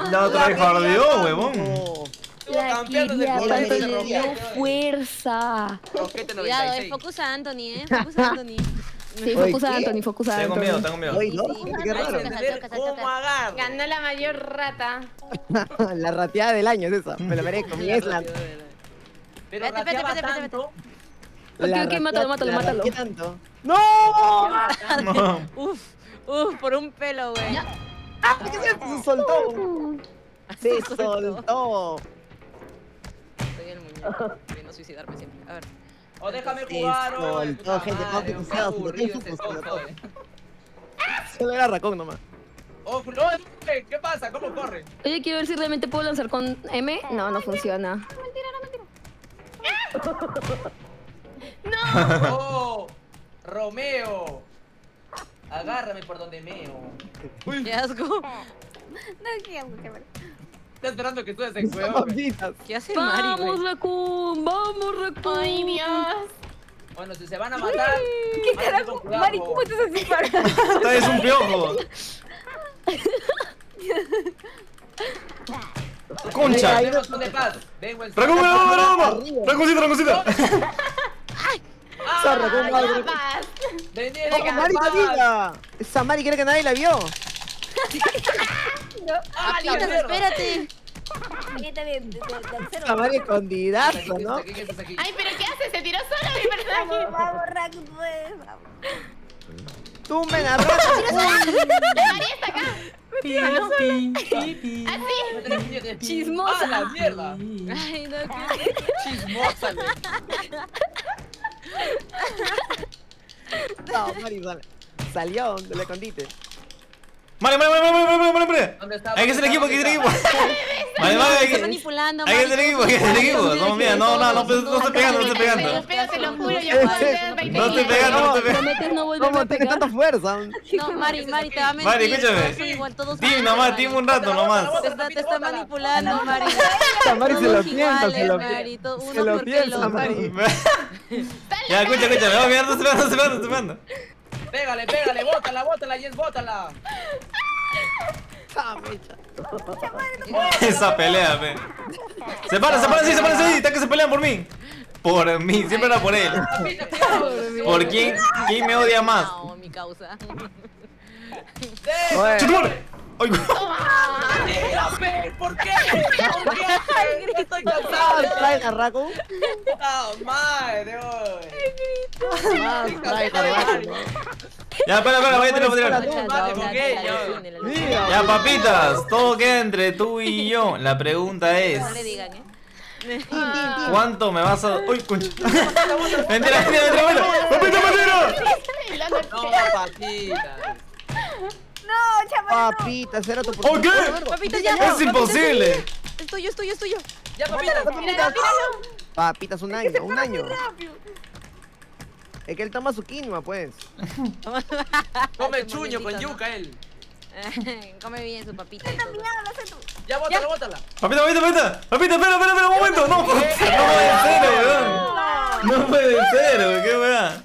Speaker 2: La otra vez fardeó, huevón.
Speaker 5: Estuvo
Speaker 8: La quería tanto, le dio fuerza.
Speaker 4: Cuidado, eh.
Speaker 5: 96.
Speaker 4: Focus a Anthony, eh. Focus a Anthony.
Speaker 8: Sí,
Speaker 7: Oye,
Speaker 8: focusa a. Anthony, focusa a
Speaker 2: Tengo
Speaker 8: Anthony.
Speaker 2: miedo, tengo miedo.
Speaker 7: Oye, no,
Speaker 4: Sí,
Speaker 7: qué raro.
Speaker 4: cómo.
Speaker 9: Ganó la mayor rata.
Speaker 7: La rateada del año es esa. Me la merezco, mi Esland.
Speaker 5: Pero
Speaker 4: espérate,
Speaker 5: rateaba
Speaker 4: espérate,
Speaker 5: tanto.
Speaker 8: Ok,
Speaker 7: La
Speaker 8: ok, mátalo,
Speaker 7: ratea-
Speaker 8: mátalo,
Speaker 7: la
Speaker 8: mátalo.
Speaker 7: rateé tanto. ¡No!
Speaker 2: No.
Speaker 10: Uf, uf, por un pelo, güey.
Speaker 7: ¿Qué es esto? Se soltó. Se soltó.
Speaker 10: Soy el muñeco. Queriendo suicidarme siempre. A ver.
Speaker 5: O déjame jugar, oye,
Speaker 7: todo, gente, todo
Speaker 5: aburrido este.
Speaker 7: Solo era racón nomás.
Speaker 5: Oh, oye, ¿qué pasa? ¿Cómo corre?
Speaker 8: Oye, quiero ver si realmente puedo lanzar con M. No, no funciona.
Speaker 5: ¡Oh! ¡Romeo! Agárrame por donde meo.
Speaker 10: Qué asco.
Speaker 9: No, qué hago, qué.
Speaker 5: Está esperando que tú estés en juego. güey.
Speaker 7: Papitas.
Speaker 10: ¿Qué hace Mari,
Speaker 8: ¡Vamos? Raccoon! ¡Vamos, Raccoon!
Speaker 9: Ay, Dios.
Speaker 5: Bueno, si se van a matar.
Speaker 9: ¿Qué carajo? Mari, ¿cómo estás así para?
Speaker 2: Esta es un piojo. Concha.
Speaker 5: Tenemos de paz.
Speaker 2: Raccoon, vamos, vamos, vamos. Racconcito, Racconcito.
Speaker 7: Esa racón, madre.
Speaker 9: Paz.
Speaker 5: Vendiendo
Speaker 7: ¡Oh,
Speaker 5: con
Speaker 7: Mari
Speaker 5: paz.
Speaker 7: está viva! Esa Mari quiere que nadie la vio.
Speaker 5: ¡Ah,
Speaker 4: Papitas,
Speaker 5: mierda!
Speaker 4: espérate.
Speaker 9: Ahí está bien, de- de- del cero.
Speaker 7: Esa Mari
Speaker 5: ¿Qué
Speaker 7: escondidazo, ¿no?
Speaker 9: Ay, pero ¿qué hace? Se tiró solo mi personaje. Vamos, Raku, pues. Vamos.
Speaker 7: ¡Tumben a rata!
Speaker 9: Mari está acá.
Speaker 8: Chismosa.
Speaker 5: ¡Ah, la mierda!
Speaker 10: Ay, no, qué
Speaker 5: Chismosa.
Speaker 7: No, Mari sal- salió del escondite.
Speaker 2: Vale, vale, vale, vale, vale, vale, vale.
Speaker 5: ¿Dónde está?
Speaker 2: Hay que hacer equipo, hay que hacer equipo. Vale, vale, hay que... hacer equipo, hay que
Speaker 4: son
Speaker 2: equipo. No, mira, no, no, no, no, no estoy pegando, no estoy pegando.
Speaker 9: pero te lo juro, yo
Speaker 7: Ese-
Speaker 9: puedo hacer 20
Speaker 2: No estoy pegando, no estoy pegando.
Speaker 8: ¿Prometes no.
Speaker 4: No, Mari, Mari, te va a mentir.
Speaker 2: Mari, escúchame. Nomás, un rato nomás.
Speaker 4: Te está, te está manipulando, Mari.
Speaker 7: Mari se lo piensa, se lo
Speaker 4: Mari, to-
Speaker 7: Se
Speaker 4: uno
Speaker 7: lo piensa. Mari.
Speaker 2: Ya, escucha, escucha, me voy a mirar, no estoy pegando, no estoy pegando, no estoy pegando.
Speaker 5: Pégale, pégale, bótala, bótala, Jens, bótala.
Speaker 7: Ah.
Speaker 2: Esa pelea, pe. Se paran, se paran, sí, se paran, sí, está que se pelean por mí. Por mí, siempre era por él. ¿Por quién, quién me odia más?
Speaker 10: No, mi causa.
Speaker 2: ¡Chutumare! ¡Ay,
Speaker 5: ¿Por qué? ¿Por qué? Estoy
Speaker 7: ah,
Speaker 5: cansado.
Speaker 7: trae a Raku.
Speaker 5: ¡Ah, madre!
Speaker 7: Ah, Raku.
Speaker 2: Ya. Ya, papitas, todo queda entre tú y yo. La pregunta es:
Speaker 4: No le digan, ¿eh?
Speaker 2: ¿cuánto me vas a.? ¡Uy, concha! ¡Mentira, mentira, mentira! mentira. ¡Papita, mentira!
Speaker 5: No, papita.
Speaker 9: No, chaval.
Speaker 7: Papita, será tu
Speaker 2: ¿O qué?
Speaker 4: Papita, ya.
Speaker 2: ¡Es imposible!
Speaker 4: Es tuyo, es tuyo, es tuyo.
Speaker 5: Ya, papita.
Speaker 7: Papitas. Papitas, un año, un año. Es que él toma su quinoa, pues.
Speaker 5: Come chuño con yuca él.
Speaker 4: Come bien su papita.
Speaker 5: Ya, bótala, bótala.
Speaker 2: ¡Papita, papita, papita! ¡Papita, espera, espera, espera! ¡Un momento! ¡No! ¡No puede ser, weón! ¡No puede ser, weón! ¡Qué weón!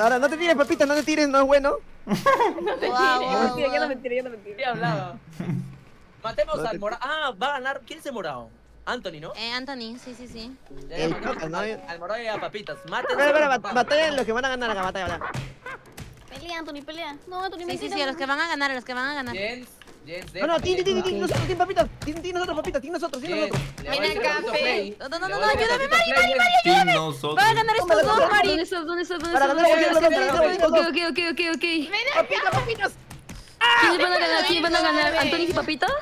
Speaker 7: Ahora, no te tires, papitas, no te tires, no es bueno.
Speaker 4: Guau, guau,
Speaker 9: Mentira, ya no mentira, ya no mentira.
Speaker 5: ¿Qué hablaba? Matemos
Speaker 7: No te-
Speaker 5: al morado. Ah, va a ganar. ¿Quién es el morado? Anthony, ¿no?
Speaker 4: Eh, Anthony, sí, sí, sí.
Speaker 7: El
Speaker 5: ya,
Speaker 7: ¿no?
Speaker 5: al- Al morado y a papitas. Mátense.
Speaker 7: Espera, espera, batalla los que van a ganar acá, batalla, batalla.
Speaker 9: Pelea, Anthony, pelea. No, Anthony,
Speaker 4: Sí, sí,
Speaker 9: mentira.
Speaker 4: sí, a los que van a ganar, a los que van a ganar.
Speaker 5: Jens, Jens,
Speaker 7: No, no, tin, tin, nosotros, tin, papitas, tin, tin, nosotros, papitas, tin, nosotros, tin, nosotros.
Speaker 9: Ven acá, Fe.
Speaker 4: No, no, no, no, ayúdame, Mari, Mari.
Speaker 2: Team nosotros.
Speaker 4: Van a ganar estos dos,
Speaker 8: ¿Dónde
Speaker 4: Mari.
Speaker 8: ¿Dónde estás? ¿Dónde estás?
Speaker 7: ganar,
Speaker 8: ¿Dónde estás?
Speaker 7: ganar, para ganar,
Speaker 8: Ok, ok, ok, ok, ok.
Speaker 7: Papitas, papitas.
Speaker 8: ¿Quiénes van a ganar? ¿Quiénes van a ganar? ¿Anthony y Papitas?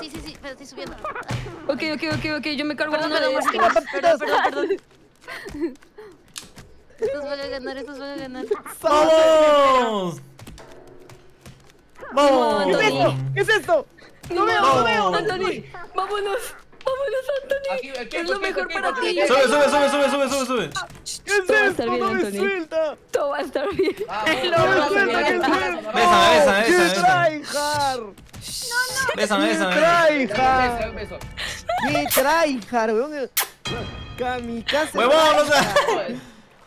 Speaker 4: Sí, sí, sí, pero estoy subiendo.
Speaker 8: Ok, ok, ok, ok, yo me cargo uno de estos.
Speaker 4: perdón, perdón, perdón. Estos van a ganar, estos van a ganar.
Speaker 2: ¡Vamos! ¡Vamos!
Speaker 7: ¿Qué es esto? ¿Qué es esto?
Speaker 8: No veo, no veo.
Speaker 2: No.
Speaker 8: Anthony, vámonos. Vámonos, Anthony. Es lo mejor para ti.
Speaker 2: Sube, sube, sube, sube, sube, sube, sube.
Speaker 7: ¿Qué es
Speaker 8: Todo va a
Speaker 7: esto?
Speaker 8: estar bien,
Speaker 7: No me
Speaker 8: Anthony.
Speaker 7: suelta.
Speaker 8: Todo va a estar bien.
Speaker 5: Vamos,
Speaker 7: No me suelta, que suelta.
Speaker 2: Bésame, bésame,
Speaker 7: ¡Qué
Speaker 2: bésame, bésame.
Speaker 7: tryhard! ¡Qué weón! Kamikaze.
Speaker 2: ¡Huevón, no sé!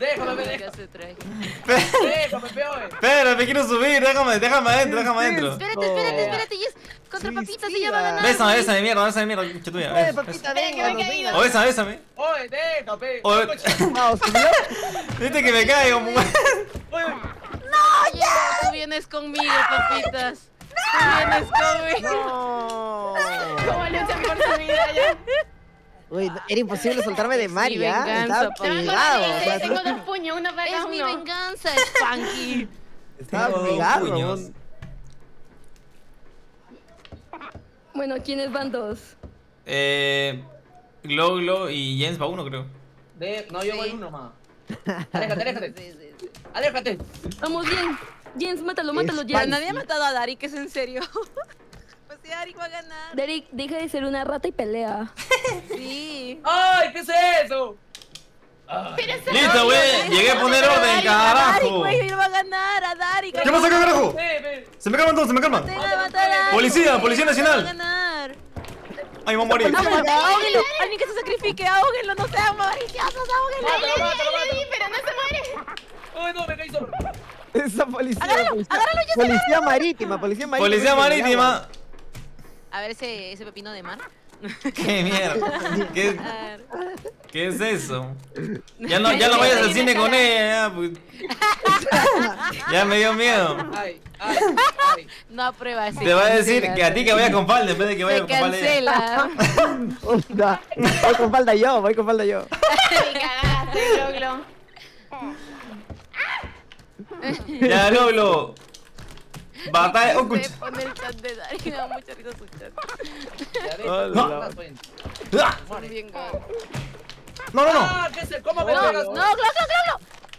Speaker 5: Déjame, ve,
Speaker 10: ¿Qué
Speaker 5: déjame,
Speaker 10: se
Speaker 5: déjame, peor.
Speaker 2: Espera, me quiero subir, déjame, déjame adentro, déjame adentro.
Speaker 4: Espérate, espérate, espérate, Jess. Contra
Speaker 7: Sí,
Speaker 4: papitas
Speaker 7: sí,
Speaker 4: ella va a
Speaker 7: ah.
Speaker 4: ganar.
Speaker 2: Bésame, bésame, mierda, bésame, mierda. Chucha tuya. Besa,
Speaker 7: papita,
Speaker 2: besa.
Speaker 7: venga, venga.
Speaker 2: O bésame, bésame.
Speaker 5: Oye, déjame.
Speaker 2: Oye, viste que me caigo, mu-
Speaker 5: Oye,
Speaker 4: Oye, tú vienes conmigo, papitas. Tú vienes conmigo.
Speaker 7: No.
Speaker 3: Como luchan por su vida ya.
Speaker 7: Uy, era imposible soltarme de Mari,
Speaker 4: mi
Speaker 7: ¿ah?
Speaker 4: venganza,
Speaker 7: Estaba pegado. o sea,
Speaker 3: Tengo dos puños, uno para
Speaker 4: Es mi venganza, Spanky.
Speaker 7: Estaba pegado.
Speaker 8: Bueno, ¿quiénes van dos?
Speaker 2: Eh. Glow, Glow y Jens va uno, creo.
Speaker 5: de... No, yo voy uno más. Aléjate, aléjate.
Speaker 4: Sí, sí, sí.
Speaker 5: Aléjate.
Speaker 8: Vamos bien. Jens, mátalo, mátalo, Jens.
Speaker 4: nadie ha matado a Dari, que es en serio. Sí, Dari va a ganar.
Speaker 8: Derek, deja de ser una rata y pelea.
Speaker 4: Sí.
Speaker 5: ¡Ay, qué es eso!
Speaker 2: Listo, güey. Llegué a poner orden, carajo.
Speaker 4: va a ganar, a Dari.
Speaker 2: ¿Qué pasa acá, carajo? Se me calman todos, se me calman. Policía, Policía Nacional. Ay, vamos a morir.
Speaker 4: Ahóguenlo. Alguien que se sacrifique, ahóguenlo, no sean maliciosos, ahóguenlo.
Speaker 3: Pero no se muere.
Speaker 5: ¡Ay, no, me caí solo!
Speaker 7: Esa policía.
Speaker 4: Agárralo, agárralo, ya se
Speaker 7: policía marítima, policía marítima.
Speaker 2: Policía marítima.
Speaker 4: A ver ese, ese pepino de mar.
Speaker 2: Qué mierda. ¿Qué, qué es eso? Ya no, ya no vayas al cine con ella, ya, pues. Ya me dio miedo.
Speaker 5: ¡Ay, ay, ay!
Speaker 4: No aprueba ese.
Speaker 2: Te va a decir que a ti que vayas con falda en vez de que
Speaker 4: Se
Speaker 2: vayas con falda ella.
Speaker 4: cancela.
Speaker 7: Onda, Voy con falda yo, voy con falda yo.
Speaker 3: Me cagaste, Gloglo.
Speaker 2: Ya, Lolo. Batalla.
Speaker 4: Se
Speaker 2: cuch-
Speaker 4: pone el chat de Dari, me da mucha risa su chat.
Speaker 5: Ya ves,
Speaker 7: Hola.
Speaker 5: no.
Speaker 2: No, no, no.
Speaker 5: ¡Ah, qué es ¿Cómo me
Speaker 4: No, no.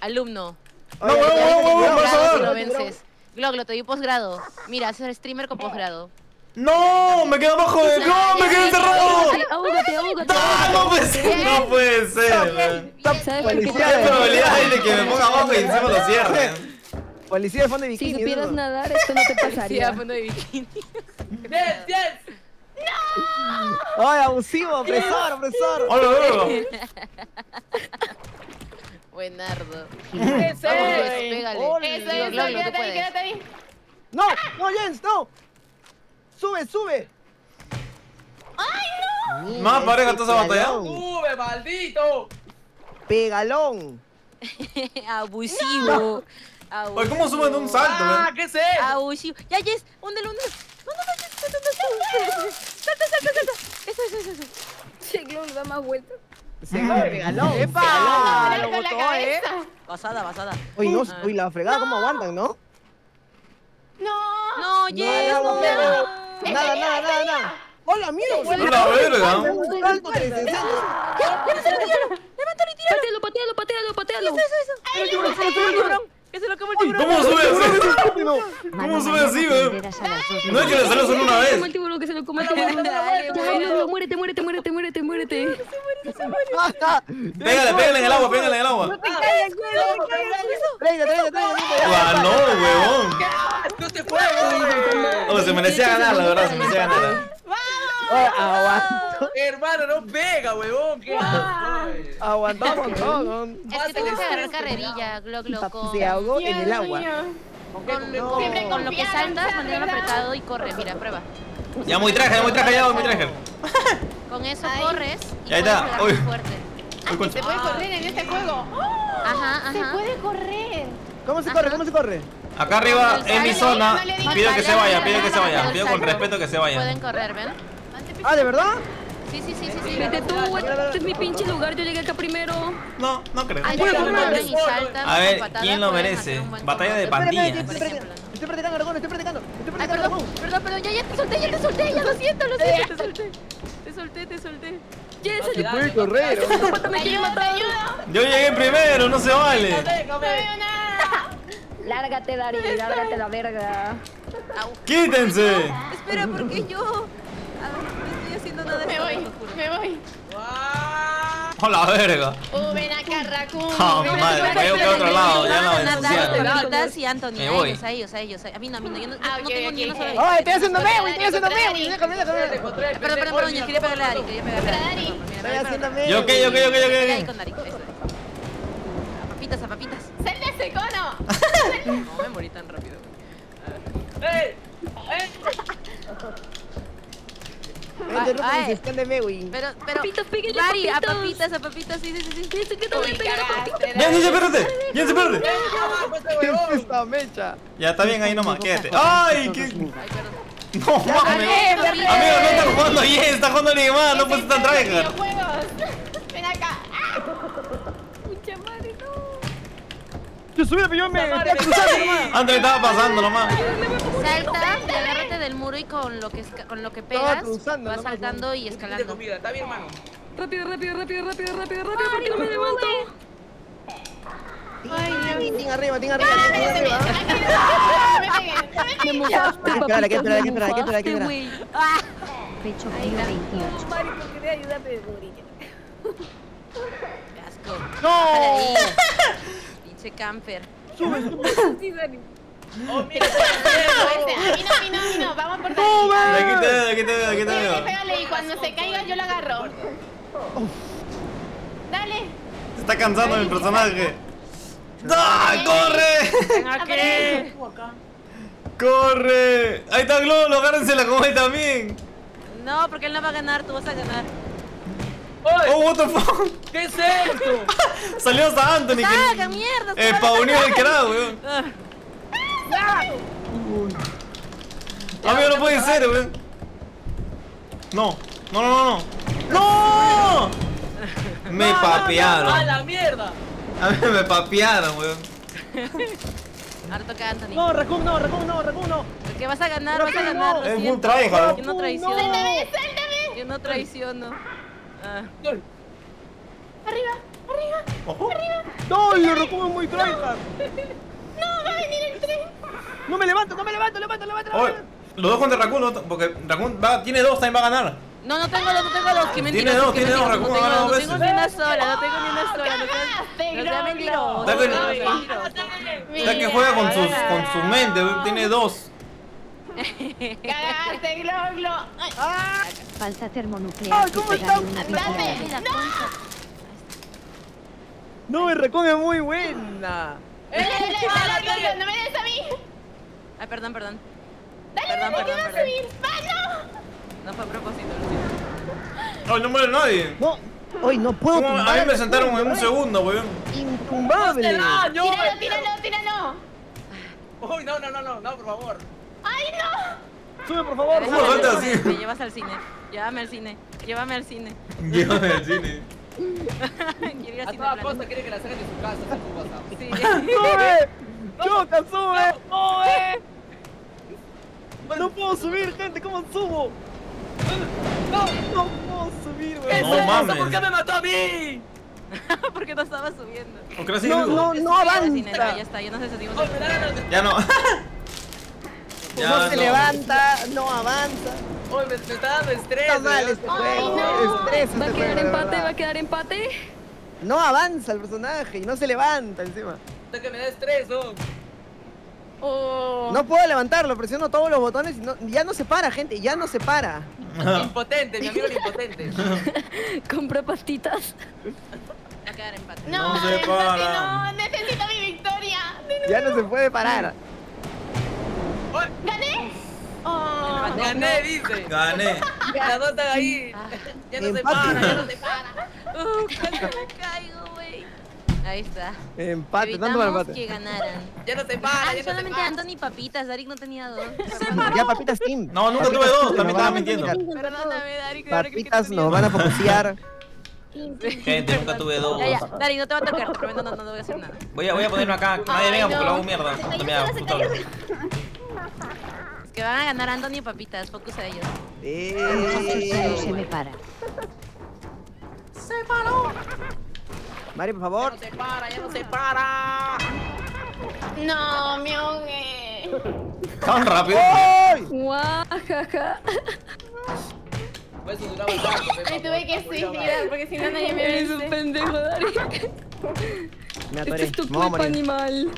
Speaker 4: Alumno.
Speaker 2: No, no, no, no,
Speaker 4: Gloglo,
Speaker 2: ver.
Speaker 4: lo te di posgrado. Mira, ser streamer con posgrado.
Speaker 2: No, me quedo abajo de. No, me quedé encerrado. No, no puede ser. No puede ser.
Speaker 8: ¿Sabes por qué
Speaker 7: Policía
Speaker 2: ¿Qué
Speaker 7: de-
Speaker 2: probabilidad hay de que me ponga abajo y encima lo cierre?
Speaker 7: Policía de fondo de
Speaker 8: Si
Speaker 7: bikini.
Speaker 8: supieras
Speaker 7: ¿no?
Speaker 8: nadar, esto no te pasaría.
Speaker 4: a fondo de bikini.
Speaker 5: ¡Bien, bien!
Speaker 7: Ay, abusivo, opresor, opresor.
Speaker 2: Hola, hola.
Speaker 4: Buenardo.
Speaker 5: ¡Ese!
Speaker 4: Vamos, pues, pégale.
Speaker 3: Eso, eso,
Speaker 4: tú
Speaker 3: quédate ahí, quédate ahí.
Speaker 7: No, no, Jens, no. Sube, sube.
Speaker 2: Más pareja toda esa batalla.
Speaker 5: ¡Sube, maldito!
Speaker 7: Pegalón.
Speaker 4: Abusivo.
Speaker 2: Oye, ¿cómo suben de un salto,
Speaker 5: ¡Ah, qué eso!
Speaker 4: Abusivo. Ya, Jess, húndelo, húndelo. No, no, no, Jess, salta, salta, salta, salta, salta. Eso, eso, eso, eso.
Speaker 8: Che, Gloglo da más vueltas.
Speaker 7: Se pegalón.
Speaker 4: ¡Epa!
Speaker 3: Dale
Speaker 4: Lo
Speaker 3: con la
Speaker 4: botó, ¿eh? Basada, basada.
Speaker 7: Uy, no,
Speaker 4: Ah.
Speaker 7: uy, la fregada, ¿cómo aguantan, no?
Speaker 3: No.
Speaker 4: No, Jess,
Speaker 7: no,
Speaker 4: no.
Speaker 7: no, Nada, nada, nada, nada. ¡Hola, mira!
Speaker 2: Una verga.
Speaker 7: Un salto de 360.
Speaker 8: Patealo, patealo, patealo, patealo.
Speaker 4: Que se lo come el tiburón.
Speaker 2: ¿Cómo sube así?
Speaker 7: No.
Speaker 2: ¿Cómo sube así, weón? No es que le salió solo una vez.
Speaker 8: el tiburón, que se lo coma el tiburón.
Speaker 4: Dale,
Speaker 8: Ya,
Speaker 4: bueno.
Speaker 8: Gloglo, muérete, muérete, muérete, muérete, muérete.
Speaker 2: Pégale, pégale en el agua, pégale en el agua.
Speaker 7: Traiga, traiga, traiga.
Speaker 2: Ganó, huevón.
Speaker 5: ¡No te!
Speaker 2: Oh, se merecía ganar, la verdad, se merecía ganar.
Speaker 7: Aguantó,
Speaker 5: Hermano, no pega, huevón. ¿Qué
Speaker 7: un montón.
Speaker 4: Es que tengo que agarrar carrerilla, Glock, Glock, con,
Speaker 7: Se ahogó en el agua.
Speaker 5: ¿Con
Speaker 4: lo que saltas, manténlo apretado y corre. Mira, prueba.
Speaker 2: Ya muy traje, ya muy traje, ya muy traje.
Speaker 4: Con eso
Speaker 3: Ahí.
Speaker 4: corres y puedes
Speaker 2: está. Uy. Uy.
Speaker 3: Se puede correr en este juego.
Speaker 4: Ajá,
Speaker 3: Se
Speaker 4: ajá.
Speaker 3: puede correr.
Speaker 7: ¿Cómo se corre? ¿Cómo se corre?
Speaker 2: Acá arriba, en mi zona, pido que se vaya, pido que se vaya. Pido con respeto que se
Speaker 4: Pueden
Speaker 2: vaya.
Speaker 4: correr, ¿ven?
Speaker 7: Ah, ¿de verdad?
Speaker 4: Sí, sí, sí, sí, sí.
Speaker 8: Vete tú, güey. Este es mi pinche lugar. Yo llegué acá primero.
Speaker 2: No, no creo.
Speaker 4: Ahí
Speaker 5: Bueno, bueno.
Speaker 4: saltan.
Speaker 2: A ver, ¿quién lo merece? Batalla de pandillas.
Speaker 7: estoy practicando,
Speaker 4: ejemplo.
Speaker 7: estoy practicando, Aragón, estoy practicando. Estoy
Speaker 4: Ay,
Speaker 7: practicando,
Speaker 4: perdón, perdón, perdón, ya, ya te solté, ya te solté, ya lo siento, lo siento, te solté. Te solté, te solté.
Speaker 7: Puede correr.
Speaker 8: matar.
Speaker 2: Yo llegué primero, no se vale.
Speaker 8: Lárgate, Dari, lárgate la verga.
Speaker 2: Quítense.
Speaker 4: Espera, porque yo ah, no estoy haciendo nada.
Speaker 3: Me voy, me voy.
Speaker 5: ¡Ah!
Speaker 2: A la verga.
Speaker 3: Uh, ven acá, Raccoon.
Speaker 2: Ah,
Speaker 3: Ven
Speaker 2: madre, me voy a buscar otro lado, ya no
Speaker 4: Papitas y Anthony.
Speaker 2: Me
Speaker 4: A
Speaker 2: voy.
Speaker 4: ellos, a ellos, a ellos. A mí no, a mí no. Yo no,
Speaker 3: Ah,
Speaker 4: no tengo ni una sola
Speaker 7: ¡Ay, estoy haciendo meme, estoy haciendo
Speaker 5: encontré,
Speaker 4: Perdón, perdón, perdón, yo quería pegarle a Dari, quería pegarle a Dari.
Speaker 7: Estoy haciendo meme.
Speaker 2: Yo qué, yo qué, yo qué, yo qué.
Speaker 4: con Dari, eso es. A papitas, a papitas.
Speaker 3: ¡Salte ese cono!
Speaker 4: No me morí tan rápido.
Speaker 5: ¡Ey! ¡Ey!
Speaker 4: Ay. Pero, pero.
Speaker 8: Papitos,
Speaker 4: a papitas, a papitas, sí, sí, sí. sí.
Speaker 8: Eso que no le pega la papita.
Speaker 2: ¡Jensi, espérate! ¡Jensi, espérate!
Speaker 7: ¿Qué es esta mecha?
Speaker 2: Ya está bien ahí nomás, quédate. ¡Ay! ¿qué? No mames. Amigo, no está jugando Jens, está jugando Neymar, no puedes estar tryhard.
Speaker 9: Ven acá.
Speaker 7: Yo subí, pero yo me estaba cruzando nomás.
Speaker 2: Antes estaba pasando nomás.
Speaker 4: Salta y agárrate del muro y con lo que, con lo que pegas,
Speaker 7: cruzando
Speaker 4: vas saltando y escalando.
Speaker 5: comida, ¿está bien, hermano?
Speaker 8: Rápido, rápido, rápido, rápido, rápido, rápido. ¿Por qué no me levanto?
Speaker 7: Tin arriba, tin arriba, tin arriba.
Speaker 8: Me mojaste,
Speaker 7: Espera,
Speaker 8: papito.
Speaker 7: que que que que
Speaker 8: mojaste,
Speaker 7: esperar.
Speaker 8: güey.
Speaker 1: Pecho frío 28.
Speaker 8: Mari, ¿por qué me ayudaste de gorilla?
Speaker 4: Qué asco.
Speaker 7: ¡No!
Speaker 4: Pinche camper.
Speaker 8: Sí, Dani.
Speaker 5: Oh, mira,
Speaker 9: A mí no, a mí no, a mí no. Vamos por ahí.
Speaker 2: aquí te veo, aquí te veo, aquí te
Speaker 9: Pégale,
Speaker 2: veo.
Speaker 9: pégale y cuando se caiga yo lo agarro. Dale.
Speaker 2: Se está cansando mi personaje. ¡Ah! ¡Corre! ¡Corre! Ahí está Glolo, agárrensela como él también.
Speaker 4: No, porque él no va a ganar, tú vas a ganar.
Speaker 2: ¡Oh, what the fuck!
Speaker 5: ¿Qué es esto?
Speaker 2: Salió hasta Anthony
Speaker 4: ¡Saca,
Speaker 2: que.
Speaker 4: mierda!
Speaker 2: Eh, pa' unir el crack, weón. Amigo, no puede ser, weón. No, no, no, no. ¡No! Me
Speaker 5: ¡A
Speaker 2: papearon.
Speaker 5: la mierda!
Speaker 2: A mí me papearon, weón.
Speaker 4: Ahora toca a Anthony.
Speaker 7: No, Raccoon no, Raccoon no, Raccoon no.
Speaker 4: Porque vas a ganar, vas a ganar.
Speaker 2: Es
Speaker 4: siento.
Speaker 2: tryhard.
Speaker 4: Yo no traiciono. Yo no traiciono. Ah.
Speaker 9: Arriba, arriba.
Speaker 2: Ojo.
Speaker 7: No, el Raccoon es muy tryhard.
Speaker 9: No, va a venir el tren.
Speaker 7: No me levanto, no me levanto, levanto, levanto.
Speaker 2: Oye, los dos contra Raccoon, porque Raccoon va, tiene dos, también va a ganar.
Speaker 4: No, no tengo dos, no tengo dos. Que mentira.
Speaker 2: Tiene dos,
Speaker 4: que
Speaker 2: tiene dos, Raccoon,
Speaker 4: no tengo
Speaker 2: ha
Speaker 4: dos,
Speaker 2: ganado
Speaker 4: no tengo ni una sola, no tengo ni una sola. No no seas mentiroso.
Speaker 2: Está que-
Speaker 4: no seas mentiroso.
Speaker 2: Está que juega con, sus, con su mente, tiene dos.
Speaker 9: Cagaste, Glo, Glo. Ay,
Speaker 1: Falsa termonuclear. que pegarle una
Speaker 9: Dame.
Speaker 7: No, el Raccoon es muy buena.
Speaker 9: Dale, dale, Glo, no me des a mí.
Speaker 4: Ay, perdón, perdón.
Speaker 9: Dale,
Speaker 4: Perdón,
Speaker 9: dale, que
Speaker 4: perdón,
Speaker 9: vas a
Speaker 4: perdón.
Speaker 9: subir. ¡Va,
Speaker 4: No fue a propósito, lo siento.
Speaker 2: Ay, no muere nadie.
Speaker 7: No, hoy no puedo
Speaker 2: ¿Cómo? A mí me sentaron en un segundo, weón.
Speaker 7: Intumbable.
Speaker 5: ¡Ah,
Speaker 9: no!
Speaker 5: no!
Speaker 9: Tíralo, tíralo, tíralo.
Speaker 5: Uy, no, no, no, no, no, por favor.
Speaker 9: ¡Ay, no!
Speaker 7: Sube, por favor.
Speaker 2: ¿Cómo salta así?
Speaker 4: Me llevas al cine. Llévame al cine. Llévame al cine.
Speaker 2: Llévame al cine.
Speaker 4: Ir al
Speaker 5: A
Speaker 4: cine.
Speaker 5: toda
Speaker 4: plan.
Speaker 5: costa quiere que la saquen de su casa, se su
Speaker 4: Sí.
Speaker 7: ¡Sube! ¡Choca, sube! ¡Sube! No puedo subir, gente, ¿cómo subo? No, no puedo subir,
Speaker 5: ¿Qué es
Speaker 2: No
Speaker 5: eso?
Speaker 2: mames.
Speaker 5: ¿Por qué me mató a mí?
Speaker 4: Porque no estaba subiendo.
Speaker 2: ¿O crees que
Speaker 7: No, no, no
Speaker 4: ya está, ya nos
Speaker 5: de-
Speaker 2: Ya no. Ya
Speaker 7: No se levanta, no avanza.
Speaker 5: Uy, me, me está dando estrés.
Speaker 7: Está mal este juego. Estrés
Speaker 8: ¿Va a
Speaker 7: este
Speaker 8: quedar
Speaker 7: juego,
Speaker 8: empate? ¿Va a quedar empate?
Speaker 7: No avanza el personaje y no se levanta encima.
Speaker 5: Hasta que me da estrés, oh.
Speaker 8: Oh.
Speaker 7: No puedo levantarlo, presiono todos los botones y no- ya no se para, gente, ya no se para.
Speaker 5: Impotente, mi amigo el impotente.
Speaker 8: Compré pastitas.
Speaker 4: Va a quedar empate.
Speaker 9: No,
Speaker 2: No se
Speaker 9: empate,
Speaker 2: para.
Speaker 9: no, necesito mi victoria.
Speaker 7: Ya no se puede parar.
Speaker 9: ¿Gané? Oh,
Speaker 5: Gané, dice.
Speaker 2: Gané.
Speaker 5: Dos están ahí. Ya no se para, ya no se para.
Speaker 4: Uh, casi me caigo, güey. Ahí está.
Speaker 7: Empate, tanto para empate.
Speaker 4: que ganaran.
Speaker 5: Ya no se para,
Speaker 4: Ah,
Speaker 5: ya no se
Speaker 4: solamente
Speaker 5: para.
Speaker 4: Anthony Papitas. Darik no tenía dos.
Speaker 7: Ya papitas team.
Speaker 2: No, nunca tuve dos, también estaba mintiendo.
Speaker 4: Perdóname, Darik.
Speaker 7: Papitas nos van a focusear.
Speaker 2: Gente, nunca tuve dos.
Speaker 4: Ya, ya. Darik, no te va a tocar. Prometo, no, no, no voy a hacer nada.
Speaker 2: Voy a, voy a ponerlo acá. Nadie venga porque lo hago mierda.
Speaker 4: Que van a ganar Anthony y Papitas. Focus a ellos.
Speaker 1: El cielo se
Speaker 7: Eh.
Speaker 1: me para.
Speaker 7: Mari, por
Speaker 5: Ya
Speaker 7: favor.
Speaker 5: no se para, ya no se para.
Speaker 9: no, me ahogué.
Speaker 2: Tan rápido.
Speaker 8: Guajaja.
Speaker 5: Pues pe,
Speaker 9: Ay, tuve que
Speaker 5: ya
Speaker 9: suicidar porque si no nadie me
Speaker 8: Eres un pendejo, Darik.
Speaker 7: Me
Speaker 8: Este
Speaker 7: atoré.
Speaker 8: es tu culpa, animal.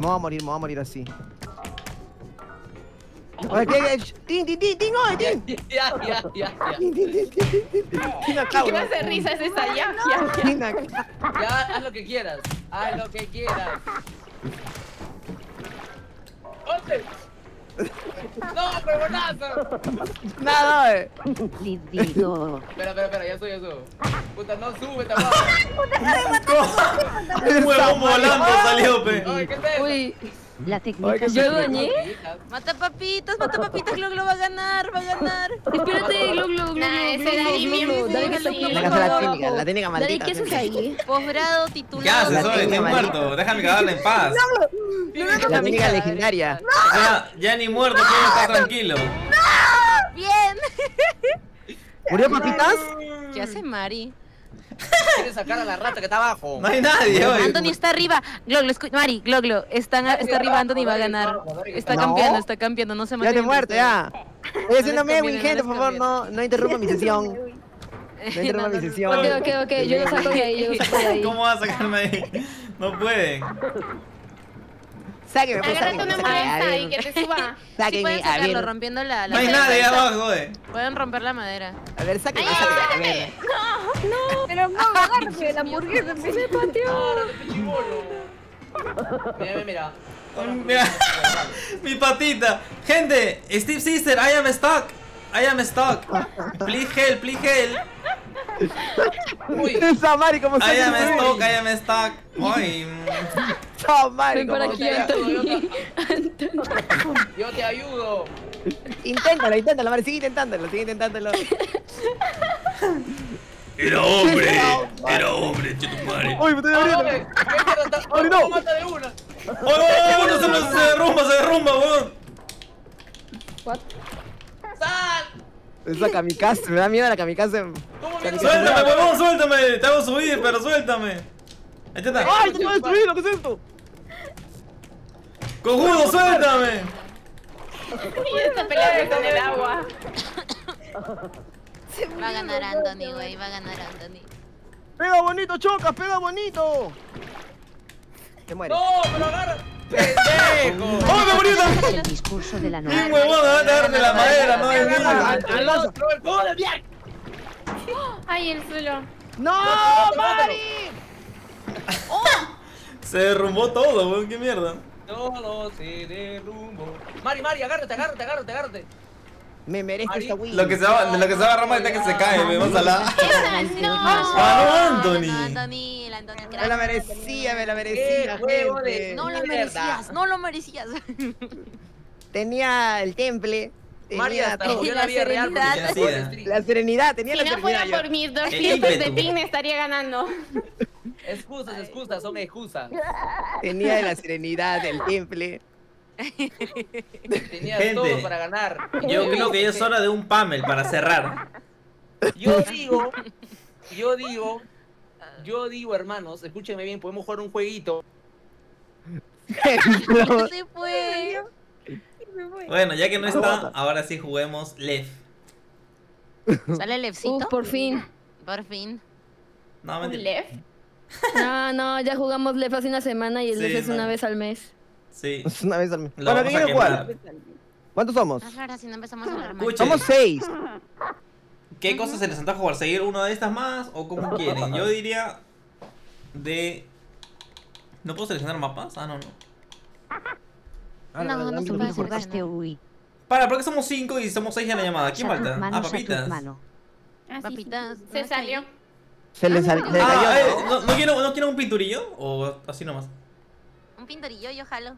Speaker 7: Me voy a morir, me voy a morir así. Oye, ¿qué? qué? ¡Tin, tin, tin, tin! ¡Oye, tin!
Speaker 5: Ya, ya, ya, ya.
Speaker 7: ¡Tin, tin, tin, tin, tin,
Speaker 9: ¿Qué clase de risa es esa? Ya, ya, ya.
Speaker 5: Ya, haz lo que quieras. Haz lo que quieras. ¡Oye! ¡No, huevonazo!
Speaker 7: Nada, eh.
Speaker 1: Lidido.
Speaker 5: Espera, espera, espera, ya soy, ya soy. Puta, no sube tampoco.
Speaker 2: Un huevón volando salió, pe.
Speaker 8: Uy,
Speaker 1: La técnica
Speaker 8: yo.
Speaker 4: Mata papitas, mata papitas, Gloglo va a ganar, va a ganar.
Speaker 8: Espérate, Glo, Glo, Glo,
Speaker 9: Nah, ese
Speaker 8: Glo, Glo,
Speaker 9: Dani
Speaker 8: Glo,
Speaker 9: bien
Speaker 8: Glo. Dale que.
Speaker 7: La técnica, la técnica
Speaker 8: Dale,
Speaker 7: maldita.
Speaker 8: ¿qué haces ahí?
Speaker 4: Posgrado
Speaker 2: ¿Qué
Speaker 4: titulado.
Speaker 2: haces, oye? Estoy muerto. Déjame cagarla en paz.
Speaker 7: La técnica legendaria.
Speaker 2: Ya, ya ni muerto, quiero estar tranquilo.
Speaker 4: Bien.
Speaker 7: ¿Murió papitas?
Speaker 4: ¿Qué hace Mari?
Speaker 5: Quiere sacar a la rata que está abajo.
Speaker 2: No hay nadie, oye.
Speaker 4: Anthony está arriba. Gloglo, escu- Mari, Gloglo, están a- está arriba, Anthony va a ganar. Está
Speaker 7: No.
Speaker 4: campeando, está campeando, no se mate.
Speaker 7: Ya te muerto, ya. Estoy haciendo
Speaker 4: les
Speaker 7: gente, por favor, no, no interrumpa mi sesión. No interrumpa mi sesión.
Speaker 8: Ok, ok, ok, yo lo saco de ahí, yo lo saco de ahí.
Speaker 2: ¿Cómo vas a sacarme ahí? No pueden.
Speaker 7: Sáqueme, pues,
Speaker 9: Agárrate una
Speaker 7: sáqueme. A
Speaker 9: maleta y que te suba.
Speaker 4: Sí
Speaker 7: sáqueme,
Speaker 4: pueden
Speaker 7: a
Speaker 4: sacarlo
Speaker 7: ver.
Speaker 4: rompiendo la, la
Speaker 2: No hay
Speaker 4: madera.
Speaker 2: nadie abajo, eh.
Speaker 4: Pueden romper la madera.
Speaker 7: A ver, sáqueme, sáqueme. A ver.
Speaker 8: Pero no, agárrame la hamburguesa, me se pateó.
Speaker 5: Mira, mira, mira.
Speaker 2: Mira, mi patita. Gente, Steve Sister, I am stuck. I am stuck. Please help, please help.
Speaker 5: Uy,
Speaker 7: Esa Mari, como
Speaker 2: I am
Speaker 7: se
Speaker 2: stuck, I am stuck. Ay.
Speaker 7: Esa Mari,
Speaker 8: Ven para
Speaker 7: como
Speaker 8: aquí,
Speaker 7: se-
Speaker 8: Anthony.
Speaker 5: yo te ayudo.
Speaker 7: Inténtalo, inténtalo, Mari, sigue intentándolo, sigue intentándolo.
Speaker 2: Era hombre. Era hombre, chetumare.
Speaker 7: Uy, me estoy abriendo. Ay, no.
Speaker 5: ¿Cómo mata de una?
Speaker 2: ¡Oh, no, se, no, se derrumba, se derrumba, weón!
Speaker 5: ¡Sal!
Speaker 7: Esa kamikaze, me da miedo la kamikaze.
Speaker 5: ¿Cómo?
Speaker 2: ¡Suéltame, huevón, suéltame! Te hago subir, pero suéltame. Ahí está.
Speaker 7: ¡Ay, te puedo destruir! ¿Qué es esto?
Speaker 2: ¡Cojudo, suéltame!
Speaker 9: Y esta pelea está en el agua.
Speaker 4: Va a ganar Anthony, güey, va a ganar Anthony.
Speaker 7: ¡Pega bonito, chocas! ¡Pega bonito! Te mueres.
Speaker 5: ¡No, me lo agarra! ¡Pendejo!
Speaker 2: ¡Oh, me morí también!
Speaker 1: El discurso de la
Speaker 2: ¡Un
Speaker 1: noche.
Speaker 2: huevón! ¡Me va a darme la madera, no es mío!
Speaker 5: ¡Al al otro, el poder! ¡Bien!
Speaker 9: Ay, el suelo.
Speaker 7: ¡No, Mari!
Speaker 2: Se derrumbó todo, weón, qué mierda.
Speaker 5: Todo se derrumbó. Mari, Mari, agárrate, agárrate, agárrate, agárrate.
Speaker 7: Me merezco
Speaker 5: Mari.
Speaker 7: esta win.
Speaker 2: Lo que se va, de lo que se va a agarrar es que se cae, me vamos a la.
Speaker 4: No,
Speaker 2: ¡Ganó Anthony!
Speaker 4: Anthony, el Anthony,
Speaker 7: Me la
Speaker 4: crack.
Speaker 7: merecía, me la
Speaker 5: ¡Qué
Speaker 7: merecía,
Speaker 5: huevo de-.
Speaker 4: No lo merecías, no lo merecías.
Speaker 7: Tenía el temple. Tenía
Speaker 5: hasta
Speaker 7: todo.
Speaker 5: la vida real porque
Speaker 2: serenidad.
Speaker 5: se fue de
Speaker 7: La serenidad, tenía
Speaker 9: Si
Speaker 7: la
Speaker 9: no fuera
Speaker 7: yo.
Speaker 9: por mis
Speaker 2: El
Speaker 9: 200 de ping estaría ganando.
Speaker 5: Excusas, excusas, son excusas.
Speaker 7: Tenía la serenidad del temple.
Speaker 5: Tenías
Speaker 2: Gente.
Speaker 5: todo para ganar.
Speaker 2: Yo creo que ya es hora de un Pamel para cerrar.
Speaker 5: Yo digo, yo digo, yo digo, hermanos, escúchenme bien, podemos jugar un jueguito.
Speaker 4: Se fue.
Speaker 2: Bueno, ya que no está, ahora sí juguemos Left.
Speaker 4: ¿Sale Lefcito?
Speaker 8: Por fin.
Speaker 4: Por fin.
Speaker 2: No,
Speaker 9: Un.
Speaker 8: No, no, ya jugamos LEF hace una semana y el
Speaker 2: Sí,
Speaker 8: LEF es
Speaker 2: no.
Speaker 8: una vez al mes.
Speaker 2: Sí.
Speaker 7: Una vez al mes.
Speaker 2: Lo
Speaker 7: Bueno,
Speaker 2: vamos
Speaker 7: ¿qué
Speaker 2: a
Speaker 7: quieren jugar?
Speaker 2: quemar.
Speaker 7: ¿Cuántos somos?
Speaker 4: Más rara si no empezamos a hablar mal.
Speaker 2: Escuchen,
Speaker 7: Somos seis.
Speaker 2: ¿qué cosas se les antoja jugar? ¿Seguir una de estas más o como quieren? Yo diría de... ¿No puedo seleccionar mapas? Ah, no, no.
Speaker 4: No,
Speaker 7: ahora,
Speaker 4: no se
Speaker 7: ahora,
Speaker 4: puede.
Speaker 2: Para, porque somos cinco y somos seis en la llamada. ¿Quién falta? Ah, papitas.
Speaker 9: Ah,
Speaker 4: Papitas. ¿no
Speaker 9: Se salió.
Speaker 7: Se le sal- se le
Speaker 2: Ah,
Speaker 7: cayó.
Speaker 2: eh, ¿no, no, quiero, ¿No quiero un pinturillo? ¿O así nomás?
Speaker 4: Un pintorillo, yo jalo.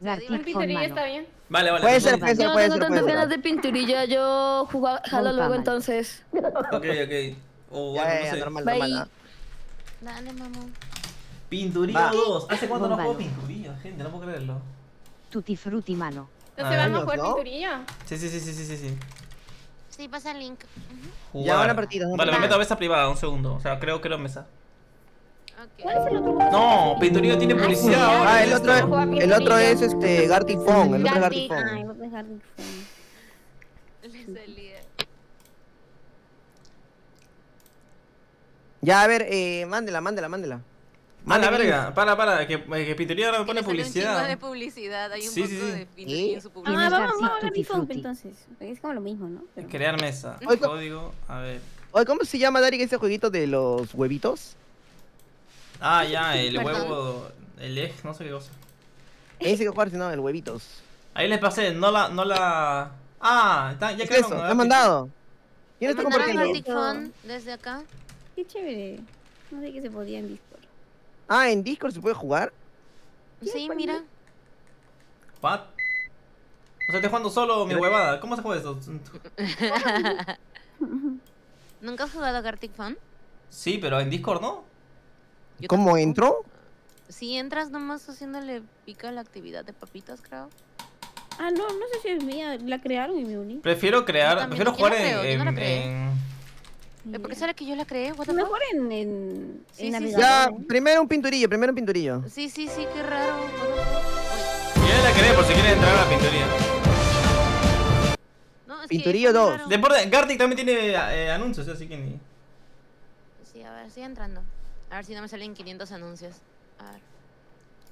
Speaker 9: Un pinturillo está bien.
Speaker 2: Vale, vale.
Speaker 7: Puede ser, puede ser,
Speaker 8: Yo no tengo tantas ganas de pinturilla, yo jugar, jalo luego
Speaker 1: mal.
Speaker 8: entonces.
Speaker 2: Ok, ok. O bueno,
Speaker 7: ya,
Speaker 2: no
Speaker 7: ya,
Speaker 2: sé.
Speaker 7: normal,
Speaker 8: Bye.
Speaker 7: normal.
Speaker 4: Dale, mamón.
Speaker 2: Pinturillo
Speaker 7: Va.
Speaker 2: 2. ¿Hace cuánto no juego pinturillo, gente? No puedo creerlo.
Speaker 1: Tutti frutti mano.
Speaker 9: Entonces
Speaker 2: Ah,
Speaker 9: vamos a
Speaker 7: años,
Speaker 9: jugar
Speaker 7: ¿no?
Speaker 9: pinturillo.
Speaker 2: Sí, sí, sí, sí, sí, sí. sí.
Speaker 4: Sí, pasa el link.
Speaker 7: Ya, una partida, una
Speaker 2: Vale, me
Speaker 7: partida.
Speaker 2: meto a mesa privada, un segundo. O sea, creo que lo mesa.
Speaker 9: ¿Cuál es el otro?
Speaker 2: No, pinturillo tiene publicidad.
Speaker 9: sí.
Speaker 2: ahora
Speaker 7: Ah, el otro.
Speaker 9: Juega
Speaker 7: el otro es este Gartic Phone, el otro es Gartic
Speaker 9: Gartic.
Speaker 7: Phone.
Speaker 9: Mi phone.
Speaker 4: Él es el líder.
Speaker 7: Ya, a ver, eh, mándela, mándela, mándela.
Speaker 2: Ah, la
Speaker 7: Mándela.
Speaker 2: verga. Para, para, que, que pinturillo ahora me pone
Speaker 4: salió un de
Speaker 2: publicidad.
Speaker 4: publicidad. Hay un
Speaker 2: Sí,
Speaker 4: poco
Speaker 2: sí, sí.
Speaker 4: de en su
Speaker 9: Ah,
Speaker 4: publicidad.
Speaker 1: Tienes
Speaker 9: vamos,
Speaker 1: Gartic
Speaker 9: vamos a phone
Speaker 1: Frutti.
Speaker 9: entonces. Es como lo mismo, ¿no? Pero-
Speaker 2: Crear mesa.
Speaker 7: Oye,
Speaker 2: Código, a ver.
Speaker 7: Oye, ¿cómo se llama, Dari, ese jueguito de los huevitos?
Speaker 2: Ah, ya, el
Speaker 4: Perdón.
Speaker 2: huevo. El egg, no sé qué cosa.
Speaker 7: Ese que jugar, si no, el huevitos.
Speaker 2: Ahí les pasé, no la, no la... Ah, está- ya
Speaker 7: ¿Qué es
Speaker 2: quedaron,
Speaker 7: eso?
Speaker 2: ¿no?
Speaker 7: ¿Te has mandado? ¿Quién
Speaker 4: Me
Speaker 7: está
Speaker 4: mandaron
Speaker 7: compartiendo?
Speaker 4: Desde acá.
Speaker 9: Qué chévere. No sé qué se podía en Discord.
Speaker 7: Ah, ¿en Discord se puede jugar?
Speaker 4: Sí, mira.
Speaker 2: What? O sea, estoy jugando solo mi huevada. ¿Cómo se juega eso?
Speaker 4: ¿Nunca has jugado a Gartic Phone?
Speaker 2: Sí, pero en Discord no.
Speaker 4: Yo
Speaker 7: ¿Cómo
Speaker 4: tampoco.
Speaker 7: entró?
Speaker 4: Sí, entras nomás haciéndole pica a la actividad de papitas, creo.
Speaker 9: Ah, no, no sé si es mía. La crearon y me uní.
Speaker 2: Prefiero crear, prefiero
Speaker 4: ¿Quién
Speaker 2: jugar en,
Speaker 4: no Eh, ¿Por qué será que yo la creé?
Speaker 9: Mejor en, en,
Speaker 4: Sí,
Speaker 9: en
Speaker 4: sí.
Speaker 7: Ya, primero un pinturillo, primero un pinturillo.
Speaker 4: Sí, sí, sí, qué raro.
Speaker 2: Yo la creé por si quieren entrar a la pinturía.
Speaker 4: No, es
Speaker 7: Pinturillo
Speaker 4: está muy
Speaker 7: 2.
Speaker 4: raro.
Speaker 2: Deporte, Gartic también tiene eh, anuncios, así que ni...
Speaker 4: Sí, a ver, estoy entrando. A ver si no me salen 500 anuncios. A ver.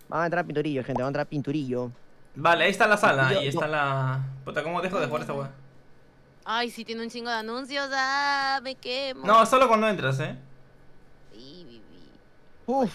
Speaker 7: Vamos a entrar a pinturillo, gente, vamos a entrar a pinturillo.
Speaker 2: Vale, ahí está la sala
Speaker 7: Yo-
Speaker 2: y está la... Puta, ¿cómo dejo de jugar esta weá?
Speaker 4: Ay, sí, tiene un chingo de anuncios. Ah, me quemo.
Speaker 2: No, solo cuando entras, eh.
Speaker 4: Sí, viví.
Speaker 7: Uf,